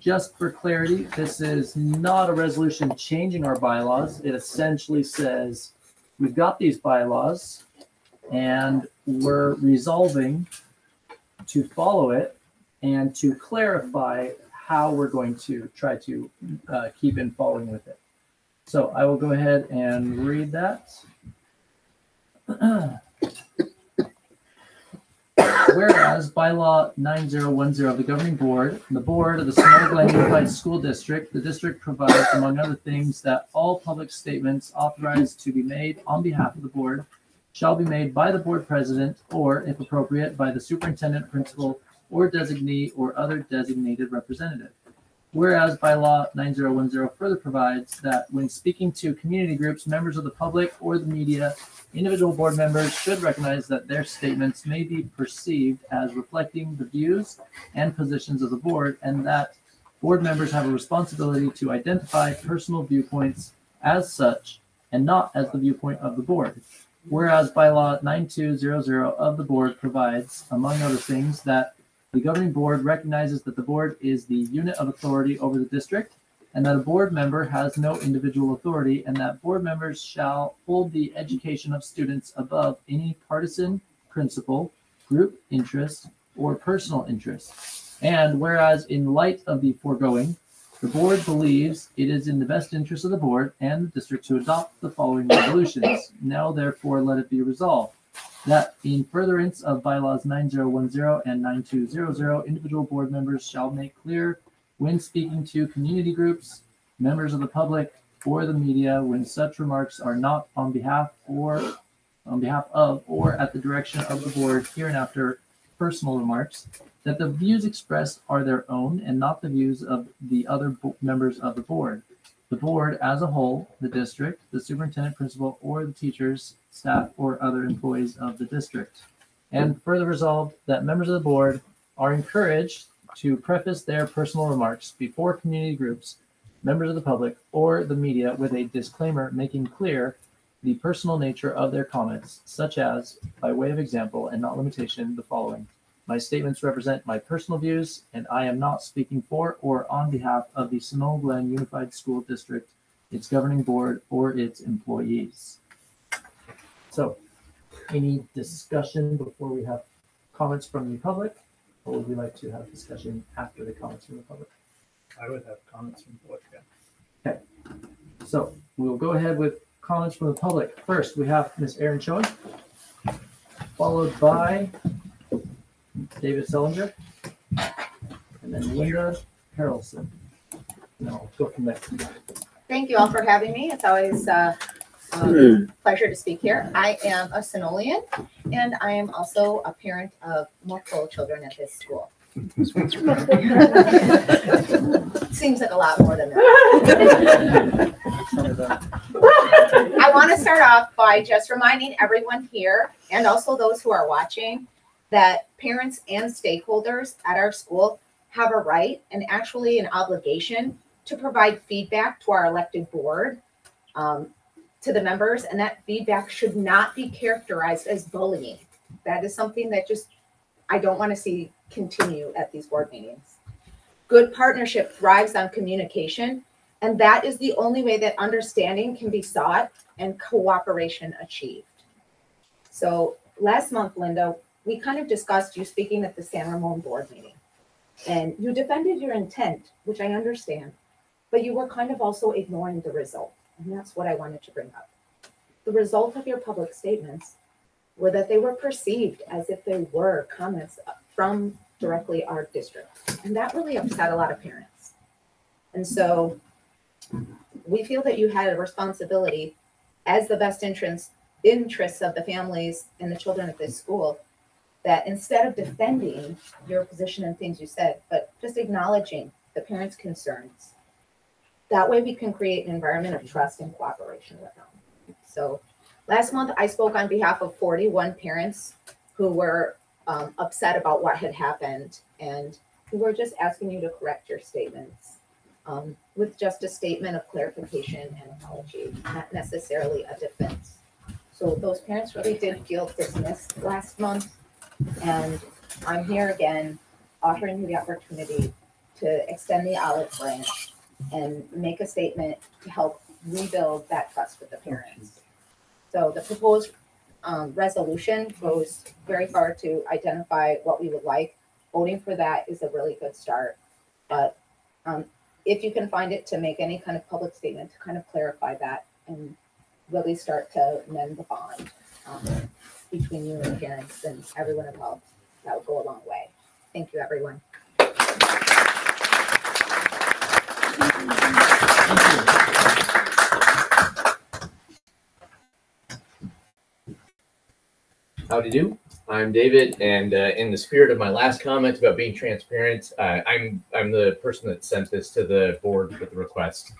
just for clarity, this is not a resolution changing our bylaws. It essentially says, we've got these bylaws and we're resolving to follow it and to clarify how we're going to try to uh, keep in following with it. So I will go ahead and read that. Whereas by law 9010 of the governing board, the board of the Sunol Glen Unified School District, the district provides, among other things, that all public statements authorized to be made on behalf of the board shall be made by the board president or, if appropriate, by the superintendent, principal, or designee or other designated representative. Whereas by law 9010 further provides that when speaking to community groups, members of the public, or the media, individual board members should recognize that their statements may be perceived as reflecting the views and positions of the board, and that board members have a responsibility to identify personal viewpoints as such and not as the viewpoint of the board. Whereas bylaw 9200 of the board provides, among other things, that the governing board recognizes that the board is the unit of authority over the district and that a board member has no individual authority and that board members shall hold the education of students above any partisan principle, group interest, or personal interest. And whereas in light of the foregoing, the board believes it is in the best interest of the board and the district to adopt the following resolutions. Now therefore let it be resolved that in furtherance of bylaws 9010 and 9200, individual board members shall make clear when speaking to community groups, members of the public, or the media when such remarks are not on behalf or on behalf of or at the direction of the board hereinafter personal remarks that the views expressed are their own and not the views of the other members of the board. The board as a whole, the district, the superintendent, principal, or the teachers, staff, or other employees of the district. And further resolved that members of the board are encouraged to preface their personal remarks before community groups, members of the public, or the media with a disclaimer making clear the personal nature of their comments, such as, by way of example and not limitation, the following. My statements represent my personal views, and I am not speaking for or on behalf of the Sunol Glen Unified School District, its governing board, or its employees. So, any discussion before we have comments from the public? Or would we like to have discussion after the comments from the public? I would have comments from the board, yeah. Okay, so we'll go ahead with comments from the public. First, we have Ms. Erin Chowan, followed by David Sellinger, and then Linda Harrelson. And I'll go from there. Thank you all for having me. It's always a um, pleasure to speak here. I am a Sonolian, and I am also a parent of multiple children at this school. [LAUGHS] Seems like a lot more than that. [LAUGHS] I want to start off by just reminding everyone here and also those who are watching that parents and stakeholders at our school have a right and actually an obligation to provide feedback to our elected board, um, to the members, and that feedback should not be characterized as bullying. That is something that just I don't want to see continue at these board meetings. Good partnership thrives on communication, and that is the only way that understanding can be sought and cooperation achieved. So last month, Linda, we kind of discussed you speaking at the San Ramon board meeting. And you defended your intent, which I understand, but you were kind of also ignoring the result. And that's what I wanted to bring up. The result of your public statements were that they were perceived as if they were comments from directly our district. And that really upset a lot of parents. And so we feel that you had a responsibility as the best interests interests of the families and the children at this school that instead of defending your position and things you said, but just acknowledging the parents' concerns. That way we can create an environment of trust and cooperation with them. So last month I spoke on behalf of 41 parents who were um, upset about what had happened and who were just asking you to correct your statements um, with just a statement of clarification and apology, not necessarily a defense. So those parents really did feel dismissed last month. And I'm here again, offering you the opportunity to extend the olive branch and make a statement to help rebuild that trust with the parents. So the proposed um, resolution goes very far to identify what we would like. Voting for that is a really good start. But um, if you can find it to make any kind of public statement to kind of clarify that and really start to mend the bond um, between you and parents and everyone involved, that would go a long way. Thank you, everyone. Howdy do. I'm David, and uh, in the spirit of my last comment about being transparent, uh, I'm I'm the person that sent this to the board with the request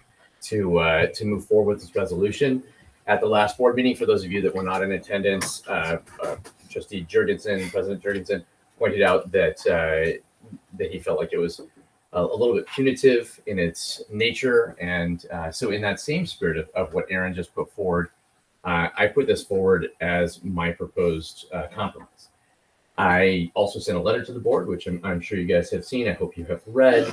to uh, to move forward with this resolution. At the last board meeting, for those of you that were not in attendance, uh, uh, Trustee Jurgensen, President Jurgensen, pointed out that uh, that he felt like it was a, a little bit punitive in its nature, and uh, so in that same spirit of, of what Erin just put forward, uh, I put this forward as my proposed uh, compromise. I also sent a letter to the board, which I'm, I'm sure you guys have seen. I hope you have read.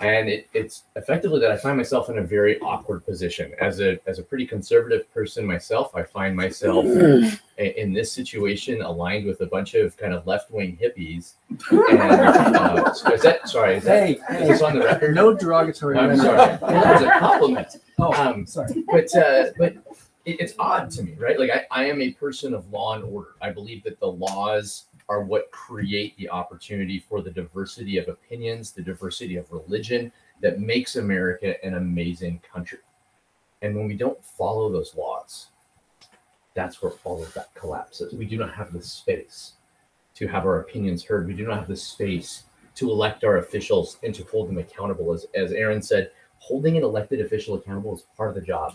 And it, it's effectively that I find myself in a very awkward position. As a, as a pretty conservative person myself, I find myself [LAUGHS] in, in this situation aligned with a bunch of kind of left wing hippies. And, uh, so is that, sorry, is, that, Hey, is this on the record? No derogatory. I'm sorry. That's a compliment. Oh, um, sorry. But uh, but it, it's odd to me, right? Like I, I am a person of law and order. I believe that the laws are what create the opportunity for the diversity of opinions, the diversity of religion that makes America an amazing country. And when we don't follow those laws, that's where all of that collapses. We do not have the space to have our opinions heard. We do not have the space to elect our officials and to hold them accountable. As, as Erin said, holding an elected official accountable is part of the job.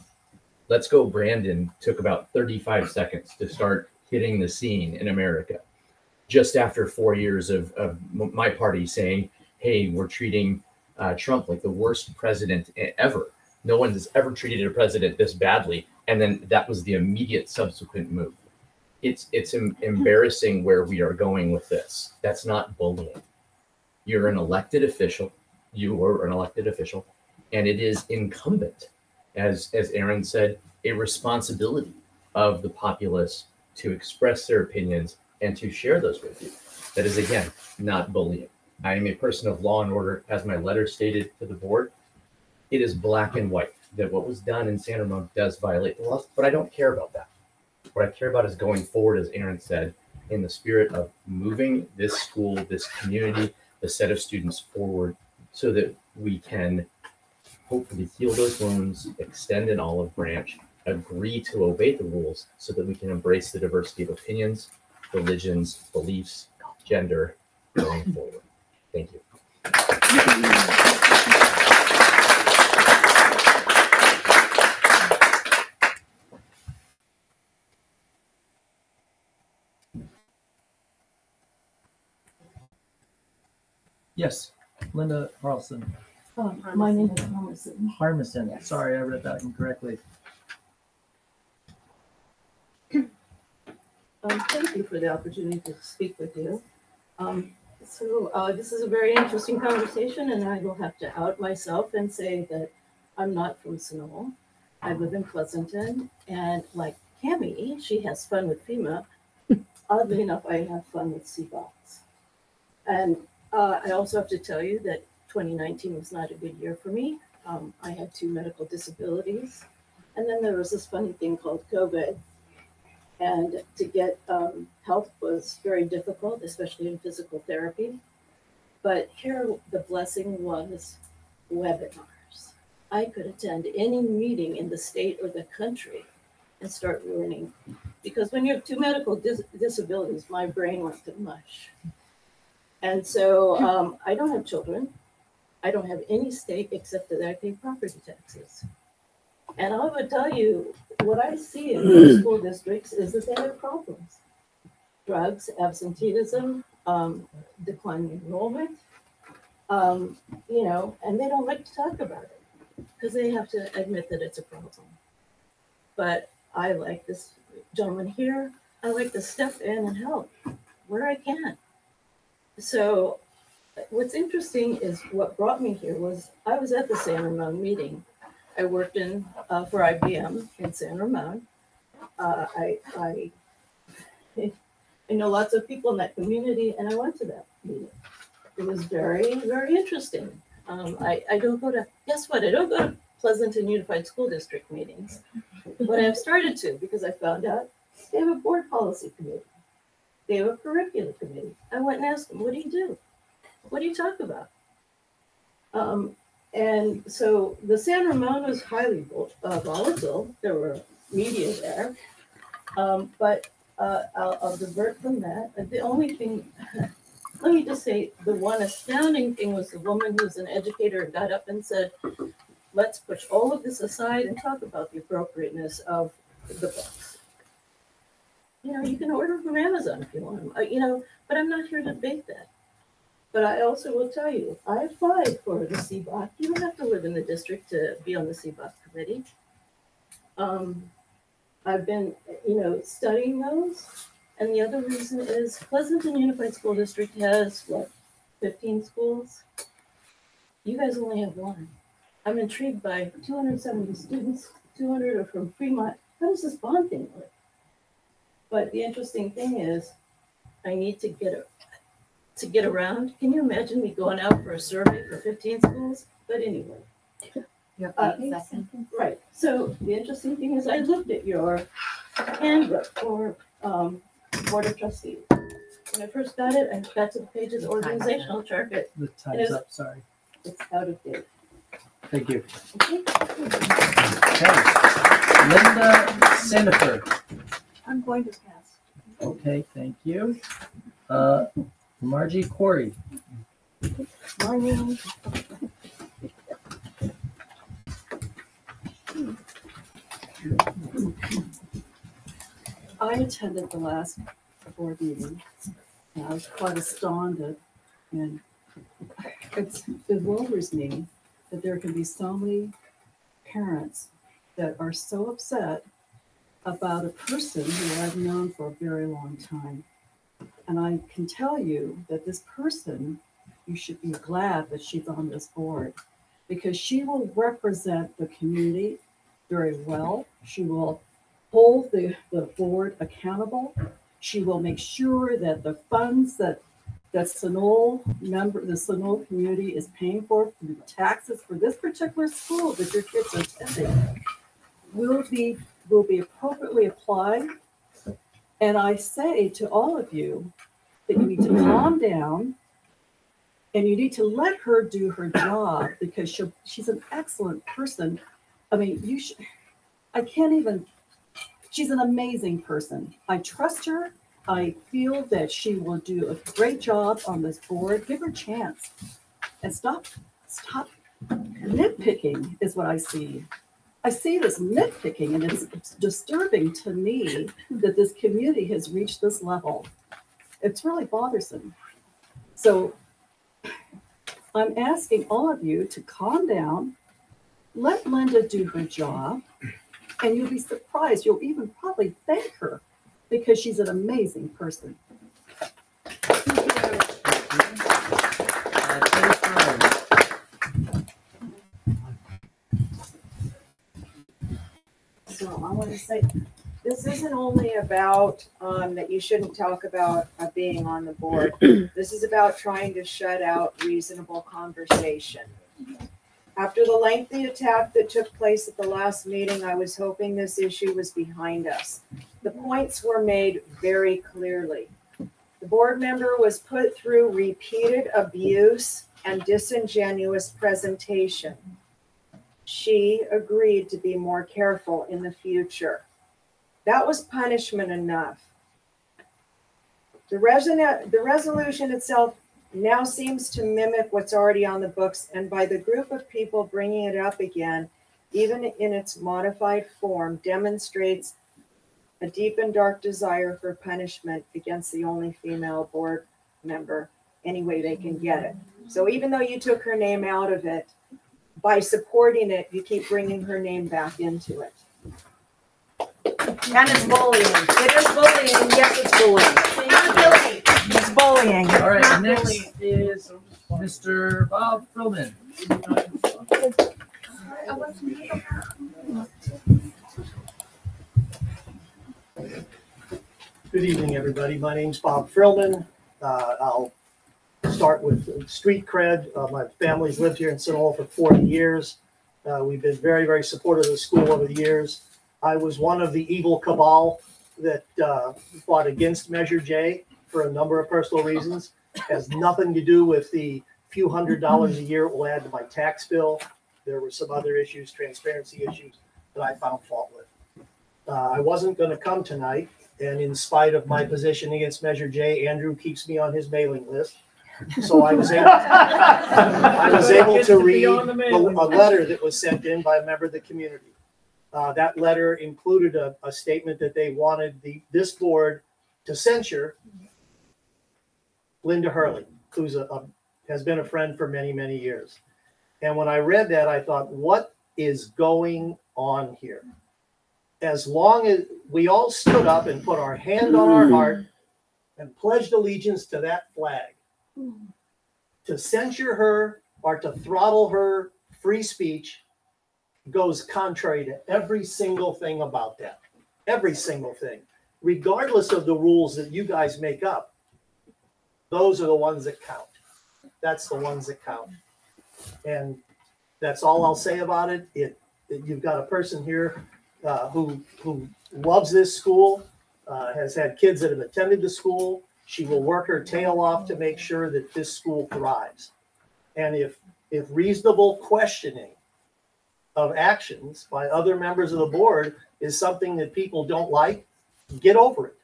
Let's Go Brandon took about 35 seconds to start hitting the scene in America. Just after four years of, of my party saying, hey, we're treating uh, Trump like the worst president ever. No one has ever treated a president this badly. And then that was the immediate subsequent move. It's it's em- embarrassing where we are going with this. That's not bullying. You're an elected official. You were an elected official, and it is incumbent, as as Erin said, a responsibility of the populace to express their opinions and to share those with you. That is again not bullying. I am a person of law and order, as my letter stated to the board. It is black and white that what was done in San Ramon does violate the laws, but I don't care about that. What I care about is going forward, as Erin said, in the spirit of moving this school, this community, the set of students forward so that we can hopefully heal those wounds, extend an olive branch, agree to obey the rules so that we can embrace the diversity of opinions, religions, beliefs, gender going [CLEARS THROAT] forward. Thank you. Yes, Linda Carlson. Um, my name is Thomason. Harmison. Yes. Sorry, I read that incorrectly. Um, thank you for the opportunity to speak with you. Um, so, uh, this is a very interesting conversation and I will have to out myself and say that I'm not from Sunol. I live in Pleasanton and like Cami, she has fun with FEMA. [LAUGHS] Oddly enough, I have fun with CBOC. And, uh, I also have to tell you that 2019 was not a good year for me. Um, I had two medical disabilities. And then there was this funny thing called COVID. And to get um, help was very difficult, especially in physical therapy. But here, the blessing was webinars. I could attend any meeting in the state or the country and start learning. Because when you have two medical dis- disabilities, my brain went to mush. And so um, I don't have children. I don't have any stake except that I pay property taxes. And I would tell you, what I see in [CLEARS THROAT] most school districts is that they have problems. Drugs, absenteeism, um, declining enrollment. Um, you know, and they don't like to talk about it because they have to admit that it's a problem. But I like this gentleman here. I like to step in and help where I can. So what's interesting is what brought me here was I was at the San Ramon meeting. I worked in uh, for IBM in San Ramon. Uh, I, I I know lots of people in that community, and I went to that meeting. It was very very interesting. Um, I I don't go to guess what I don't go to Pleasanton Unified School District meetings, but I've started to because I found out they have a board policy committee. They have a curriculum committee. I went and asked them, "What do you do? What do you talk about?" Um, and so the San Ramon was highly uh, volatile. There were media there. Um, but uh, I'll, I'll divert from that. The only thing, [LAUGHS] let me just say, the one astounding thing was the woman who's an educator got up and said, let's push all of this aside and talk about the appropriateness of the books. You know, you can order from Amazon if you want them, uh, you know, but I'm not here to debate that. But I also will tell you, I applied for the CBOC. You don't have to live in the district to be on the CBOC committee. Um, I've been, you know, studying those. And the other reason is Pleasanton Unified School District has what, fifteen schools? You guys only have one. I'm intrigued by two hundred and seventy students, two hundred are from Fremont. How does this bond thing work? But the interesting thing is, I need to get a, to get around. Can you imagine me going out for a survey for fifteen schools? But anyway. You have Uh, eight seconds. Right, so the interesting thing is I looked at your handbook for um Board of Trustees. When I first got it, I got to the page of the organizational chart, but The It time's is- up, sorry. it's out of date. Thank you. Okay. Linda Sandiford. I'm going to pass. Okay, thank you. Uh, Margie Corey. Name. I attended the last board meeting, and I was quite astounded, and it bewilders me that there can be so many parents that are so upset about a person who I've known for a very long time. And I can tell you that this person, you should be glad that she's on this board because she will represent the community very well. She will hold the, the board accountable. She will make sure that the funds that that Sunol member, the Sunol community is paying for through taxes for this particular school that your kids are attending will be will be appropriately applied. And I say to all of you that you need to mm-hmm. calm down and you need to let her do her job because she she's an excellent person. I mean, you should, I can't even, she's an amazing person. I trust her. I feel that she will do a great job on this board. Give her a chance and stop, stop nitpicking is what I see. I see this nitpicking and it's disturbing to me that this community has reached this level. It's really bothersome. So I'm asking all of you to calm down, let Linda do her job, and you'll be surprised. You'll even probably thank her because she's an amazing person. Uh, Jennifer So I want to say, this isn't only about, um, that you shouldn't talk about uh, being on the board. [CLEARS THROAT] This is about trying to shut out reasonable conversation. After the lengthy attack that took place at the last meeting, I was hoping this issue was behind us. The points were made very clearly. The board member was put through repeated abuse and disingenuous presentation. She agreed to be more careful in the future. That was punishment enough. The resolution, the resolution itself now seems to mimic what's already on the books, and by the group of people bringing it up again, even in its modified form, demonstrates a deep and dark desire for punishment against the only female board member any way they can get it. So even though you took her name out of it, by supporting it, you keep bringing her name back into it. And it's bullying. It is bullying. Yes, it's bullying. It's bullying. All right, next is Mr. Bob Frillman. Good evening, everybody. My name's Bob Frillman. Uh, I'll start with street cred. Uh, my family's lived here in Sunol for 40 years. Uh, we've been very, very supportive of the school over the years. I was one of the evil cabal that uh, fought against Measure J for a number of personal reasons. It Has nothing to do with the few hundred dollars a year it will add to my tax bill. There were some other issues, transparency issues that I found fault with. Uh, I wasn't going to come tonight, and in spite of my position against Measure J, Andrew keeps me on his mailing list. So I was able, [LAUGHS] I was able to read a a letter that was sent in by a member of the community. Uh, that letter included a, a statement that they wanted the, this board to censure Linda Hurley, who's a, a, has been a friend for many, many years. And when I read that, I thought, what is going on here? As long as we all stood up and put our hand on our heart and pledged allegiance to that flag, to censure her or to throttle her free speech goes contrary to every single thing about that. Every single thing, regardless of the rules that you guys make up. Those are the ones that count. That's the ones that count. And that's all I'll say about it. It, it- you've got a person here uh, who who loves this school, uh, has had kids that have attended the school. She will work her tail off to make sure that this school thrives. And if if reasonable questioning of actions by other members of the board is something that people don't like, get over it.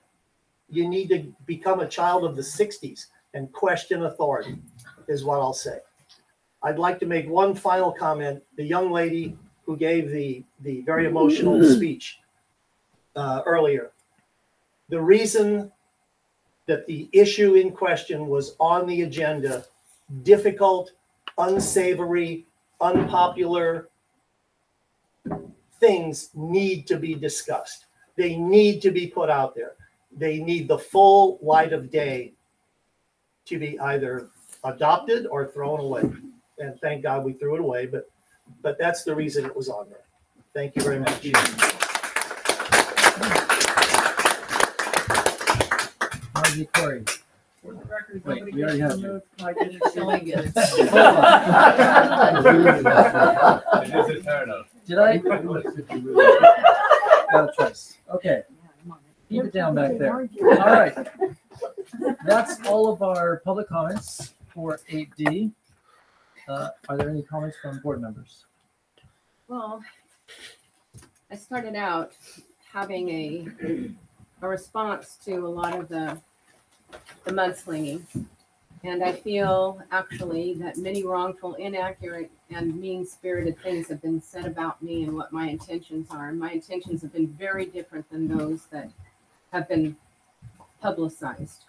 You need to become a child of the sixties and question authority, is what I'll say. I'd like to make one final comment. The young lady who gave the, the very emotional [CLEARS THROAT] speech uh, earlier. The reason that the issue in question was on the agenda, difficult, unsavory, unpopular things need to be discussed. They need to be put out there. They need the full light of day to be either adopted or thrown away. And thank God we threw it away, but, but that's the reason it was on there. Thank you very much. Margie Corey. Wait, we already have you. [LAUGHS] Showing it. Did I? Got a choice. Okay. Keep it down back there. All right. That's all of our public comments for eight D. Uh, are there any comments from board members? Well, I started out having a, a response to a lot of the, the mudslinging. And I feel actually that many wrongful, inaccurate, and mean-spirited things have been said about me and what my intentions are. And my intentions have been very different than those that have been publicized.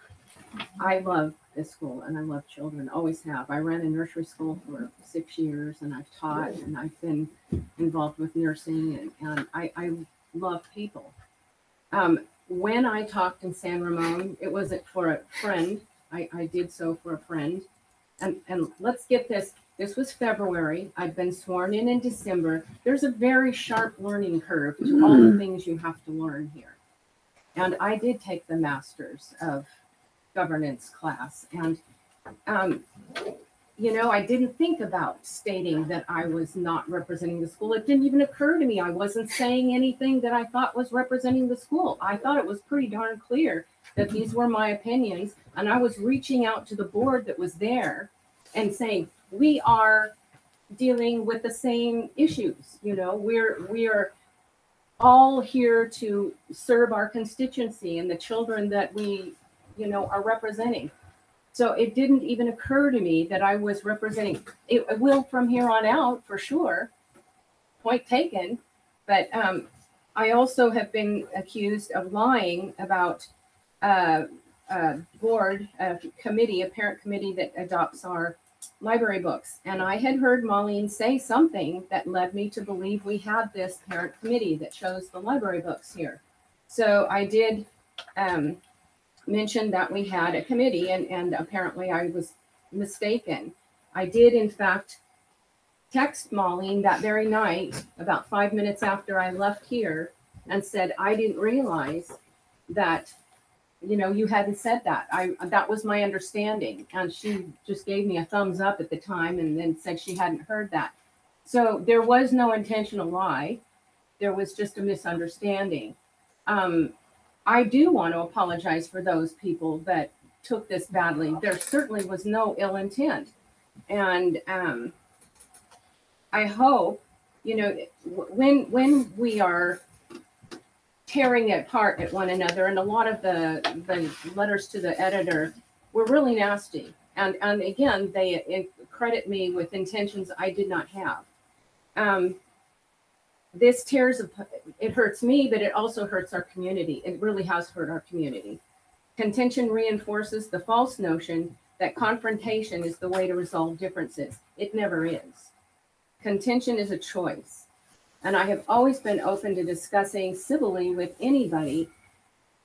I love this school and I love children, always have. I ran a nursery school for six years and I've taught and I've been involved with nursing and, and I, I love people. Um, when I talked in San Ramon, it wasn't for a friend. I, I did so for a friend. And, and let's get this. This was February. I've been sworn in in December. There's a very sharp learning curve to all the things you have to learn here. And I did take the master's of governance class. And, um, you know, I didn't think about stating that I was not representing the school. It didn't even occur to me. I wasn't saying anything that I thought was representing the school. I thought it was pretty darn clear that these were my opinions. And I was reaching out to the board that was there and saying, we are dealing with the same issues. You know, we're, we are all here to serve our constituency and the children that we, you know, are representing. So it didn't even occur to me that I was representing, it will from here on out for sure. Point taken. But um, I also have been accused of lying about uh, a board, a committee, a parent committee that adopts our library books. And I had heard Marlene say something that led me to believe we had this parent committee that chose the library books here. So I did um, mention that we had a committee and, and apparently I was mistaken. I did in fact text Marlene that very night, about five minutes after I left here and said, I didn't realize that, you know, you hadn't said that. I, that was my understanding. And she just gave me a thumbs up at the time and then said she hadn't heard that. So there was no intentional lie. There was just a misunderstanding. Um, I do want to apologize for those people that took this badly. There certainly was no ill intent. And um, I hope, you know, when when we are tearing it apart at one another, and a lot of the the letters to the editor were really nasty. And and again, they credit me with intentions I did not have. Um, this tears it hurts me but it also hurts our community. It really has hurt our community. Contention reinforces the false notion that confrontation is the way to resolve differences. It never is. Contention is a choice. And i have always been open to discussing civilly with anybody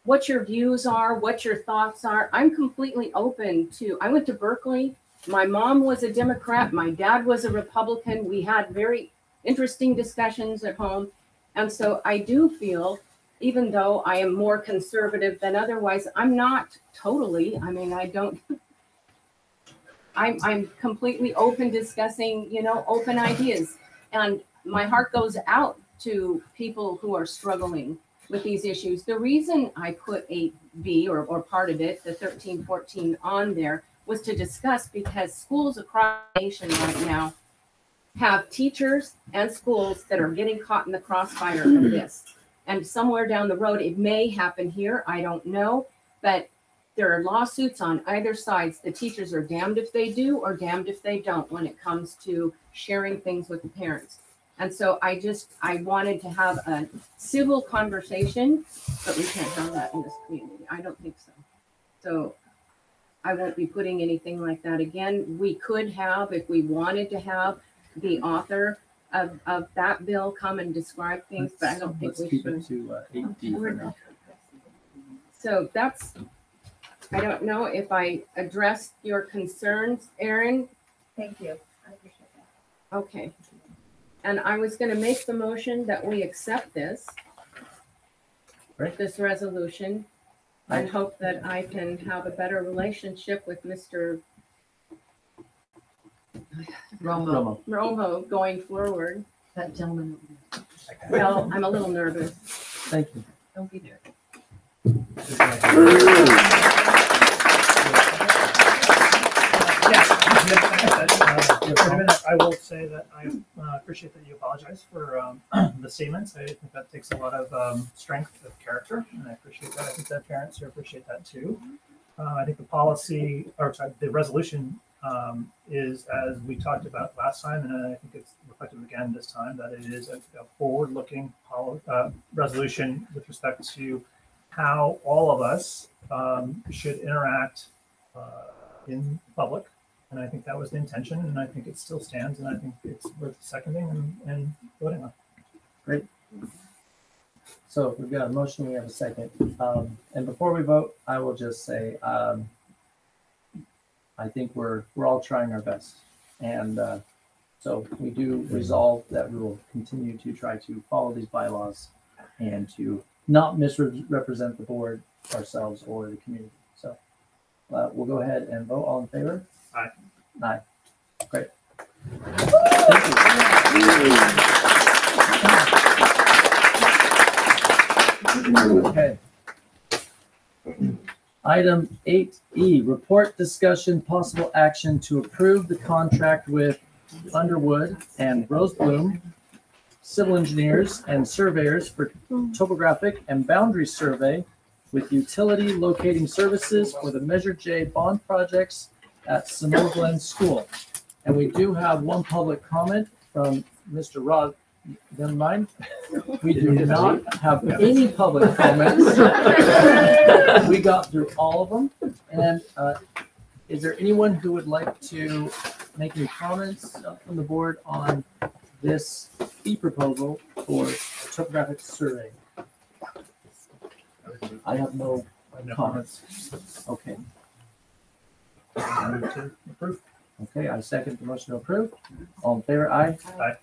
what your views are what your thoughts are. I'm completely open to i went to berkeley. My mom was a democrat. My dad was a republican. We had very interesting discussions at home. And so I do feel, even though I am more conservative than otherwise, I'm not totally. I mean, I don't. [LAUGHS] I'm I'm completely open discussing, you know, open ideas, and my heart goes out to people who are struggling with these issues. The reason I put 8B or, or part of it, the 1314 on there, was to discuss because schools across the nation right now have teachers and schools that are getting caught in the crossfire of [CLEARS THROAT] this. And somewhere down the road, it may happen here, I don't know, but there are lawsuits on either sides. The teachers are damned if they do or damned if they don't when it comes to sharing things with the parents. And so I just, I wanted to have a civil conversation, but we can't have that in this community. I don't think so. So I won't be putting anything like that again. We could have, if we wanted to have the author of, of that bill come and describe things, but I don't think Let's we keep should. it to uh, eight D for now. So that's, I don't know if I addressed your concerns, Erin. Thank you. I appreciate that. Okay. And I was gonna make the motion that we accept this. Right. This resolution and hope that I can have a better relationship with Mr. Romo. Romo going forward. That gentleman. over there. Well, I'm a little nervous. Thank you. Don't be there. I will say that I uh, appreciate that you apologize for um, [CLEARS THROAT] the statements. I think that takes a lot of um, strength of character, and I appreciate that. I think that parents here appreciate that too. Uh, I think the policy, or sorry, the resolution um, is, as we talked about last time, and I think it's reflected again this time, that it is a, a forward-looking uh, resolution with respect to how all of us um, should interact uh, in public. And I think that was the intention, and I think it still stands, and I think it's worth seconding and, and voting on. Great. So we've got a motion, we have a second. Um, and before we vote, I will just say, um, I think we're, we're all trying our best. And, uh, so we do resolve that we will continue to try to follow these bylaws and to not misrepresent the board, ourselves, or the community. So, uh, we'll go ahead and vote. All in favor? Aye. Aye. Great. Okay. Item eight E, report discussion possible action to approve the contract with Underwood and Rosebloom civil engineers and surveyors for topographic and boundary survey with utility locating services for the Measure J bond projects at Sunol Glen School. And we do have one public comment from Mr. Rod. Never mind. [LAUGHS] We do not have any public [LAUGHS] comments. We got through all of them. And uh, is there anyone who would like to make any comments uh, from the board on this fee proposal for topographic survey? I have no comments. Okay. Move to approve. Okay, I second the motion to approve. All in favor, aye? Aye.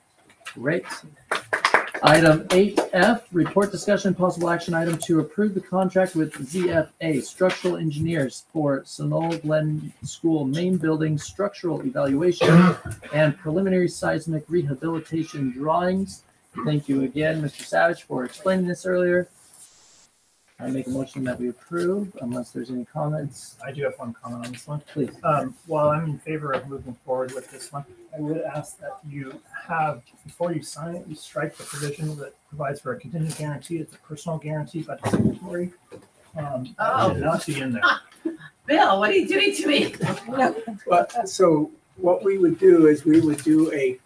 Great. Item eight F, report discussion, possible action item to approve the contract with ZFA Structural Engineers for Sunol Glen School Main Building Structural Evaluation and Preliminary Seismic Rehabilitation Drawings. Thank you again, Mr. Savage, for explaining this earlier. I make a motion that we approve unless there's any comments. I do have one comment on this one. Please. Um, while I'm in favor of moving forward with this one, I would ask that you have, before you sign it, you strike the provision that provides for a contingent guarantee. It's a personal guarantee by the signatory. Um, it Oh. should not be in there. [LAUGHS] Bill, what are you doing to me? Well, so what we would do is we would do a,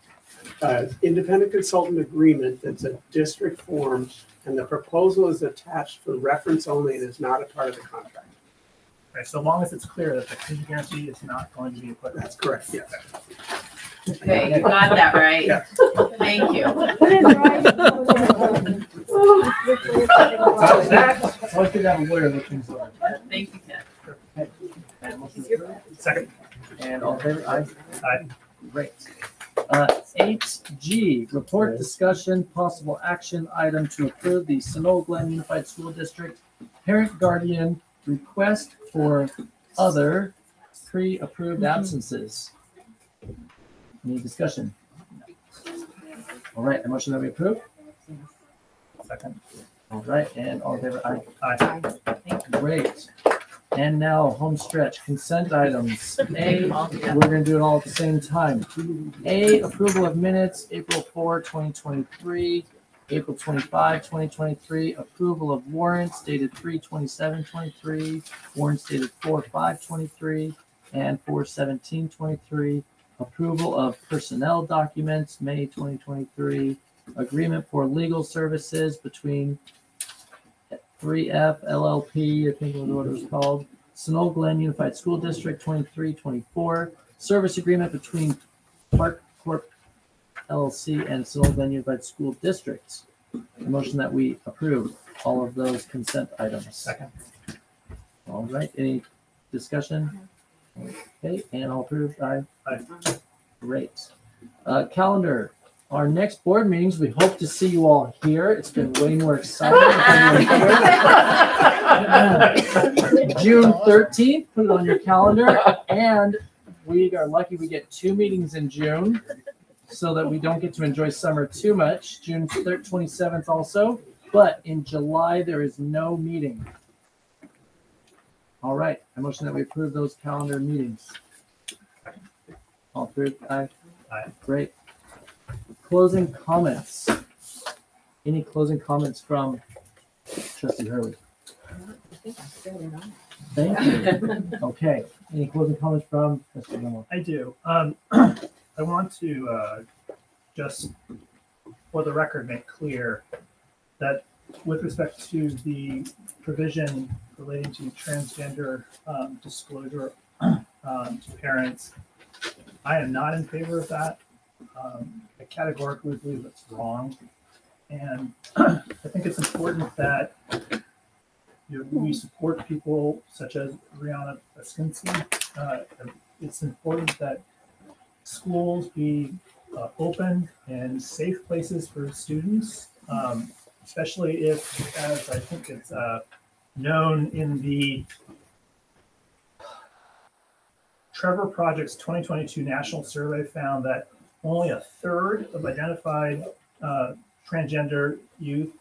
uh, independent consultant agreement that's a district form, and the proposal is attached for reference only and is not a part of the contract. Right, so long as it's clear that the contingent guarantee is not going to be applicable. That's correct, yes. Okay, you got that right. Yeah. Thank you. It's always good to have a lawyer look things over. Thank you, Ted. And motion approved. Second. And all in favor, aye? Aye. Great. Uh, eight G, report discussion, possible action item to approve the Sunol Glen Unified School District parent guardian request for other pre-approved absences. Any discussion? All right, a motion that we approve? Second. All right, and all in favor, aye? Aye. Great. And now home stretch consent items. [LAUGHS] A, we're gonna do it all at the same time. A, approval of minutes, April 4, 2023, April 25, 2023, approval of warrants dated 3, 27, 23, warrants dated 4, 5, 23, and 4, 17, 23, approval of personnel documents, May 2023, agreement for legal services between 3F LLP, I think was what it was called, Sunol Glen Unified School District 23, 24, service agreement between Park Corp LLC and Sunol Glen Unified School Districts. A motion that we approve all of those consent items. Second. All right, any discussion? Okay, and all approved, aye. Aye. Great. Uh, calendar, our next board meetings, we hope to see you all here. It's been way more exciting. [LAUGHS] [LAUGHS] June thirteenth, put it on your calendar, and we are lucky we get two meetings in June so that we don't get to enjoy summer too much. June twenty-seventh also, but in July, there is no meeting. All right, I motion that we approve those calendar meetings. All approved, aye? Aye. Great. Closing comments. Any closing comments from trustee Hurley? Thank you. [LAUGHS] Okay, any closing comments from Mr. Gilmore? I do. Um, [CLEARS THROAT] I want to, uh, just for the record, make clear that with respect to the provision relating to transgender, um, disclosure, [CLEARS THROAT] um, to parents, I am not in favor of that. Um, I categorically believe it's wrong. And [CLEARS THROAT] I think it's important that you know, we support people such as Rihanna Baskinsky. Uh, it's important that schools be uh, open and safe places for students, um, especially if, as I think it's uh, known in the Trevor Project's 2022 national survey found that only a third of identified uh, transgender youth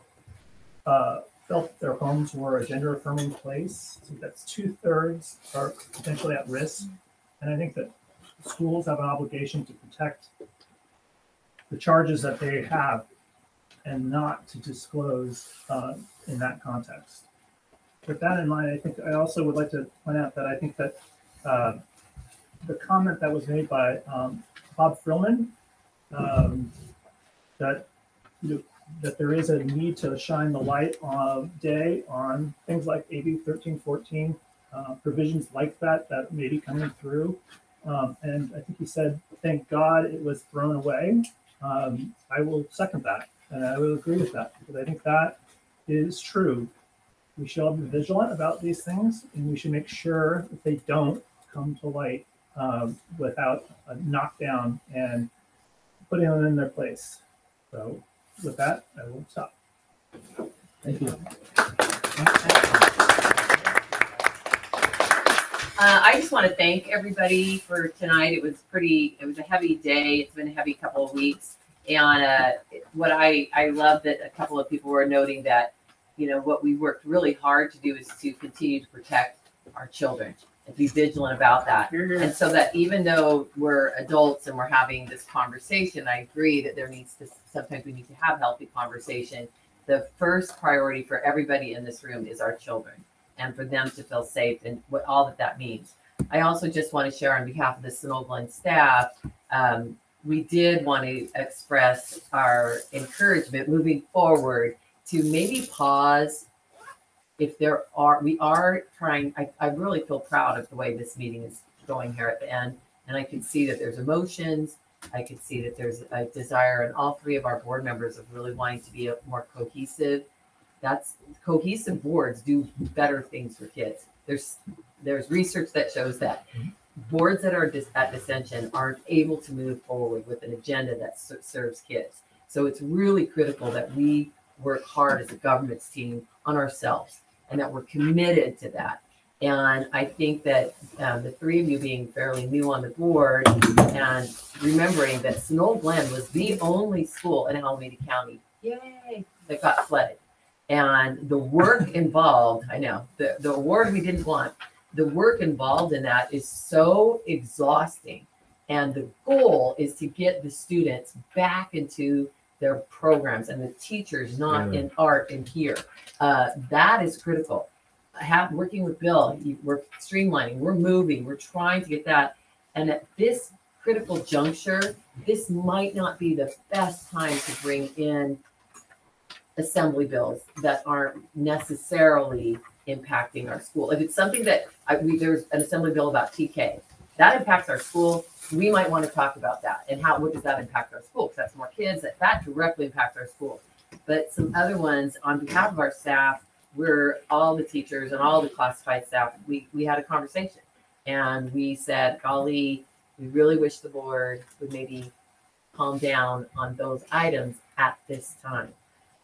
uh, felt their homes were a gender affirming place. So that's two thirds are potentially at risk. And I think that schools have an obligation to protect the charges that they have and not to disclose uh, in that context. With that in mind, I think I also would like to point out that I think that uh, the comment that was made by um, Bob Frillman um, that you know, that there is a need to shine the light on day on things like AB 1314, uh, provisions like that that may be coming through. Um, and I think he said, thank God it was thrown away. Um, I will second that and I will agree with that because I think that is true. We should all be vigilant about these things and we should make sure that they don't come to light um, without a knockdown and putting them in their place. So with that, I will stop. Thank you. Uh, I just want to thank everybody for tonight. It was pretty, it was a heavy day. It's been a heavy couple of weeks. And uh, what I, I love that a couple of people were noting that, you know, what we worked really hard to do is to continue to protect our children be vigilant about that. And so that even though we're adults and we're having this conversation, I agree that there needs to, sometimes we need to have healthy conversation. The first priority for everybody in this room is our children and for them to feel safe and what all that that means. I also just want to share on behalf of the Sunol staff, um, we did want to express our encouragement moving forward to maybe pause if there are, we are trying, I, I really feel proud of the way this meeting is going here at the end. And I can see that there's emotions. I can see that there's a desire in all three of our board members of really wanting to be a more cohesive. That's cohesive boards do better things for kids. There's there's research that shows that boards that are dis- at dissension aren't able to move forward with an agenda that ser- serves kids. So it's really critical that we work hard as a government's team on ourselves and that we're committed to that. And I think that um, the three of you being fairly new on the board and remembering that Sunol Glen was the only school in Alameda County, yay, that got flooded. And the work [LAUGHS] involved, I know, the, the award we didn't want, the work involved in that is so exhausting. And the goal is to get the students back into their programs and the teachers not Yeah. in art and here. Uh, that is critical. I have working with Bill, we're streamlining, we're moving, we're trying to get that. And at this critical juncture, this might not be the best time to bring in assembly bills that aren't necessarily impacting our school. If it's something that I, we, there's an assembly bill about TK, that impacts our school. We might want to talk about that and how, what does that impact our school? Because that's more kids, that, that directly impacts our school. But some other ones, on behalf of our staff, we're all the teachers and all the classified staff, we, we had a conversation. And we said, golly, we really wish the board would maybe calm down on those items at this time.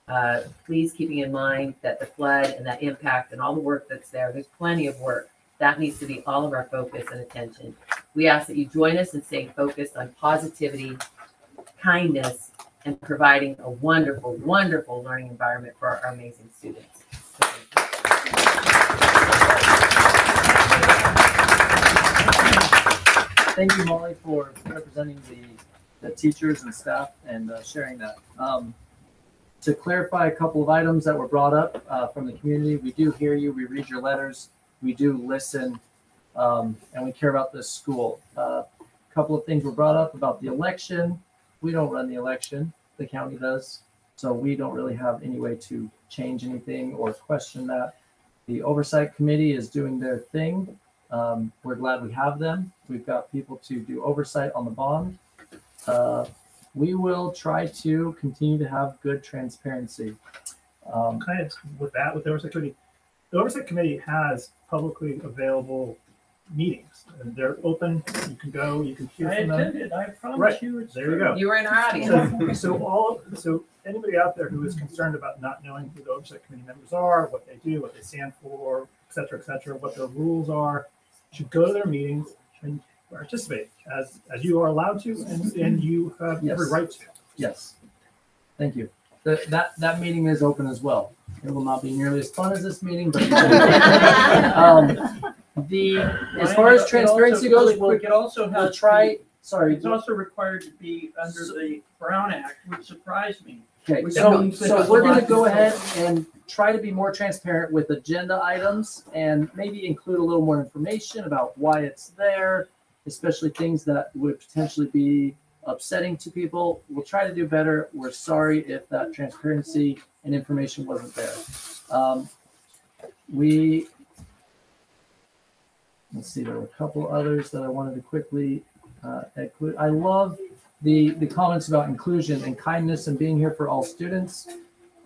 Uh, please keeping in mind that the flood and that impact and all the work that's there, there's plenty of work. That needs to be all of our focus and attention. We ask that you join us in staying focused on positivity, kindness, and providing a wonderful, wonderful learning environment for our amazing students. Thank you, Molly, for representing the, the teachers and staff and uh, sharing that. Um, to clarify a couple of items that were brought up uh, from the community, we do hear you, we read your letters, we do listen, um, and we care about this school. A couple of things were brought up about the election. We don't run the election, the county does. So we don't really have any way to change anything or question that. The oversight committee is doing their thing. Um, we're glad we have them. We've got people to do oversight on the bond. Uh, we will try to continue to have good transparency. Um, Kind of with that, with the oversight committee, the oversight committee has publicly available meetings. And they're open, you can go, you can hear I from them. attended. I promise Right, you it's There you true. go. You were in our audience. So- So all, so anybody out there who is concerned about not knowing who the oversight committee members are, what they do, what they stand for, et cetera, et cetera, what their rules are, should go to their meetings and participate as, as you are allowed to and, and you have every Yes. right to. Yes. Thank you. The, that, that meeting is open as well. It will not be nearly as fun as this meeting, but. [LAUGHS] Um, The, as far as transparency goes, we'll, It also we'll has. try, sorry. It's also required to be under the Brown Act, which surprised me. Okay, Which so, means that so we're gonna go ahead and try to be more transparent with agenda items and maybe include a little more information about why it's there, especially things that would potentially be upsetting to people. We'll try to do better. We're sorry if that transparency and information wasn't there. Um, we, let's see, there were a couple others that I wanted to quickly uh, include. I love the the comments about inclusion and kindness and being here for all students.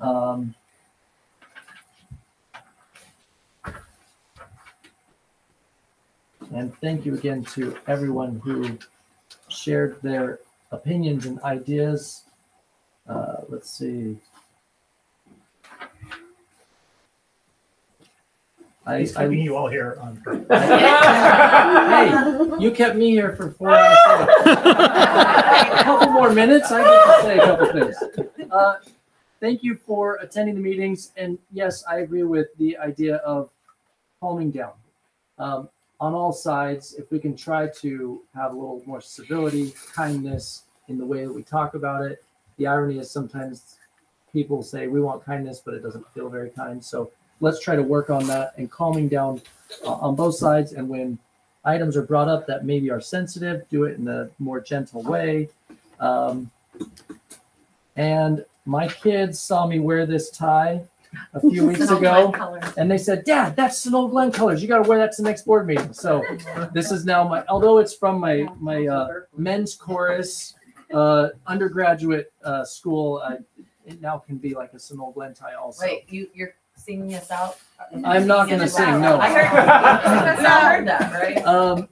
Um, and thank you again to everyone who shared their opinions and ideas. Uh, let's see. I, He's I, keeping you all here on [LAUGHS] purpose. hey, you kept me here for four hours. a [LAUGHS] couple more minutes, I get to say a couple things. Uh, thank you for attending the meetings, and yes, I agree with the idea of calming down. Um, on all sides, if we can try to have a little more civility, kindness in the way that we talk about it. The irony is sometimes people say we want kindness, but it doesn't feel very kind. So let's try to work on that and calming down uh, on both sides. And when items are brought up that maybe are sensitive, do it in a more gentle way. Um, and my kids saw me wear this tie a few [LAUGHS] weeks ago, and they said, "Dad, that's Sunol Glen colors. You got to wear that to the next board meeting." So [LAUGHS] this is now my, although it's from my my uh, men's chorus uh, undergraduate uh, school, it now can be like a Sunol Glen tie also. Wait, you, you're singing us out? I'm not gonna sing, no. I heard, we [LAUGHS] heard that, right? Um,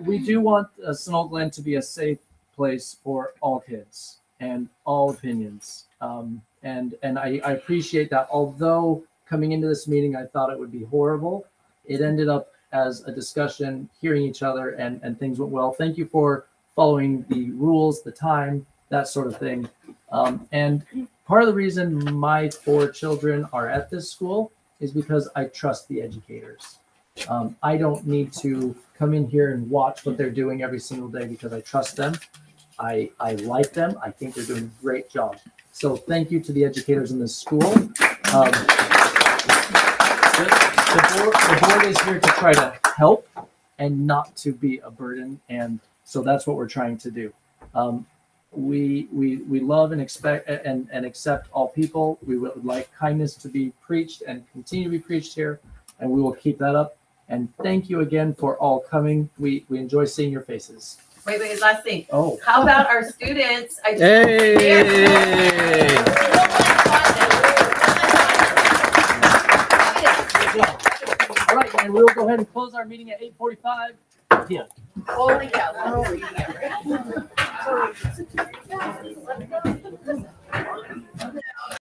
we do want uh, Sunol Glen to be a safe place for all kids and all opinions. Um, and and I, I appreciate that. Although coming into this meeting, I thought it would be horrible. It ended up as a discussion, hearing each other, and and things went well. Thank you for following the rules, the time, that sort of thing. Um, and part of the reason my four children are at this school is because I trust the educators. Um, I don't need to come in here and watch what they're doing every single day because I trust them. I, I like them. I think they're doing a great job. So thank you to the educators in this school. Um, the, the board, the board is here to try to help and not to be a burden. And so that's what we're trying to do. Um, we, we, we love and expect and, and accept all people. We would like kindness to be preached and continue to be preached here. And we will keep that up. And thank you again for all coming. We, we enjoy seeing your faces. Wait, wait, last thing. Oh. How about our students? I just- All right, and we'll go ahead and close our meeting at eight Holy cow. [LAUGHS] Holy cow.